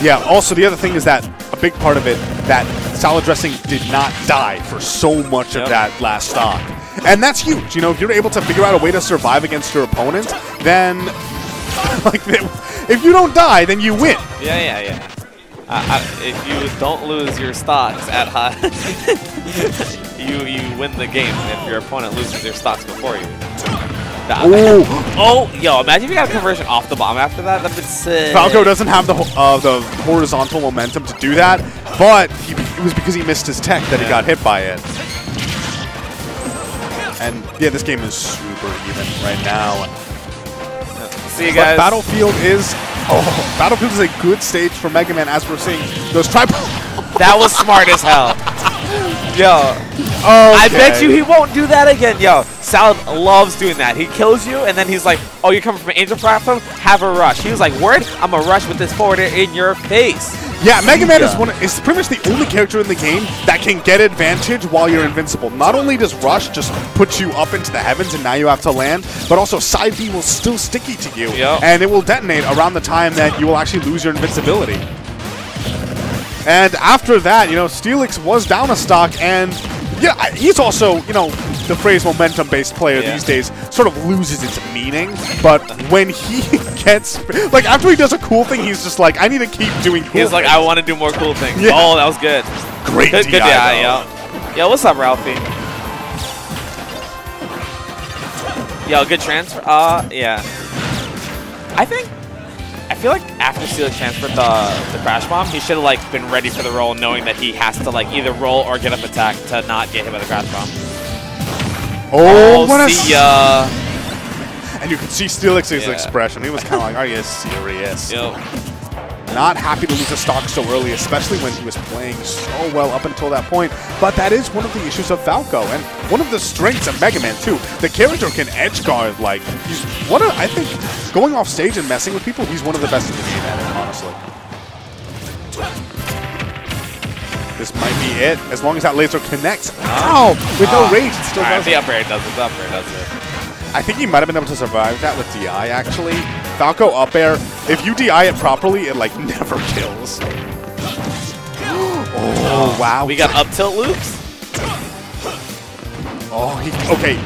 Yeah, also the other thing is that a big part of it that salad dressing did not die for so much Yep. of that last stock. And that's huge. You know, if you're able to figure out a way to survive against your opponent, then (laughs) like if you don't die, then you win. Yeah, yeah, yeah. Uh, uh, if you don't lose your stocks at high, (laughs) you you win the game if your opponent loses their stocks before you. Nah. Ooh. Oh, yo, imagine if you got a conversion off the bomb after that. That'd be sick. Falco doesn't have the uh, the horizontal momentum to do that, but he, it was because he missed his tech that he got hit by it. And yeah, this game is super even right now. See you But guys. Battlefield is oh, Battlefield is a good stage for Mega Man as we're seeing those tri. (laughs) That was smart as hell. Yo, I bet you he won't do that again. Yo, Salad loves doing that. He kills you, and then he's like, oh, you're coming from angel platform? Have a rush. He was like, word, I'm a rush with this forwarder in your face. Yeah, Mega Man is one is pretty much the only character in the game that can get advantage while you're invincible. Not only does Rush just put you up into the heavens and now you have to land, but also side B will still sticky to you, Yep. and it will detonate around the time that you will actually lose your invincibility. And after that, you know, Steelix was down a stock, and yeah, he's also, you know, the phrase momentum-based player Yeah. these days sort of loses its meaning. But when he (laughs) gets, like, after he does a cool thing, he's just like, I need to keep doing cool He's like. I want to do more cool things. Yeah. Oh, that was good. Great Good, DI, good DI, yo. Yo, what's up, Ralphie? Yo, good transfer. Uh, yeah. I think, I feel like after Steelix transferred the, the Crash Bomb, he should have, like, been ready for the roll, knowing that he has to, like, either roll or get up attack to not get hit by the Crash Bomb. Oh, what a see ya. And you can see Steelix's Yeah. expression. He was kind of like, are you serious? Yo. Not happy to lose a stock so early, especially when he was playing so well up until that point. But that is one of the issues of Falco, and one of the strengths of Mega Man too. The character can edge guard like he's one of I think going off stage and messing with people, he's one of the best in the game at it, honestly. This might be it, as long as that laser connects. Ow! With no Ah. rage, it still All right, does the up does it. The up does it. I think he might have been able to survive that with DI, actually. Falco up air, if you DI it properly, it, like, (laughs) never kills. Oh, wow. We got up tilt loops. Oh, he, okay.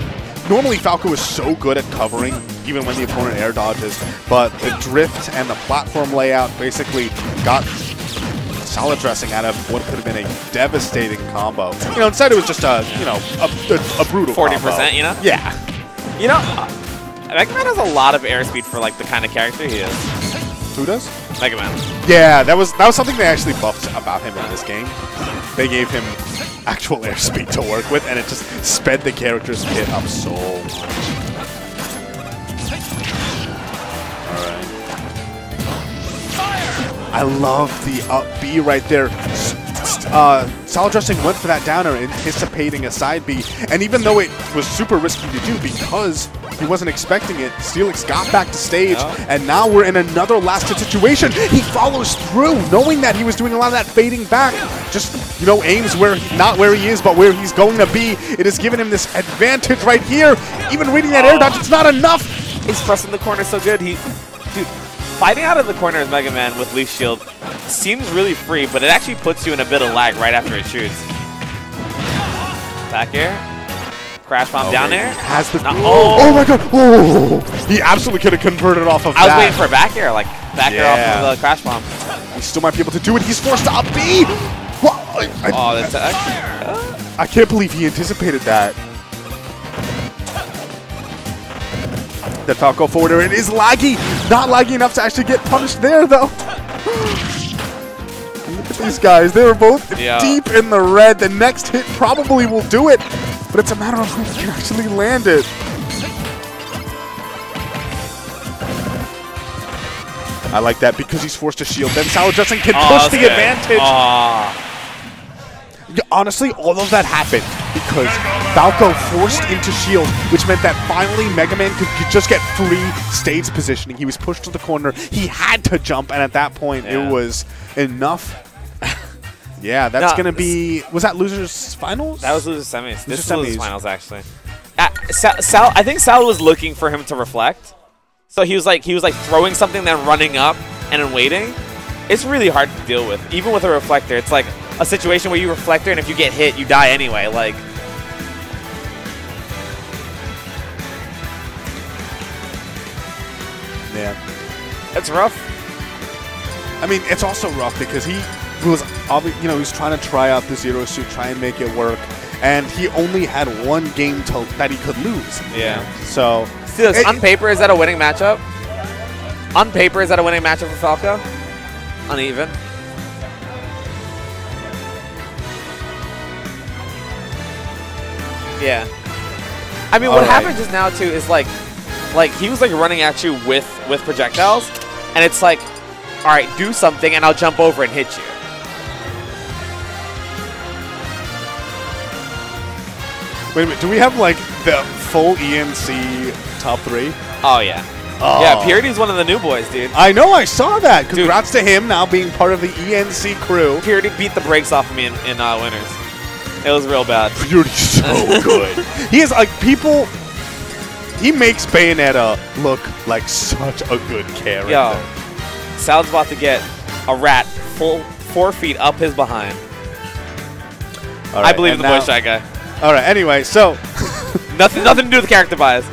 Normally, Falco is so good at covering, even when the opponent air dodges, but the drift and the platform layout basically got salad dressing out of what could have been a devastating combo. You know, instead it was just a, you know, a, a, a brutal 40%, combo. you know? Yeah. You know, Mega Man has a lot of airspeed for like the kind of character he is. Who does? Mega Man. Yeah, that was that was something they actually buffed about him in this game. They gave him actual airspeed to work with, and it just sped the character's hit up so much. Alright. I love the up B right there. S- Uh, Salad Dressing went for that downer, anticipating a side B, and even though it was super risky to do because he wasn't expecting it, Steelix got back to stage, Yeah. and now we're in another last hit situation. He follows through, knowing that he was doing a lot of that fading back. Just, you know, aims where not where he is, but where he's going to be. It has given him this advantage right here. Even reading that air dodge, it's not enough. He's pressing the corner so good. He, dude, fighting out of the corner as Mega Man with Leaf Shield seems really free, but it actually puts you in a bit of lag right after it shoots. Back air. Crash bomb down He air. Has the, No- oh. oh. my god. Oh. He absolutely could have converted off of that. I was that. waiting for a back air, like back air off of the crash bomb. He still might be able to do it. He's forced to up B. What? I, I, Oh, that's actually. I can't believe he anticipated that. The Falco forwarder, it is laggy. Not laggy enough to actually get punished there, though. (gasps) Look at these guys. They were both Yeah. deep in the red. The next hit probably will do it, but it's a matter of who can actually land it. I like that because he's forced to shield. Then Salad Dressing can push that's the advantage. Honestly, all of that happened because Falco forced into shield, which meant that finally Mega Man could, could just get free stage positioning. He was pushed to the corner. He had to jump, and at that point, Yeah. it was enough. (laughs) yeah, that's No, gonna be. Was that losers finals? That was losers semis. This is Losers losers semis. finals actually. Uh, Sal, Sal, I think Sal was looking for him to reflect. So he was like he was like throwing something, then running up and then waiting. It's really hard to deal with, even with a reflector. It's like a situation where you reflector and if you get hit, you die anyway. Like, Yeah. it's rough. I mean, it's also rough because he was, you know, he's trying to try out the zero suit, try and make it work, and he only had one game to, that he could lose. Yeah. So Steelix, It- on paper, is that a winning matchup? On paper, is that a winning matchup for Falco? Uneven. Yeah. I mean, what Alright. happened just now too is like, like he was like running at you with with projectiles, and it's like, all right, do something, and I'll jump over and hit you. wait a minute, do we have like the full ENC top three? Oh yeah, Oh. yeah. Purity's one of the new boys, dude. I know, I saw that. Congrats to him now being part of the ENC crew. Purity beat the brakes off of me in, in uh, winners. It was real bad. (laughs) Purity's so good. (laughs) he is like people. He makes Bayonetta look like such a good character. Yo, Sal's about to get a rat full four feet up his behind. All I believe in the voice chat guy. All right. Anyway, so. (laughs) Nothing, nothing to do with character bias.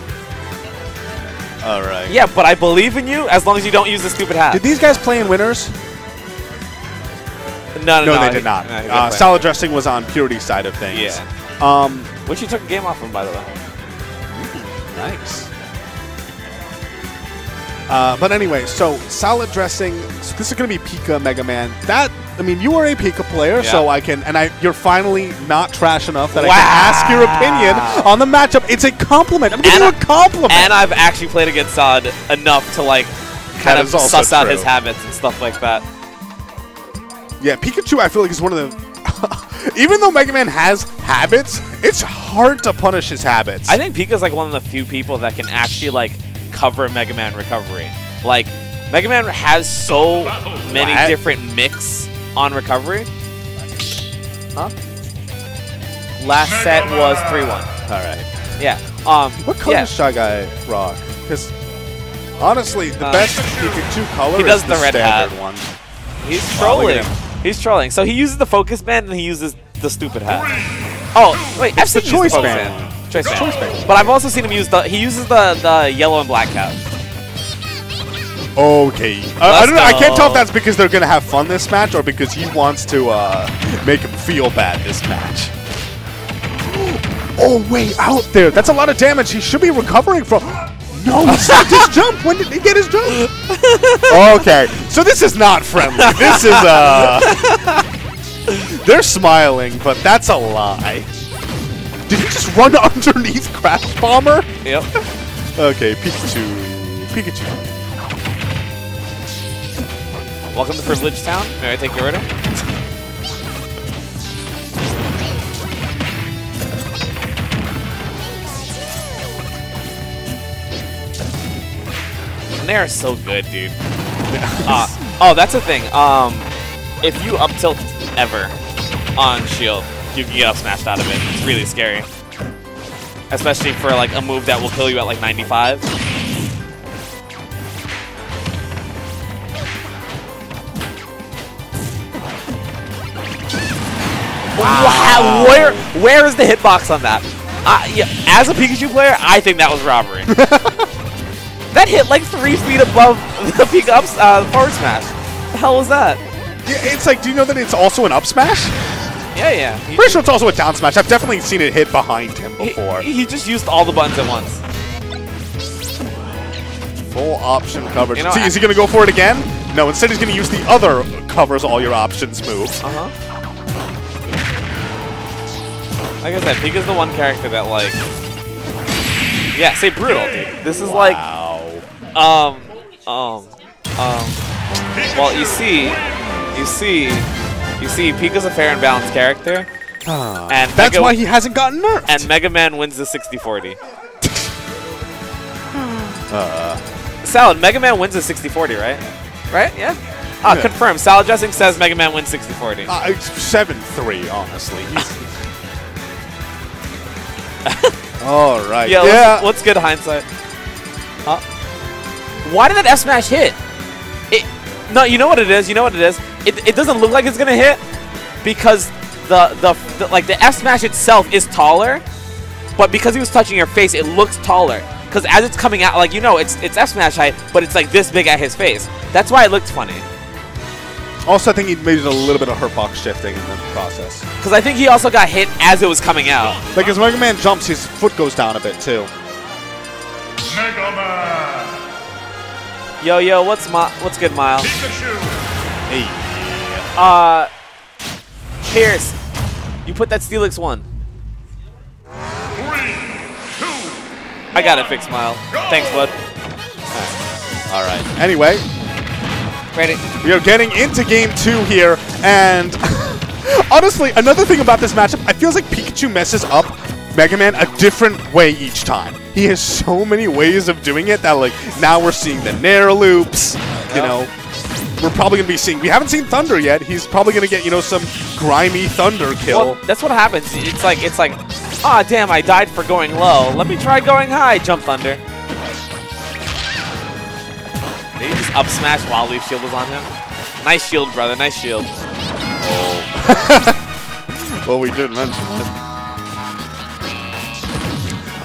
All right. Yeah, but I believe in you as long as you don't use the stupid hat. Did these guys play in winners? no, no, No, no, they he- did not. no, uh, play. salad dressing was on Purity's side of things. Yeah. Um. Which you took a game off from, by the way. Nice. Uh, but anyway, so salad dressing. So this is going to be Pika Mega Man. That I mean, you are a Pika player, so I can, and I you're finally not trash enough that Wow. I can ask your opinion on the matchup. It's a compliment. I'm giving And you a compliment. And I've actually played against Salad enough to like That kind of is also suss out his habits and stuff like that. yeah, Pikachu. I feel like is one of the. (laughs) even though Mega Man has habits, it's hard to punish his habits. I think Pika's like one of the few people that can actually like cover Mega Man recovery. Like Mega Man has so many What? different mix on recovery. Huh? Last set was 3-1. All right. Yeah. Um What color yeah. does Shy Guy rock? Because honestly, the Uh, best Pikachu color he does is the red hat. one. He's trolling. at He's trolling. So he uses the focus band and he uses the stupid hat. Oh, wait, I've the seen him use choice band. Choice band. choice band. But I've also seen him use the he uses the the yellow and black cap. Okay. Uh, I don't know. I can't tell if that's because they're gonna have fun this match or because he wants to uh, make him feel bad this match. Oh wait, out there. That's a lot of damage. He should be recovering from. (gasps) No, he stopped his (laughs) jump. When did he get his jump? okay, so this is not friendly. This is uh. (laughs) They're smiling, but that's a lie. Did he just run (laughs) underneath Crash Bomber? Yep. Okay, Pikachu. Pikachu. Welcome to Privilege Town. May I take your order? They are so good, dude. (laughs) Uh, oh, that's the thing. Um, if you up tilt ever on shield, you can get up smashed out of it. It's really scary. Especially for like a move that will kill you at like 95. Wow. Where where is the hitbox on that? Uh, yeah, as a Pikachu player, I think that was robbery. (laughs) that hit like three feet above (laughs) the Pika ups, uh, forward smash. The hell was that? Yeah, it's like, do you know that it's also an up smash? Yeah, yeah. He, Pretty sure it's also a down smash. I've definitely seen it hit behind him before. He, just used all the buttons at once. Full option coverage. You know, See, is he going to go for it again? No, instead he's going to use the other covers all your options move. Uh huh. Like I said, Pika's the one character that like. Yeah, say brutal, dude. This is like Um, um, um. Well, you see, you see, you see, Pika's a fair and balanced character, and That's Mega, why he hasn't gotten nerfed. and Mega Man wins the 60-40. uh, Salad, Mega Man wins the 60-40, right? Right? Yeah. Ah, Yeah. confirm. Salad dressing says Mega Man wins 60-40. uh, it's 7-3, honestly. (laughs) (laughs) All right. yeah. Yeah. What's, what's good hindsight? Huh? Why did that F smash hit? It. No, you know what it is. You know what it is. It, it doesn't look like it's gonna hit, because the, the the like the F smash itself is taller, but because he was touching your face, it looks taller. Because as it's coming out, like you know, it's it's F smash height, but it's like this big at his face. That's why it looked funny. Also, I think he made a little bit of hurtbox shifting in the process. Because I think he also got hit as it was coming out. Like as Mega Man jumps, his foot goes down a bit too. Mega Man. Yo yo, what's my what's good, Miles? Hey, Uh, Pierce, you put that Steelix one. Three, two, I got it fixed, Mile. Thanks, bud. all right. Anyway, Ready? we are getting into game two here, and (laughs) honestly, another thing about this matchup, I feels like Pikachu messes up Mega Man a different way each time. (laughs) He has so many ways of doing it that like now we're seeing the Nair loops, you know. We're probably gonna be seeing. We haven't seen Thunder yet. He's probably gonna get you know some grimy Thunder kill. Well, that's what happens. It's like it's like, ah, damn, I died for going low. Let me try going high. Jump thunder. Did he just up smash while Leaf Shield was on him? Nice shield, brother. Nice shield. Oh. (laughs) well, we did mention it.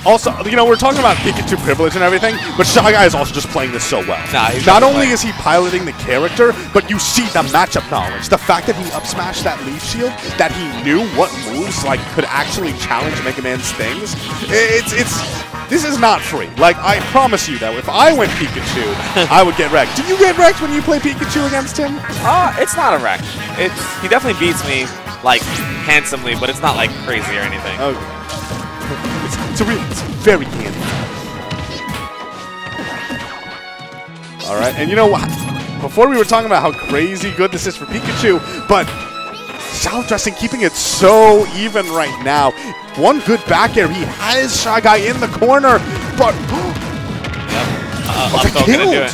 Also, you know, we're talking about Pikachu privilege and everything, but Shy Guy is also just playing this so well. Nah, he's Not only is he piloting the character, but you see the matchup knowledge. The fact that he up smashed that Leaf Shield, that he knew what moves like could actually challenge Mega Man's things. It's it's this is not free. Like I promise you that if I went Pikachu, (laughs) I would get wrecked. Do you get wrecked when you play Pikachu against him? Uh, it's not a wreck. It's he definitely beats me like handsomely, but it's not like crazy or anything. Oh, it's, it's, real, it's very handy. All right, and you know what? Before we were talking about how crazy good this is for Pikachu, but Salad Dressing keeping it so even right now. One good back air. He has Shy Guy in the corner, but (gasps) Uh, oh, up gonna do killed. it.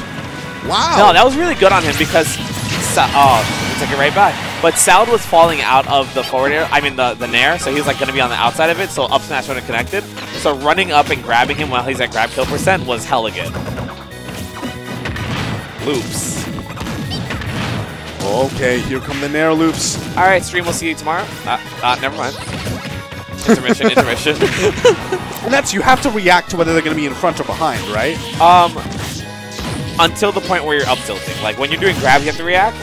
Wow. No, that was really good on him because Sa- oh, he took it right back. But Salad was falling out of the forward air, I mean the, the nair, so he was like going to be on the outside of it, so up smash would have connected. So running up and grabbing him while he's at grab kill percent was hella good. Loops. okay, here come the Nair loops. All right, stream. We'll see you tomorrow. Uh, uh, never mind. Intermission. intermission. (laughs) And that's you have to react to whether they're going to be in front or behind, right? Um, until the point where you're up tilting. Like when you're doing grab, you have to react.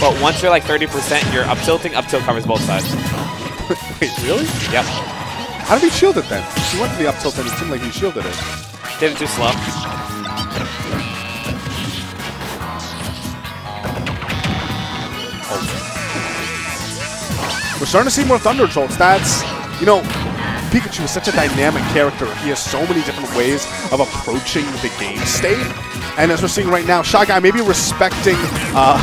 But once you're like 30%, you're up tilting. Up tilt covers both sides. (laughs) Wait, really? Yep. How did he shield it then? He went to the up tilt and it seemed like he shielded it. Did it too slow. We're starting to see more Thunder Jolts. That's, you know, Pikachu is such a dynamic character. He has so many different ways of approaching the game state. And as we're seeing right now, Shy Guy maybe respecting, uh,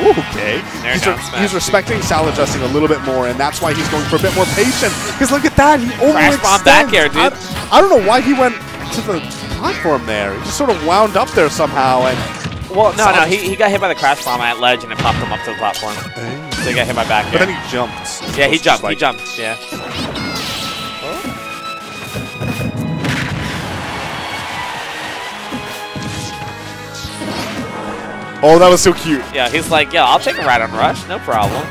okay. He's, re- he's respecting salad dressing a little bit more, and that's why he's going for a bit more patient. Because look at that, he Crash bomb back overextends. air, dude. I, I don't know why he went to the platform there. He just sort of wound up there somehow, and Well, no, no. He, he got hit by the crash bomb at ledge and it popped him up to the platform. So he got hit by back but then he jumped. Yeah, he jumped. like- he jumped. Yeah. Oh, that was so cute. Yeah, he's like, yeah, I'll take a ride on Rush. No problem.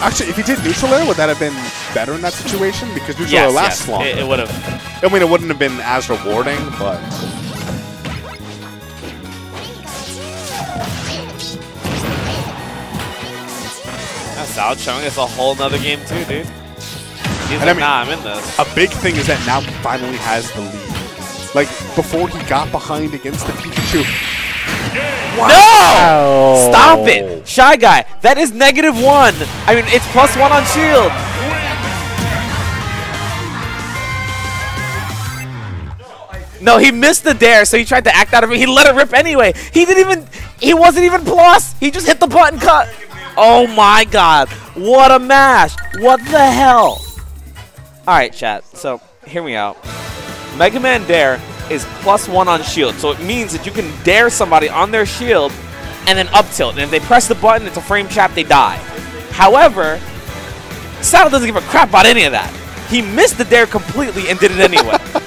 Actually, if he did neutral air, would that have been better in that situation? Because neutral air Yes, lasts yes. longer. It, it would have. I mean, it wouldn't have been as rewarding, but Salad showing us a whole nother game too, dude. He's And like, I mean- nah, I'm in this. a big thing is that now he finally has the lead. Like before, he got behind against the Pikachu. No! Stop it! Shy Guy, that is negative one. I mean, it's plus one on shield. No, he missed the dair, so he tried to act out of it. He let it rip anyway. He didn't even, he wasn't even plus. He just hit the button cut. Oh my god. What a mash. What the hell? Alright, chat. So, hear me out. Mega Man dair is plus one on shield, so it means that you can dair somebody on their shield and then up tilt. And if they press the button, it's a frame trap, they die. However, Saddle doesn't give a crap about any of that. He missed the dair completely and did it anyway. (laughs)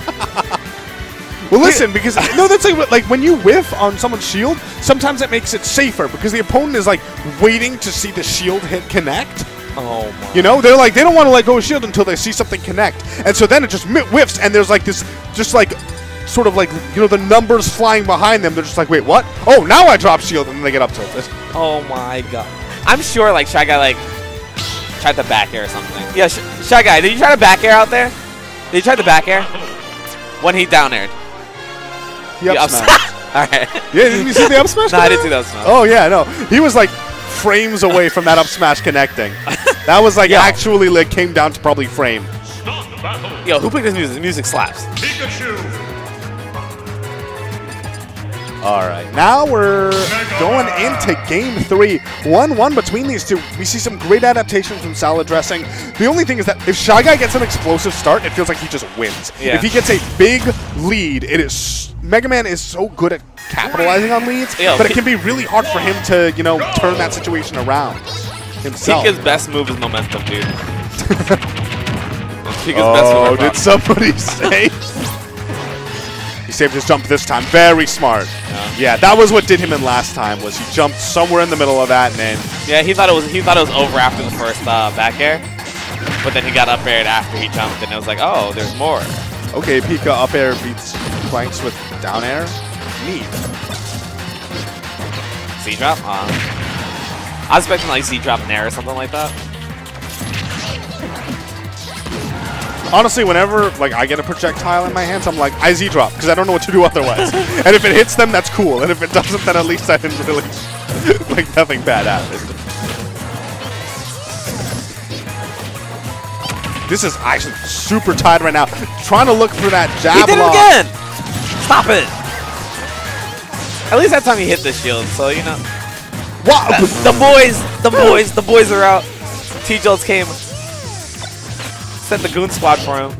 Well, listen, because (laughs) no, that's like like when you whiff on someone's shield, sometimes it makes it safer because the opponent is like waiting to see the shield hit connect. Oh my. You know, they're like they don't want to let go of shield until they see something connect, and so then it just whiffs, and there's like this, just like, sort of like you know the numbers flying behind them. They're just like, wait, what? Oh, now I drop shield, and then they get up tilted. Oh my god. I'm sure like Shy Guy like tried the back air or something. Yeah, Sh Shy Guy, did you try the back air out there? Did you try the back air? When he down aired. He up smash. (laughs) Alright. Yeah, didn't you see the up smash? (laughs) no, I didn't see that smash. Oh yeah, no, he was like frames away from that up smash connecting. That was like (laughs) Yo. actually like came down to probably frame. Start the battle. Yo, who picked this music? The music slaps. All right, now we're going into game three. 1-1 between these two. We see some great adaptation from salad dressing. The only thing is that if Shy Guy gets an explosive start, it feels like he just wins. Yeah. If he gets a big lead, it is Mega Man is so good at capitalizing on leads, but it can be really hard for him to, you know, turn that situation around himself. Pika's best move is momentum, dude. (laughs) Pika's best Oh, did somebody (laughs) say? He saved his jump this time. Very smart. Yeah. that was what did him in last time. Was he jumped somewhere in the middle of that and then Yeah, he thought it was he thought it was over after the first uh, back air, but then he got up aired after he jumped, and it was like, oh, there's more. okay, Pika up air beats Planks with down air. Neat. Z drop. Uh, I was expecting like Z drop nair or something like that. Honestly, whenever like I get a projectile in my hands, I'm like I Z drop because I don't know what to do (laughs) otherwise. and if it hits them, that's cool. And if it doesn't, then at least I didn't really (laughs) like nothing bad happened. This is actually super tight right now. Trying to look for that jab He did it again. Stop it. At least that time he hit the shield, so you know. Wow. the boys, the boys, the boys are out. T Jolts came, sent the goon squad for him.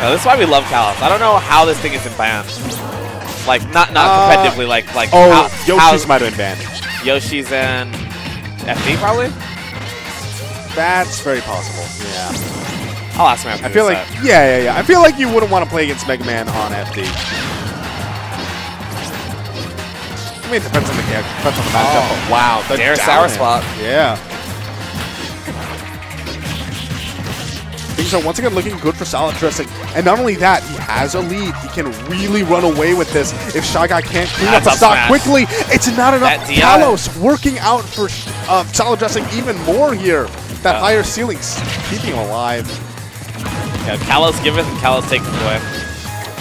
Yeah, this is why we love Kalos. I don't know how this thing isn't banned. Like not not Uh, competitively, like like Oh, how, Yoshi's might have been banned. Yoshi's and FD probably. That's very possible. Yeah. I'll ask him after I feel like set. yeah, yeah, yeah. I feel like you wouldn't want to play against Mega Man on FD. I mean, it depends on the game, depends on the matchup. Oh. but wow, the dair sour spot. Yeah. Are once again looking good for Salad Dressing. And not only that, he has a lead. He can really run away with this if Shy Guy can't clean That's up the stock smash. quickly. It's not enough. Kalos working out for uh, Salad Dressing even more here. That Yeah. higher ceilings keeping him alive. Yeah, Kalos giveth and Kalos takes away.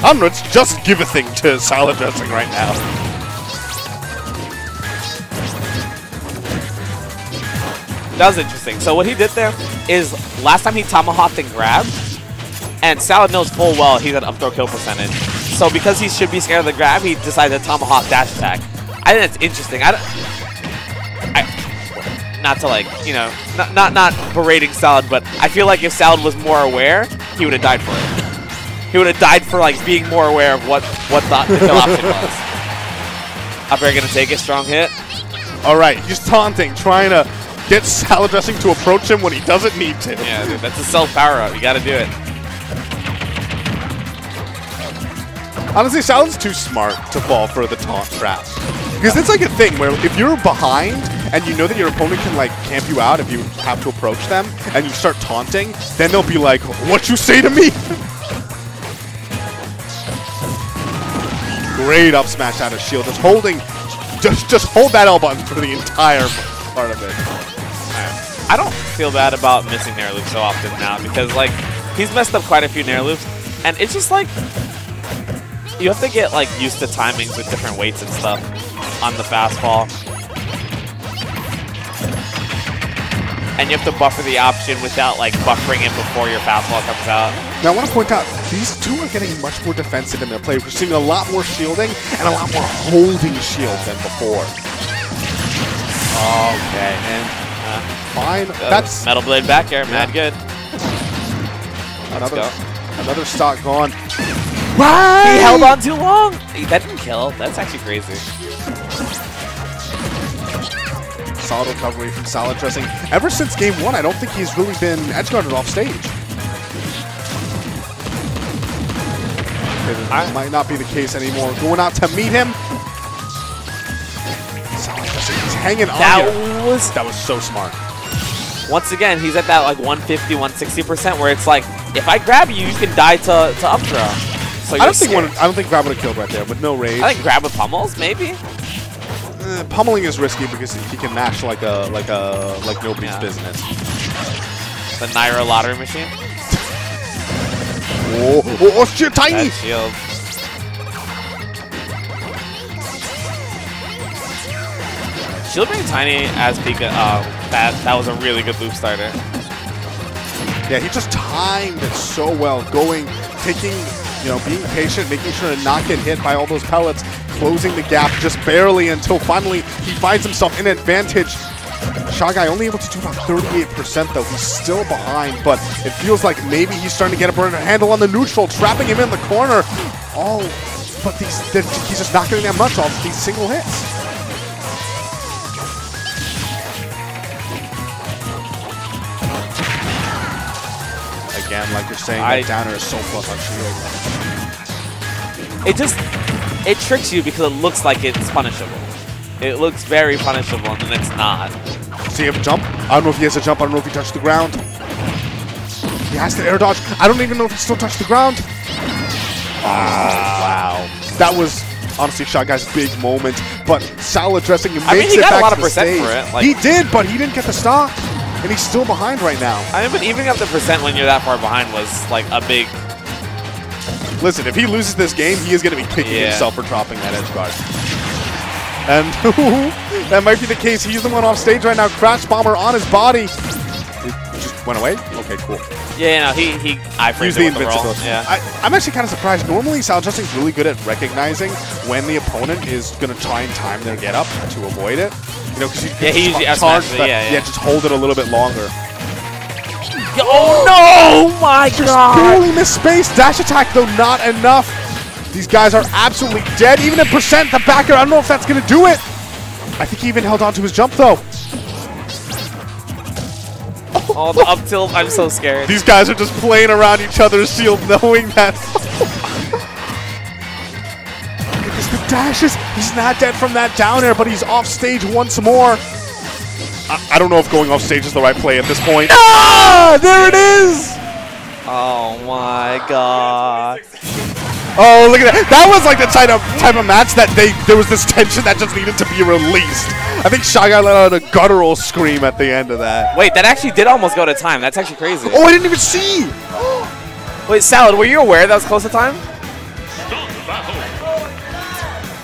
Hundreds just give a thing to Salad Dressing right now. That was interesting. So what he did there is last time he tomahawked and grabbed, and Salad knows full well he's at up throw kill percentage. So because he should be scared of the grab, he decided to tomahawk dash attack. I think that's interesting. I, don't- I not to like you know not not not berating Salad, but I feel like if Salad was more aware, he would have died for it. (laughs) he would have died for like being more aware of what what the, the kill option was. (laughs) Up air gonna take it, strong hit. All right, he's taunting, trying to get Salad Dressing to approach him when he doesn't need to. Yeah, dude, that's a self power up. You gotta do it. Honestly, Salad's too smart to fall for the taunt trap. Because it's like a thing where if you're behind and you know that your opponent can like camp you out if you have to approach them and you start taunting, then they'll be like, what you say to me? (laughs) Great up smash out of shield. Just holding, just just hold that L button for the entire part of it. I don't feel bad about missing Nair loops so often now because like he's messed up quite a few Nair loops, and it's just like you have to get like used to timings with different weights and stuff on the fastball, and you have to buffer the option without like buffering it before your fastball comes out. Now, I want to point out, these two are getting much more defensive in their play. We're seeing a lot more shielding and a lot more holding shield than before. Okay, and fine. Uh, That's Metal Blade back air, mad good. another, go. another stock gone. Why? He held on too long. That didn't kill. That's actually crazy. Solid recovery from Salad Dressing. Ever since game one, I don't think he's really been edge guarded off stage. It I- might not be the case anymore. Going out to meet him. Salad dressing. He's hanging on. That was That was so smart. Once again he's at that like 150, 160 percent where it's like if I grab you, you can die to to up throw. So I don't think one, I don't think Grab would have killed right there, but no rage. I think grab with pummels maybe. Uh, pummeling is risky because he can mash like a like a like nobody's Yeah. business. The Naira lottery machine. (laughs) Oh, oh, oh shit, tiny! That shield. Shielding Tiny as Pika, uh, that that was a really good loop starter. Yeah, he just timed it so well, going, taking, you know, being patient, making sure to not get hit by all those pellets, closing the gap just barely until finally he finds himself in advantage. Shy Guy only able to do about 38% though. He's still behind, but it feels like maybe he's starting to get a better handle on the neutral, trapping him in the corner. Oh, but these, he's just not getting that much off these single hits. Like you're saying, I- that down air is so close on shield. It just it tricks you because it looks like it's punishable. It looks very punishable, and then it's not. See a jump? I don't know if he has a jump. I don't know if he touched the ground. He has to air dodge. I don't even know if he still touched the ground. Ah. wow. That was honestly Shy Guy's big moment. But Salad dressing him I mean, makes he it got a back lot of percent for it, like- he did, but he didn't get the stock. And he's still behind right now. I mean, but even up the percent when you're that far behind was like a big. Listen, if he loses this game, he is going to be kicking Yeah. himself for dropping that edge guard. And (laughs) that might be the case. He's the one off stage right now. Crash Bomber on his body. It just went away? Okay, cool. Yeah, no, he he. I the it with the roll. invincibility. Yeah. I, I'm actually kind of surprised. Normally, Salad Dressing's really good at recognizing when the opponent is going to try and time their get up to avoid it. You know, because you Yeah, he usually charge outsmashes it, the- yeah, yeah. just hold it a little bit longer. Oh no! Oh my Just barely missed space. Dash attack, though, not enough. These guys are absolutely dead. Even at percent, the backer, I don't know if that's going to do it. I think he even held on to his jump, though. Oh, the up tilt. I'm so scared. These guys are just playing around each other's shield, (laughs) knowing that. Because the dashes, he's not dead from that down air, but he's off stage once more. I, I don't know if going off stage is the right play at this point. Ah, there it is. Oh my god. Oh, look at that. That was like the type of type of match that they there was this tension that just needed to be released. I think Shy Guy let out a guttural scream at the end of that. Wait, that actually did almost go to time. That's actually crazy. Oh, I didn't even see. Wait, Salad, were you aware that was close to time?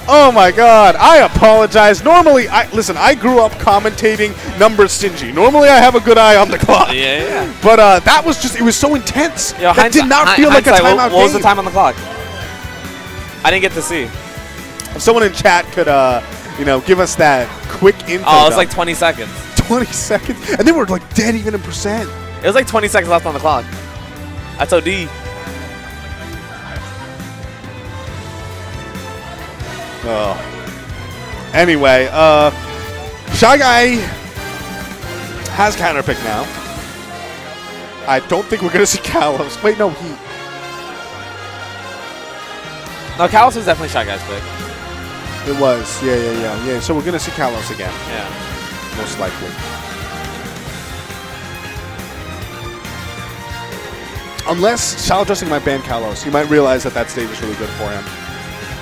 Oh my god, I apologize. Normally, I listen, I grew up commentating numbers stingy. Normally I have a good eye on the clock. Yeah, yeah. But uh, that was just, it was so intense. Yo, that did not feel like a timeout what, what was the time on the clock? I didn't get to see. If someone in chat could, uh, you know, give us that quick info. Oh, it was like 20 seconds. 20 (laughs) seconds. And they were like dead even in percent. It was like 20 seconds left on the clock. That's OD. Oh. Anyway, uh, Shy Guy has counterpick now. I don't think we're going (laughs) to see Kalos. Wait, no, he. No, Kalos was definitely Shy Guy's pick. It was. Yeah, yeah, yeah. Yeah, so we're going to see Kalos again, Yeah. most likely. Unless Sal Dressing might ban Kalos, you might realize that that stage is really good for him.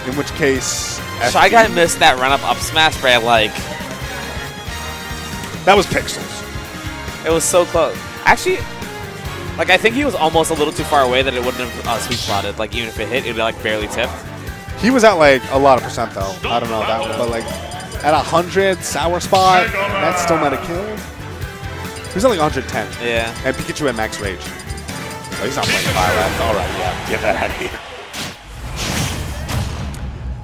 In which case, Shy Guy missed that run up up smash by like, that was pixels. it was so close. Actually, like I think he was almost a little too far away that it wouldn't have uh, sweet spotted. Like even if it hit, it would be like barely tipped. He was at like a lot of percent though. I don't know that one, but like at a hundred sour spot, that still might have killed. He was at like 110, Yeah. and Pikachu at max rage. Oh, he's not playing fire left. All right, yeah, get that out of here.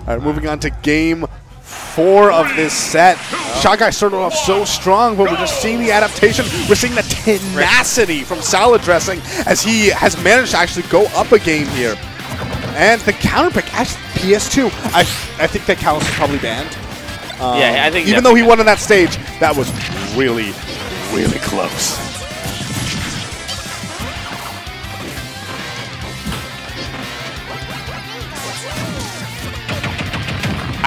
All right, moving on to game four of this set. Shy Guy started off so strong, but we're just seeing the adaptation. We're seeing the tenacity from Salad Dressing as he has managed to actually go up a game here. And the counter pick, actually, PS2. I, I think that Kalos is probably banned. Um, Yeah, I think even though he won on that stage, that was really, really close.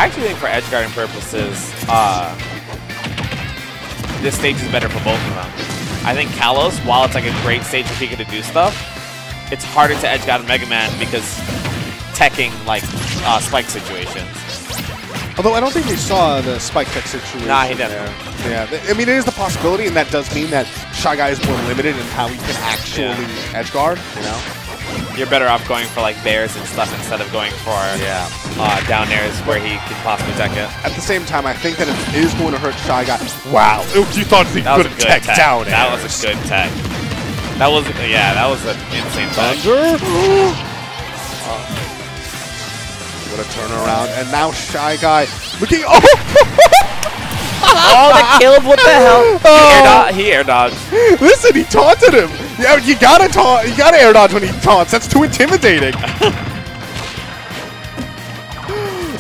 I actually think for edge guarding purposes, uh, this stage is better for both of them. I think Kalos, while it's like a great stage for Pika to do stuff, it's harder to edge guard Mega Man because teching like uh, spike situations. Although I don't think we saw the spike tech situation. Nah, he didn't. there. Yeah, I mean, it is the possibility, and that does mean that Shy Guy is more limited in how he can actually Yeah. edge guard, you know? You're better off going for like bears and stuff instead of going for Yeah. uh, down airs where he can possibly tech it. At the same time, I think that it is going to hurt Shy Guy. Wow. You thought he That was could a good tech tech. down That was a good tech. That was yeah, that was an insane tech. What a turnaround. And now Shy Guy looking. Oh! Oh, that Caleb! What the hell? He air, he air dodged. Listen, he taunted him. Yeah, you gotta taunt. You gotta air dodge when he taunts. That's too intimidating. (laughs)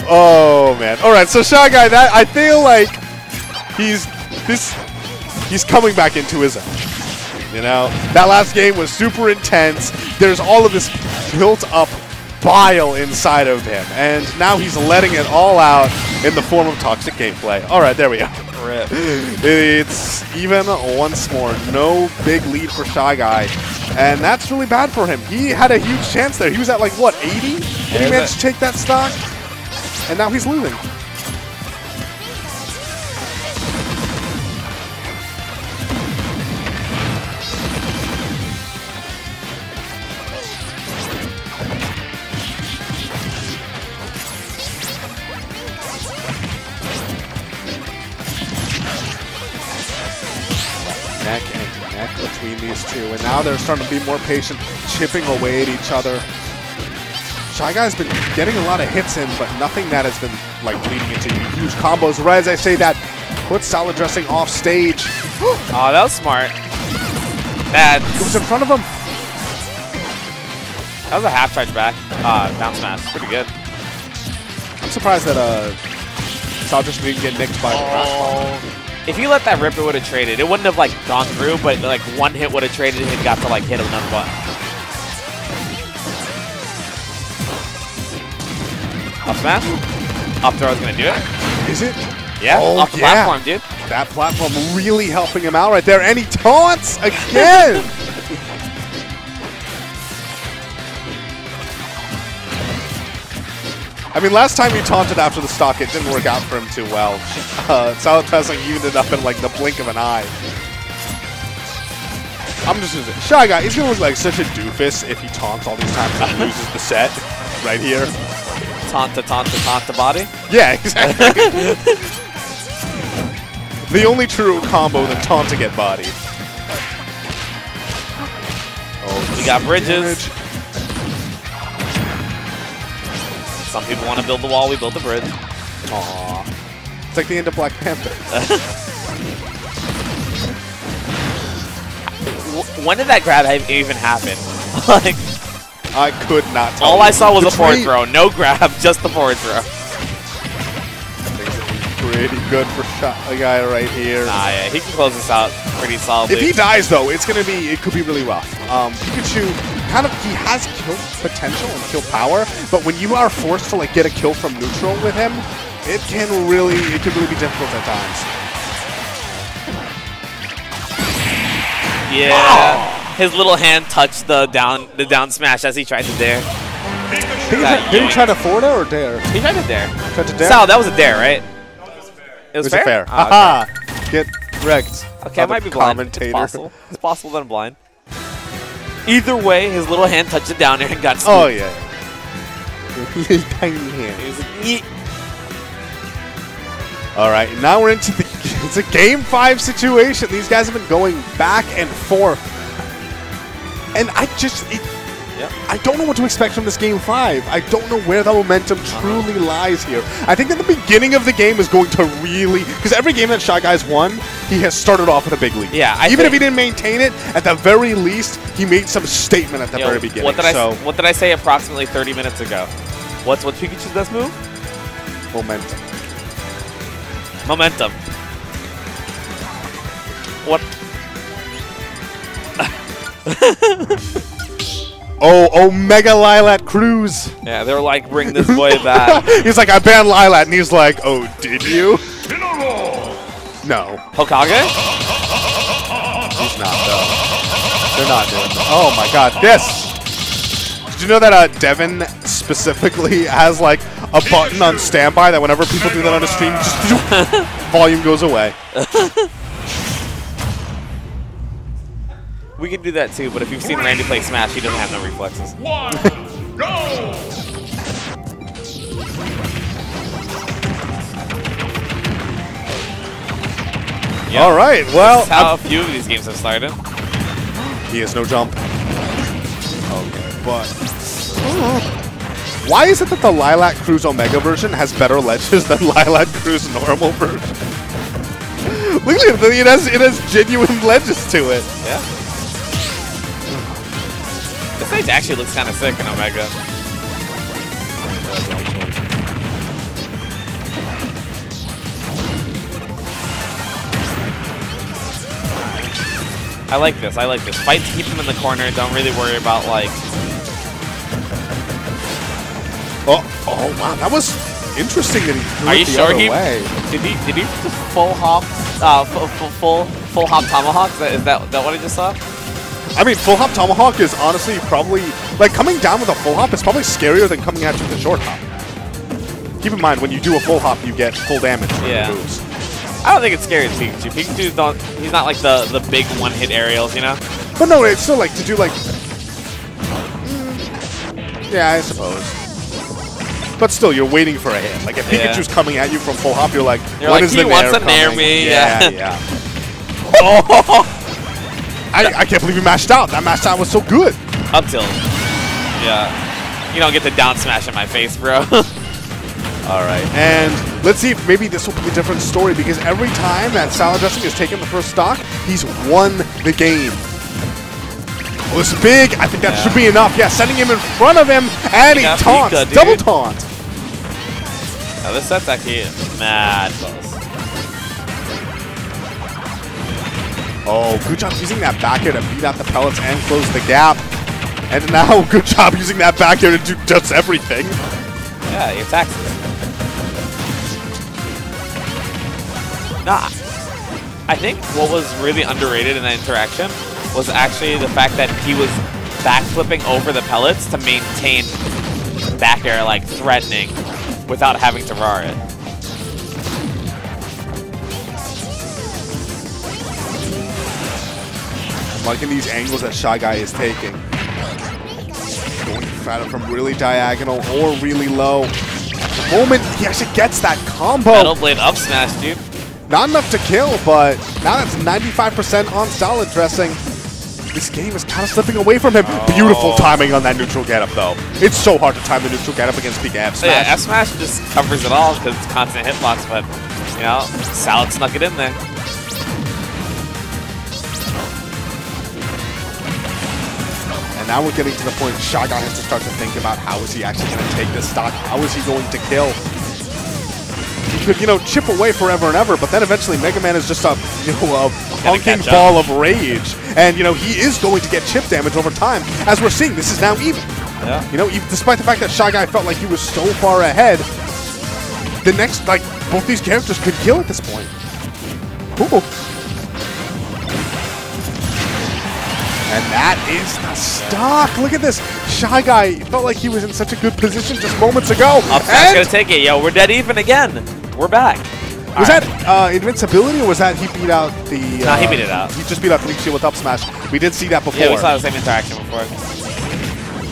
oh man. All right, so Shy Guy, that I feel like he's this. He's coming back into his own. You know, that last game was super intense. There's all of this built up bile inside of him, and now he's letting it all out in the form of toxic gameplay. All right, there we go. Rip. It's even once more. No big lead for Shy Guy. And that's really bad for him. He had a huge chance there. He was at like, what, 80? When he Yeah, managed to take that stock? And now he's losing. And now they're starting to be more patient, chipping away at each other. Shy Guy's been getting a lot of hits in, but nothing that has been like leading into huge combos. Right as I say that, puts salad dressing off stage. (gasps) Oh, that was smart. That was in front of him. that was a half charge back. Uh, down smash. Pretty good. I'm surprised that uh, salad dressing didn't get nicked by the grass ball. If you let that rip, it would have traded. It wouldn't have like gone through, but like one hit would have traded and got to like hit another button. Up smash. Up throw is gonna do it. Is it? Yeah, Oh, off the yeah. platform, dude. That platform really helping him out right there. And he taunts again. (laughs) I mean, last time he taunted after the stock, it didn't work out for him too well. (laughs) Uh, Salad Dressing evened it up in like the blink of an eye. I'm just gonna say, Shy Guy, he's gonna look like such a doofus if he taunts all these times and loses the set (laughs) right here. Taunt to taunt to taunt to body. Yeah, (laughs) exactly. the only true combo than taunt to get body. Oh, We got bridges. damage. Some people want to build the wall. We built the bridge. Aw. It's like the end of Black Panther. (laughs) When did that grab even happen? (laughs) like, I could not tell all you. I saw was a forward throw. No grab, (laughs) just the forward throw. Pretty good for shot a guy right here. Nah, yeah, he can close this out pretty solidly. If he dies, though, it's gonna be it could be really rough. Um, Pikachu kind of he has kill potential and kill power, but when you are forced to like get a kill from neutral with him, it can really it can really be difficult at times. yeah, his little hand touched the down the down smash as he tried to dair. Did he, try, did he try to forward it or dair? He tried to dair. Tried to dair? Sal, that was a dair, right? It was, Was it was fair? Ah, okay. Haha. Get wrecked. Okay, I might be blind. Commentator. It's possible. It's possible that I'm blind. Either way, his little hand touched it down there and got Oh yeah. (laughs) Little tiny hand. Like. All right, now we're into the (laughs) it's a game five situation. These guys have been going back and forth, and I just it, Yep. I don't know what to expect from this game five. I don't know where the momentum Uh-huh. truly lies here. I think that the beginning of the game is going to really because every game that Shy Guys won, he has started off with a big lead. Yeah, I even think- if he didn't maintain it, at the very least, he made some statement at the Yo, very beginning. What did I What did I say approximately 30 minutes ago? What's what's Pikachu's best move? momentum. Momentum. What? (laughs) Oh, Omega Lylat Cruise. Yeah, they're like, bring this (laughs) boy back. he's like, I banned Lilat, and he's like, oh, did you? No, Hokage? he's not, though. They're not doing that. Oh my god, this! Did you know that uh, Devin specifically (laughs) has like a button on standby that whenever people do that on a stream, (laughs) just volume goes away? We could do that too, but if you've seen Randy play Smash, he doesn't have no reflexes. One, go! Yeah. All right, well, That's how a few of these games have started. he has no jump. Okay, but why is it that the Lylat Cruise Omega version has better ledges than (laughs) Lylat Cruise normal version? (laughs) Look at it, it has it has genuine (laughs) ledges to it. Yeah. This stage actually looks kind of sick in Omega. I like this. I like this. Fight to keep him in the corner. Don't really worry about like. Oh, oh wow, that was interesting that he threw Are you the sure he way. did he did he just full hop uh full full full, full hop tomahawk? Is that, is that that what I just saw? I mean, full hop tomahawk is honestly probably like coming down with a full hop is probably scarier than coming at you with a short hop. Keep in mind when you do a full hop, you get full damage from Yeah. moves. I don't think it's scary to Pikachu. Pikachu's don't he's not like the the big one hit aerials, you know. But no, it's still like to do like. Mm, yeah, I suppose. But still, you're waiting for a hit. Like if Yeah. Pikachu's coming at you from full hop, you're like, You're when like, is he the wants nair to nair me, Yeah, yeah. yeah. (laughs) oh, I, I can't believe you mashed out. That mashed out was so good. Up tilt. Yeah. You don't get the down smash in my face, bro. (laughs) All right, and let's see if maybe this will be a different story because every time that salad dressing has taken the first stock, he's won the game. Oh, this is big. I think that Yeah. should be enough. Yeah, sending him in front of him, and he taunts, Pika, double taunt. now this set's actually mad close. Oh, good job using that back air to beat out the pellets and close the gap. And now, (laughs) good job using that back air to do just everything. Yeah, it. Nah. I think what was really underrated in that interaction was actually the fact that he was backflipping over the pellets to maintain back air like threatening without having to RAR it. I'm liking these angles that Shy Guy is taking. Going at from really diagonal or really low. The moment he actually gets that combo, Metal Blade up smash, dude. not enough to kill, but now that's 95% on salad dressing. This game is kind of slipping away from him. Oh. Beautiful timing on that neutral getup, though. It's so hard to time the neutral getup against Big F So yeah, Smash. F smash just covers it all because it's constant hitbox, but you know, Salad snuck it in there. Now we're getting to the point Shy Guy has to start to think about how is he actually going to take this stock? How is he going to kill? He could, you know, chip away forever and ever, but then eventually Mega Man is just a, you know, a honking ball of rage. And, you know, he is going to get chip damage over time. As we're seeing, this is now even. Yeah. You know, even, despite the fact that Shy Guy felt like he was so far ahead, the next, like, both these characters could kill at this point. Ooh. And that is the stock. Look at this. Shy Guy felt like he was in such a good position just moments ago. Up smash And gonna take it. Yo, we're dead even again. We're back. was that uh, invincibility or was that he beat out the... Nah, he uh, beat it out. He just beat out Leaf Shield with up smash. We did see that before. Yeah, we saw the same interaction before.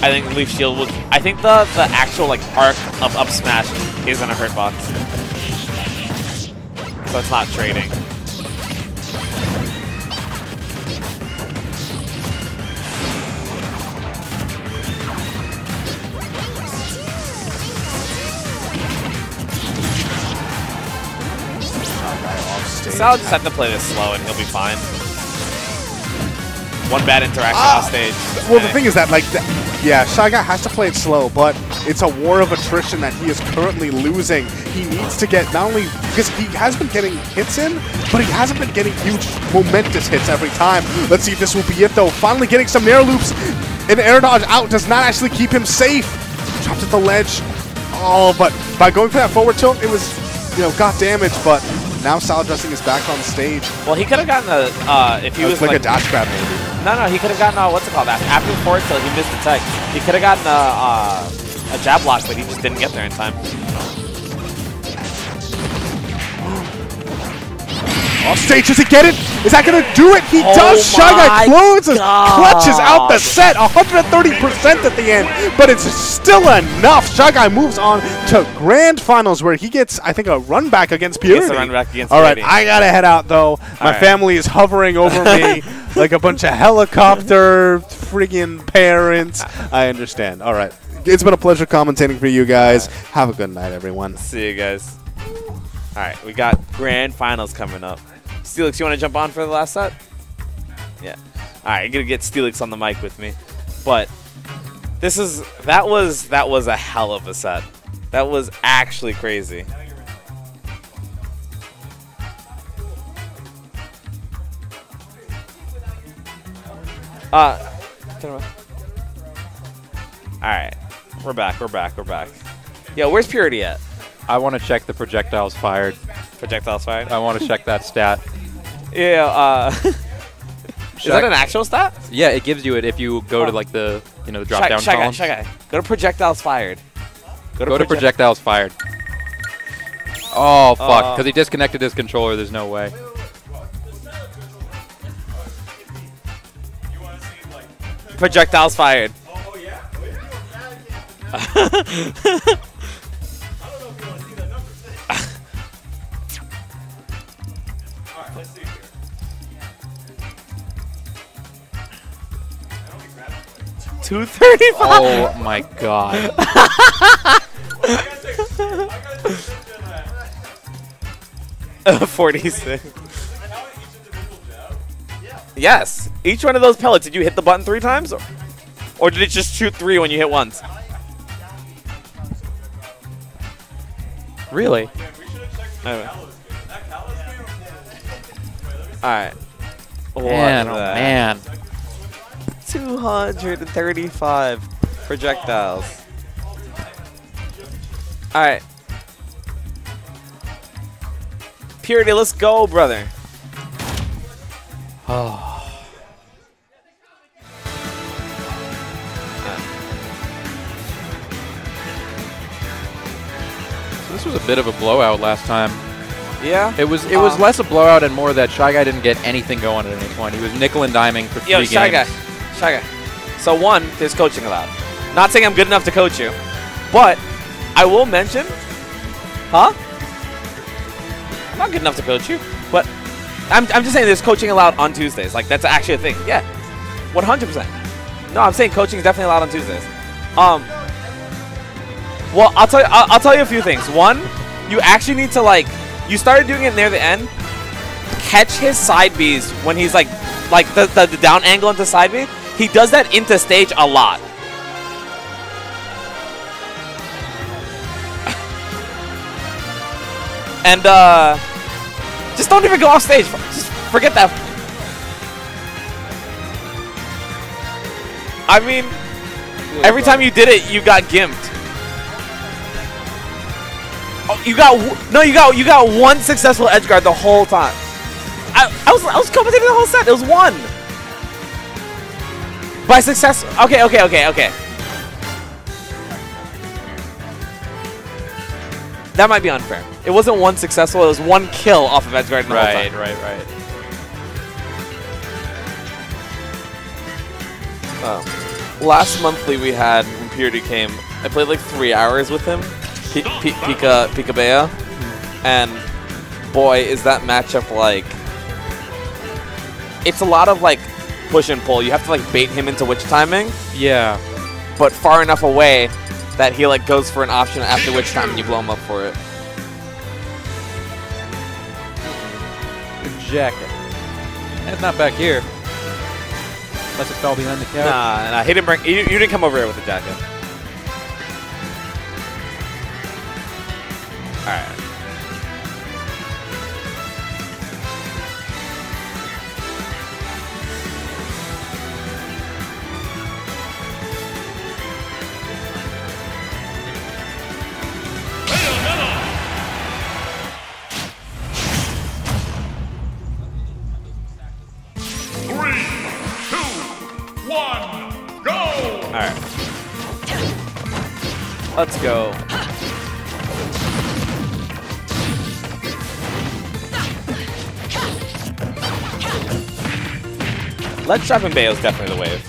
I think Leaf Shield would. I think the the actual like arc of up smash is in a hurt box, so it's not trading. Sal just have to play this slow and he'll be fine. One bad interaction Ah, off stage. Well, the thing is that, like, th- yeah, Shy Guy has to play it slow, but it's a war of attrition that he is currently losing. He needs to get not only because he has been getting hits in, but he hasn't been getting huge, momentous hits every time. Let's see if this will be it, though. Finally getting some nair loops. An air dodge out does not actually keep him safe. Dropped at the ledge. Oh, but by going for that forward tilt, it was, you know, got damage, but now salad dressing is back on stage. Well, he could have gotten a, uh, if he was like, like, a dash grab maybe. no, no, he could have gotten, uh, what's it called, after, after the forward tilt, he missed the tech. He could have gotten a, uh, a jab lock, but he just didn't get there in time. Off stage, does he get it? Is that going to do it? He Oh does. Shy Guy closes, God. clutches out the set, 130% at the end, but it's still enough. Shy Guy moves on to grand finals where he gets, I think, a run back against Purity. Gets a run back against All right. I got to head out, though. My right. family is hovering over me (laughs) like a bunch of helicopter friggin' parents. I understand. All right. It's been a pleasure commentating for you guys. Have a good night, everyone. See you guys. All right, we got grand finals coming up. Steelix, you want to jump on for the last set? Yeah. All right, I'm gonna get Steelix on the mic with me, but this is that was that was a hell of a set. That was actually crazy. Uh, all right, we're back. We're back. We're back. Yo, where's Purity at? I want to check the projectiles fired. Projectiles fired? I want to check that stat. Yeah. Uh, (laughs) is that an actual stat? Yeah, it gives you it if you go oh. to like the you know the drop down check column. Check it, Go to projectiles fired. Go to, go to projectiles fired. Oh fuck! Because uh, he disconnected his controller. There's no way. Projectiles fired. (laughs) (laughs) 235. Oh my god. uh, (laughs) 46. Yes. Each one of those pellets, did you hit the button three times? Or, or did it just shoot three when you hit once? Really? Anyway. Alright. What man, oh man. 235 projectiles. Alright. Purity, let's go, brother. Oh. This was a bit of a blowout last time. Yeah? It was it was Uh, less a blowout and more that Shy Guy didn't get anything going at any point. He was nickel and diming for three Yo, games. Shy Guy. So, one, there's coaching allowed. Not saying I'm good enough to coach you, but I will mention. Huh? I'm not good enough to coach you, but I'm, I'm just saying there's coaching allowed on Tuesdays. Like, that's actually a thing. Yeah. 100%. No, I'm saying coaching is definitely allowed on Tuesdays. Um. Well, I'll tell you. I'll, I'll tell you a few things. One, you actually need to like. You started doing it near the end. Catch his side Bs when he's like, like the, the, the down angle into side B. He does that into stage a lot. (laughs) and uh, just don't even go off stage. Just forget that. I mean, every time you did it, you got gimped. Oh, you got w- no, you got you got one successful edge guard the whole time. I, I was I was commentating the whole set. It was one. By success. Okay, okay, okay, okay. That might be unfair. It wasn't one successful. It was one kill off of edge guard the Right, time. right, right. Oh. Last monthly we had when Purity came, I played like three hours with him, P- P- Pika Pika Bea, and boy is that matchup like. It's a lot of like push and pull. You have to like bait him into which timing, Yeah. but far enough away that he like goes for an option after which time you blow him up for it. Good jacket. And it's not back here. Unless it fell behind the couch. Nah, nah, he didn't bring. You, you didn't come over here with the jacket. All right. Trap Bayo is definitely the wave.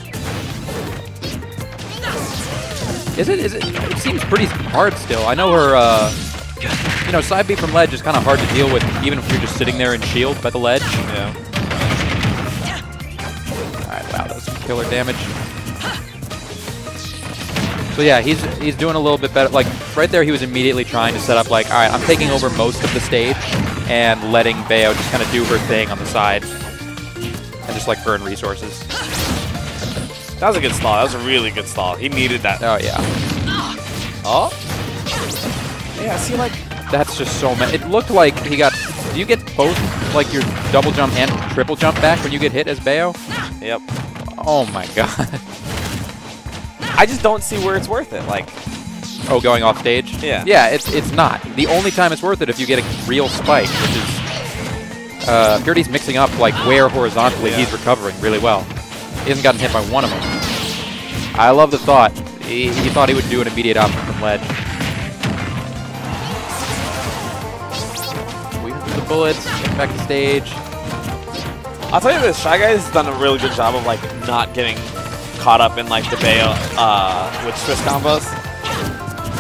Is it? Is it? It seems pretty hard still. I know her. Uh, you know, side B from ledge is kind of hard to deal with, even if you're just sitting there in shield by the ledge. Yeah. Alright, wow, that was some killer damage. So yeah, he's he's doing a little bit better. Like right there, he was immediately trying to set up like, all right, I'm taking over most of the stage and letting Bayo just kind of do her thing on the side and just like burn resources. That was a good stall. That was a really good stall. He needed that. Oh yeah, Oh? Yeah, see, like, that's just so many. It looked like he got. Do you get both like your double jump and triple jump back when you get hit as Bayo? yep. Oh my (laughs) god. I just don't see where it's worth it. Like, Oh, going off stage? Yeah. Yeah, it's it's not. The only time it's worth it if you get a real spike, which is uh, Purity's mixing up like where horizontally Yeah. he's recovering really well. He hasn't gotten hit by one of them. I love the thought. He, he thought he would do an immediate option from ledge. Through the bullets, back to stage. I'll tell you this, Shy Guy has done a really good job of, like, not getting caught up in, like, the Bayo uh, Witch Twist combos.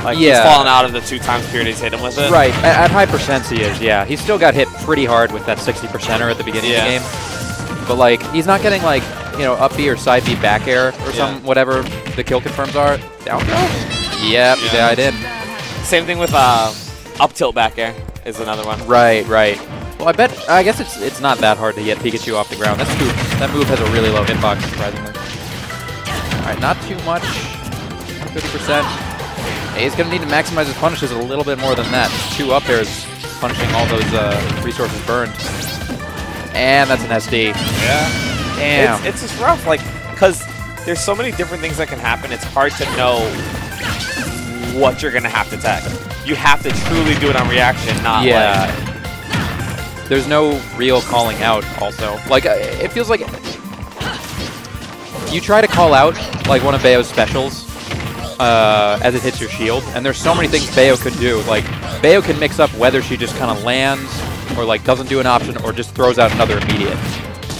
Like, he's Yeah. fallen out of the two times period he's hit him with it. Right, at, at high percents he is, yeah. He still got hit pretty hard with that 60%er at the beginning Yeah. of the game. But, like, he's not getting, like, you know, up B or side B back air or Yeah. some, whatever the kill confirms are. Down throw? Yep, he Yeah. died in. Same thing with uh, up tilt back air is another one. Right, right. Well, I bet, I guess it's it's not that hard to get Pikachu off the ground. That's true. That move has a really low hitbox, surprisingly. All right, not too much. 50%. He's going to need to maximize his punishes a little bit more than that. Two up airs punishing all those uh, resources burned. And that's an SD. Yeah. Damn. It's, it's just rough, like, because there's so many different things that can happen. It's hard to know what you're going to have to tech. You have to truly do it on reaction, not yeah. like... There's no real calling out also. Like, uh, it feels like you try to call out, like, one of Bayo's specials uh, as it hits your shield, and there's so many things Bayo could do. Like, Bayo can mix up whether she just kind of lands, or, like, doesn't do an option, or just throws out another immediate.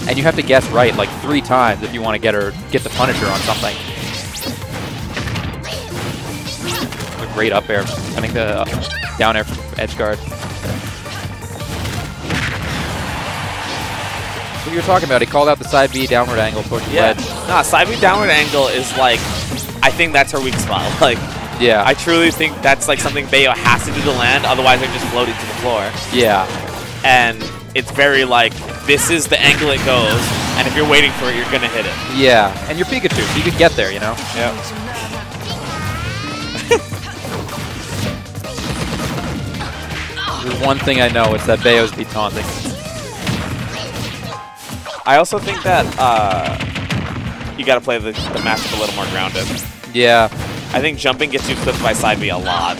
And you have to guess right, like, three times if you want to get her, get the Punisher on something. A great up air. I think the uh, down air from edge What you were talking about, he called out the side B downward angle towards the Yeah. ledge. Nah, side B downward angle is like, I think that's her weak spot. (laughs) Like, Yeah. I truly think that's like something Bayo has to do to land, otherwise they're just floating to the floor. yeah. And it's very like, this is the angle it goes, and if you're waiting for it, you're gonna hit it. Yeah. And you're Pikachu, so you could get there, you know? Yeah. (laughs) There's one thing I know, it's that Bayo's be taunting. I also think that uh, you gotta play the, the matchup a little more grounded. Yeah. I think jumping gets you clipped by side B a lot.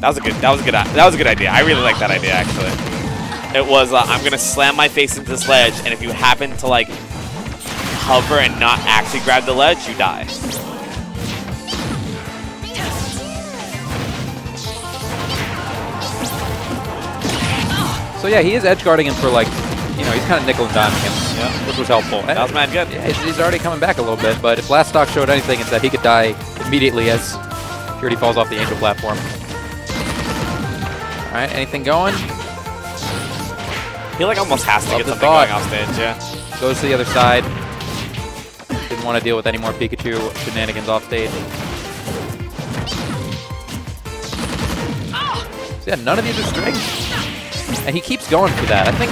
That was a good. That was a good. That was a good idea. I really like that idea actually. It was. Uh, I'm gonna slam my face into this ledge, and if you happen to like hover and not actually grab the ledge, you die. So yeah, he is edge guarding him for like, you know, he's kind of nickel and diming him. Yeah. Which was helpful. That was mad good. Yeah, he's, he's already coming back a little bit, but if Blast Stock showed anything, it's that he could die immediately as Purity falls off the Angel platform. Alright, anything going? He like almost has to Love get the something thought. going off stage. Yeah. Goes to the other side. Didn't want to deal with any more Pikachu shenanigans off stage. Ah! So yeah, none of these are strings. And he keeps going for that. I think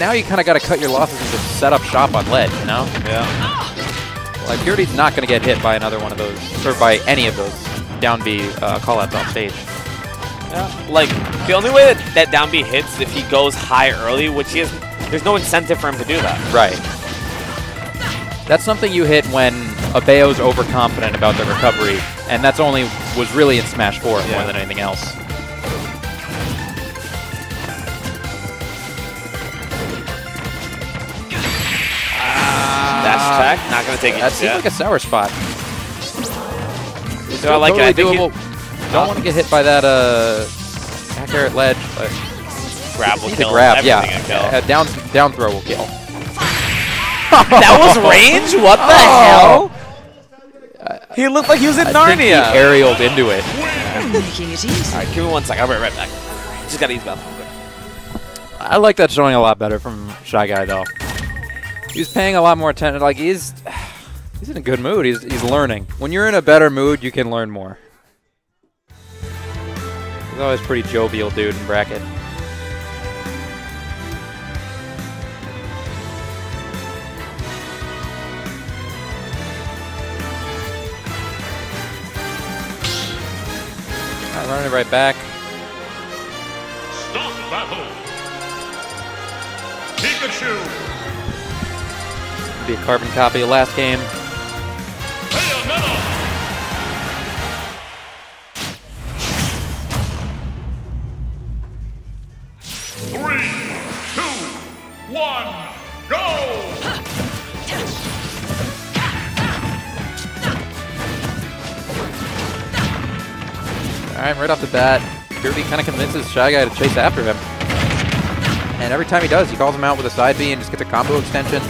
now you kind of got to cut your losses and just set up shop on ledge, you know? Yeah. Like, Purity's not going to get hit by another one of those, or by any of those down B uh, callouts off stage. Yeah. Like the only way that that down B hits is if he goes high early, which he has. There's no incentive for him to do that. Right. That's something you hit when a Bayo's overconfident about their recovery, and that's only was really in Smash 4 Yeah. more than anything else. That's back. Not gonna take it That seems yet. like a sour spot. So I like it. I think doable. he- Don't want to get hit by that uh, back air at ledge, but grab will kill. grab. Yeah, will Uh, down down throw will kill. (laughs) that was (laughs) range. What the Oh. hell? He looked like he was in I think he Narnia. aerialed into it. Making it easy. All right, give me one second. I'll be right back. Just gotta use bathroom. I like that showing a lot better from Shy Guy though. He's paying a lot more attention. Like he's (sighs) he's in a good mood. He's he's learning. When you're in a better mood, you can learn more. He's always pretty jovial dude in bracket. Alright, running right back. Stop battle. Pikachu. Be a carbon copy of last game. Alright, right off the bat, Kirby kind of convinces Shy Guy to chase after him. And every time he does, he calls him out with a side B and just gets a combo extension.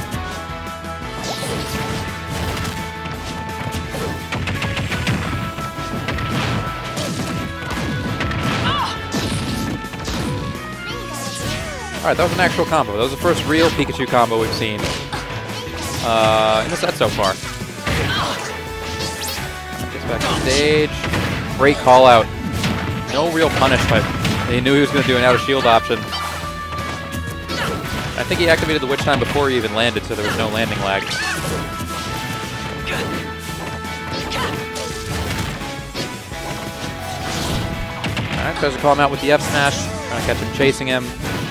Alright, that was an actual combo. That was the first real Pikachu combo we've seen uh, in the set so far. Gets back stage. Great call out. No real punish, but he knew he was going to do an out of shield option. I think he activated the Witch Time before he even landed, so there was no landing lag. Alright, tries to call him out with the F smash. Trying to catch him chasing him.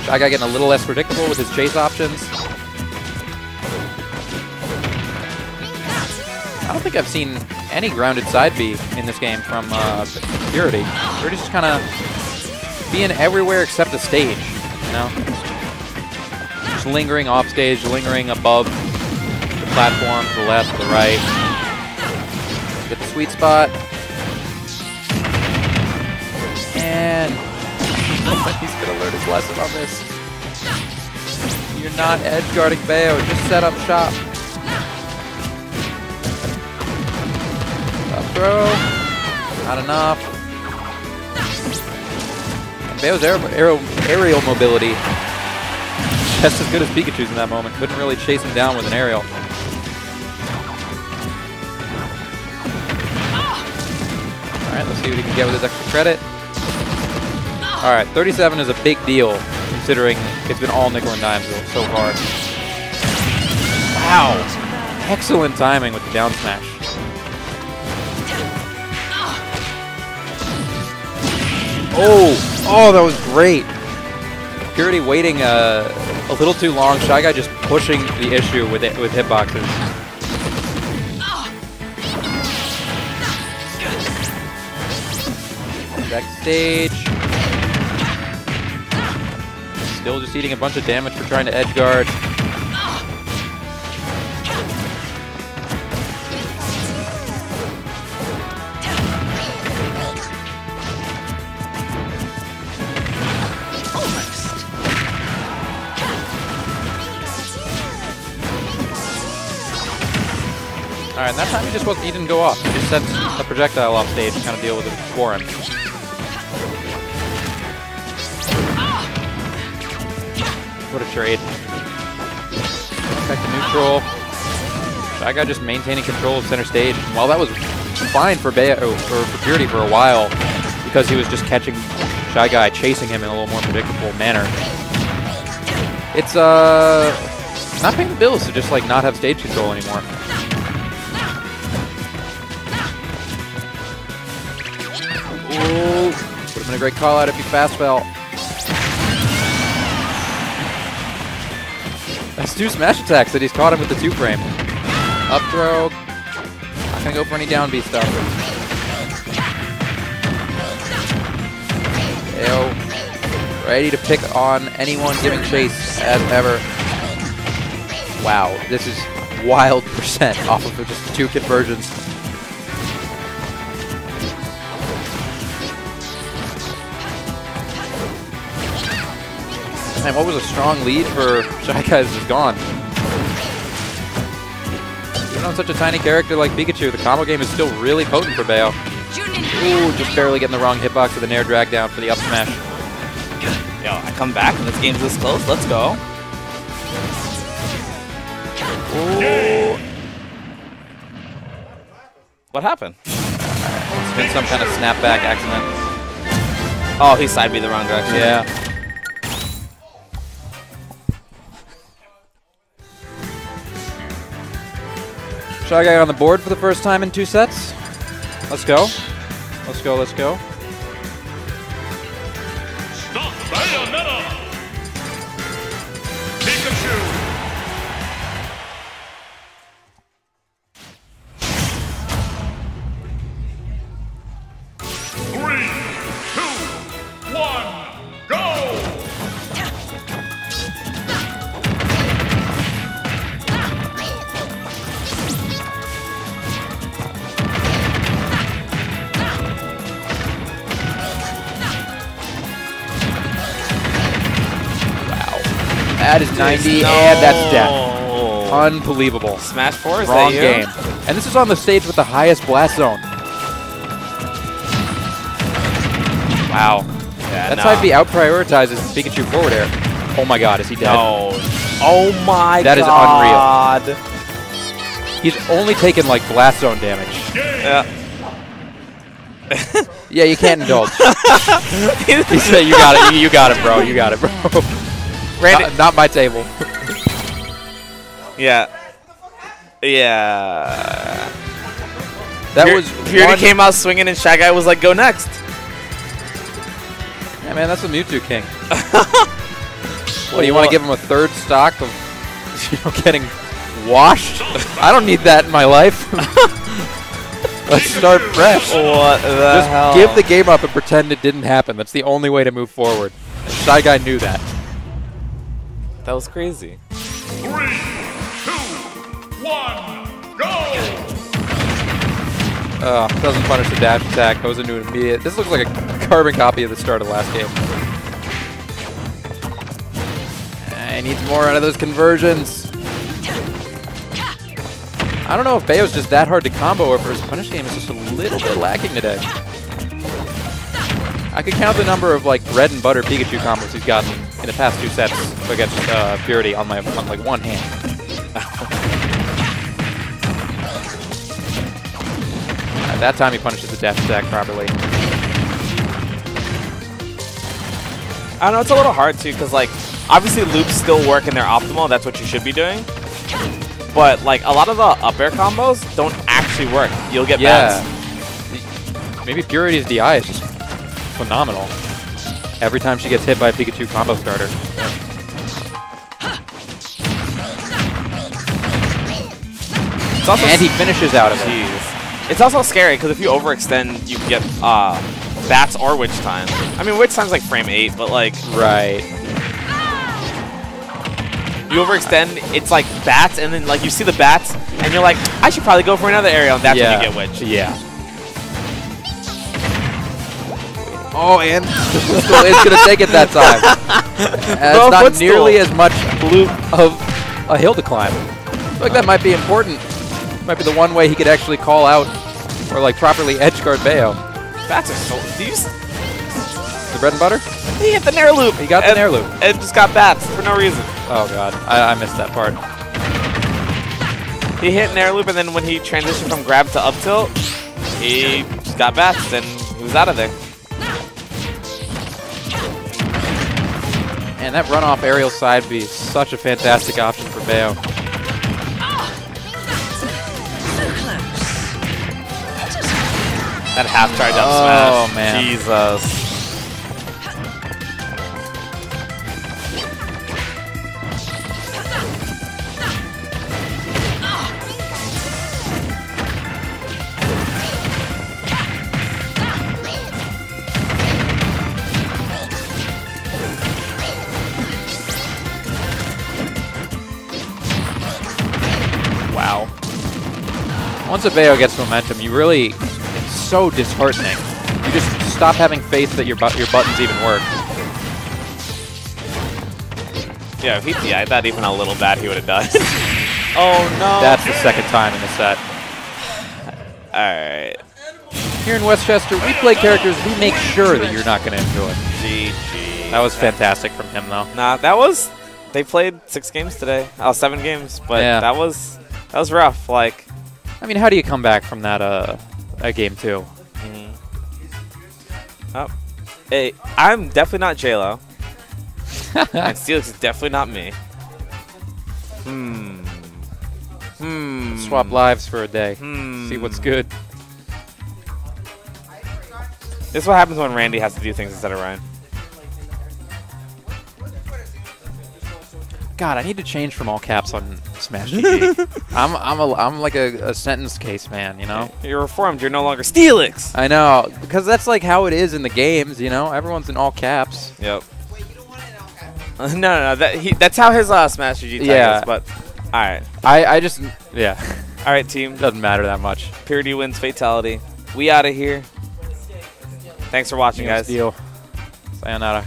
Shy Guy getting a little less predictable with his chase options. I don't think I've seen any grounded side B in this game from uh, Purity. Purity's just kind of being everywhere except the stage, you know? Just lingering off stage, lingering above the platform, to the left, to the right. Get the sweet spot. He's gonna learn his lesson on this. You're not edge guarding Bayo, just set up shop. Up throw. Not enough. And Bayo's aer aerial, aerial mobility just as good as Pikachu's in that moment. Couldn't really chase him down with an aerial. Alright, let's see what he can get with his extra credit. Alright, 37 is a big deal considering it's been all nickel and dime so so far. Wow. Excellent timing with the down smash. Oh, oh, that was great. Purity waiting uh, a little too long. Shy Guy just pushing the issue with it with hitboxes. Backstage. Still just eating a bunch of damage for trying to edge guard. Alright, that time he just wasn't, he didn't go off. He just sent a projectile off stage to kind of deal with it for him. What a trade. Back to neutral. Shy guy just maintaining control of center stage. And while that was fine for Bea or for, for Purity for a while, because he was just catching Shy Guy, chasing him in a little more predictable manner. It's uh not paying the bills to just like not have stage control anymore. Ooh, would have been a great call out if he fast fell. That's two smash attacks that he's caught him with the two frame. Up throw. Not gonna go for any down B stuff. Ready to pick on anyone giving chase as ever. Wow, this is wild percent (laughs) off of just two conversions. Man, what was a strong lead for Shy Guys is gone. Even on such a tiny character like Pikachu, the combo game is still really potent for Bayo. Ooh, just barely getting the wrong hitbox with an air drag down for the up smash. Yo, I come back and this game's this close. Let's go. Ooh. What happened? It's been some kind of snapback accident. Oh, he side me the wrong direction. Yeah. Shy Guy on the board for the first time in two sets. Let's go. Let's go, let's go. 90, No. and that's death. Unbelievable. Smash 4, is Wrong that game. And this is on the stage with the highest blast zone. Wow. Yeah, That's no. how he out prioritizes Pikachu forward air. Oh my god, is he dead? No. Oh my That is god. unreal. He's only taken like blast zone damage. Yeah. Yeah, you can't (laughs) indulge. (laughs) he said, "You got it. You, you got it, bro. You got it, bro." Randy- not, not my table. Yeah. Yeah. That Pur- was Purity one- came out swinging and Shy Guy was like, go next. Yeah, man, that's a Mew2King. (laughs) what do you want to give him a third stock of, (laughs) you know, getting washed? (laughs) I don't need that in my life. Let's start fresh. What the Just hell? give the game up and pretend it didn't happen. That's the only way to move forward. And Shy Guy knew that. That was crazy. Three, two, one, go! Uh, doesn't punish the dash attack. Goes into an immediate. This looks like a carbon copy of the start of the last game. I need needs more out of those conversions. I don't know if Bayo's just that hard to combo or if his punish game is just a little bit lacking today. I could count the number of like bread and butter Pikachu combos he's gotten in the past two sets against uh, Purity on my on like one hand. (laughs) At that time, he punishes the dash attack properly. I don't know, it's a little hard too, because like, obviously loops still work and they're optimal, that's what you should be doing. But like, a lot of the up air combos don't actually work. You'll get Yeah. bats. Maybe Purity's DI is just phenomenal. Every time she gets hit by a Pikachu combo starter. It's also And he finishes out of it. It's also scary, because if you overextend, you get uh, bats or witch time. I mean, witch time's like frame 8, but like, Right. you overextend, it's like bats, and then like you see the bats, and you're like, I should probably go for another aerial, and that's yeah. when you get witch. Yeah. Oh, and (laughs) the footstool is going to take it that time. (laughs) And The it's not footstool. nearly as much loop of a hill to climb. I like that might be important. Might be the one way he could actually call out or like properly edge guard Bayo. Bats are so. Do you The bread and butter? he hit the nair loop. He got the and- nair loop. And just got bats for no reason. Oh god, I, I missed that part. He hit nair loop, and then when he transitioned from grab to up tilt, he just got bats, and he was out of there. And that runoff aerial side would be such a fantastic option for Bayo. Oh, so close. Just That half charge up smash. Oh, smash. man. Jesus. Once a Bayo gets momentum, you really, it's so disheartening. You just stop having faith that your, bu your buttons even work. Yeah, if he DI'd that even a little bad, he would have died. (laughs) oh no. That's the second time in the set. Alright. Here in Westchester, we play characters we make sure that you're not going to enjoy. GG. That was fantastic from him, though. Nah, that was. They played six games today. Oh, seven games, but Yeah. that was that was rough. Like, I mean, how do you come back from that uh, that game two? mm. oh, hey, I'm definitely not J Lo, (laughs) and Steelix is definitely not me. Hmm. Hmm. Swap lives for a day. Hmm. See what's good. This is what happens when Randy has to do things instead of Ryan. God, I need to change from all caps on Smash GG. (laughs) I'm I'm a, I'm like a, a sentence case man, you know. You're reformed. You're no longer Steelix. I know because that's like how it is in the games, you know. Everyone's in all caps. Yep. Wait, you don't want it all caps? (laughs) no, no, no. That, he, that's how his uh, Smash GG tag Yeah. is. But all right, I I just yeah, (laughs) all right, team. doesn't matter that much. Purity wins fatality. We out of here. Thanks for watching, guys. Deal. Sayonara.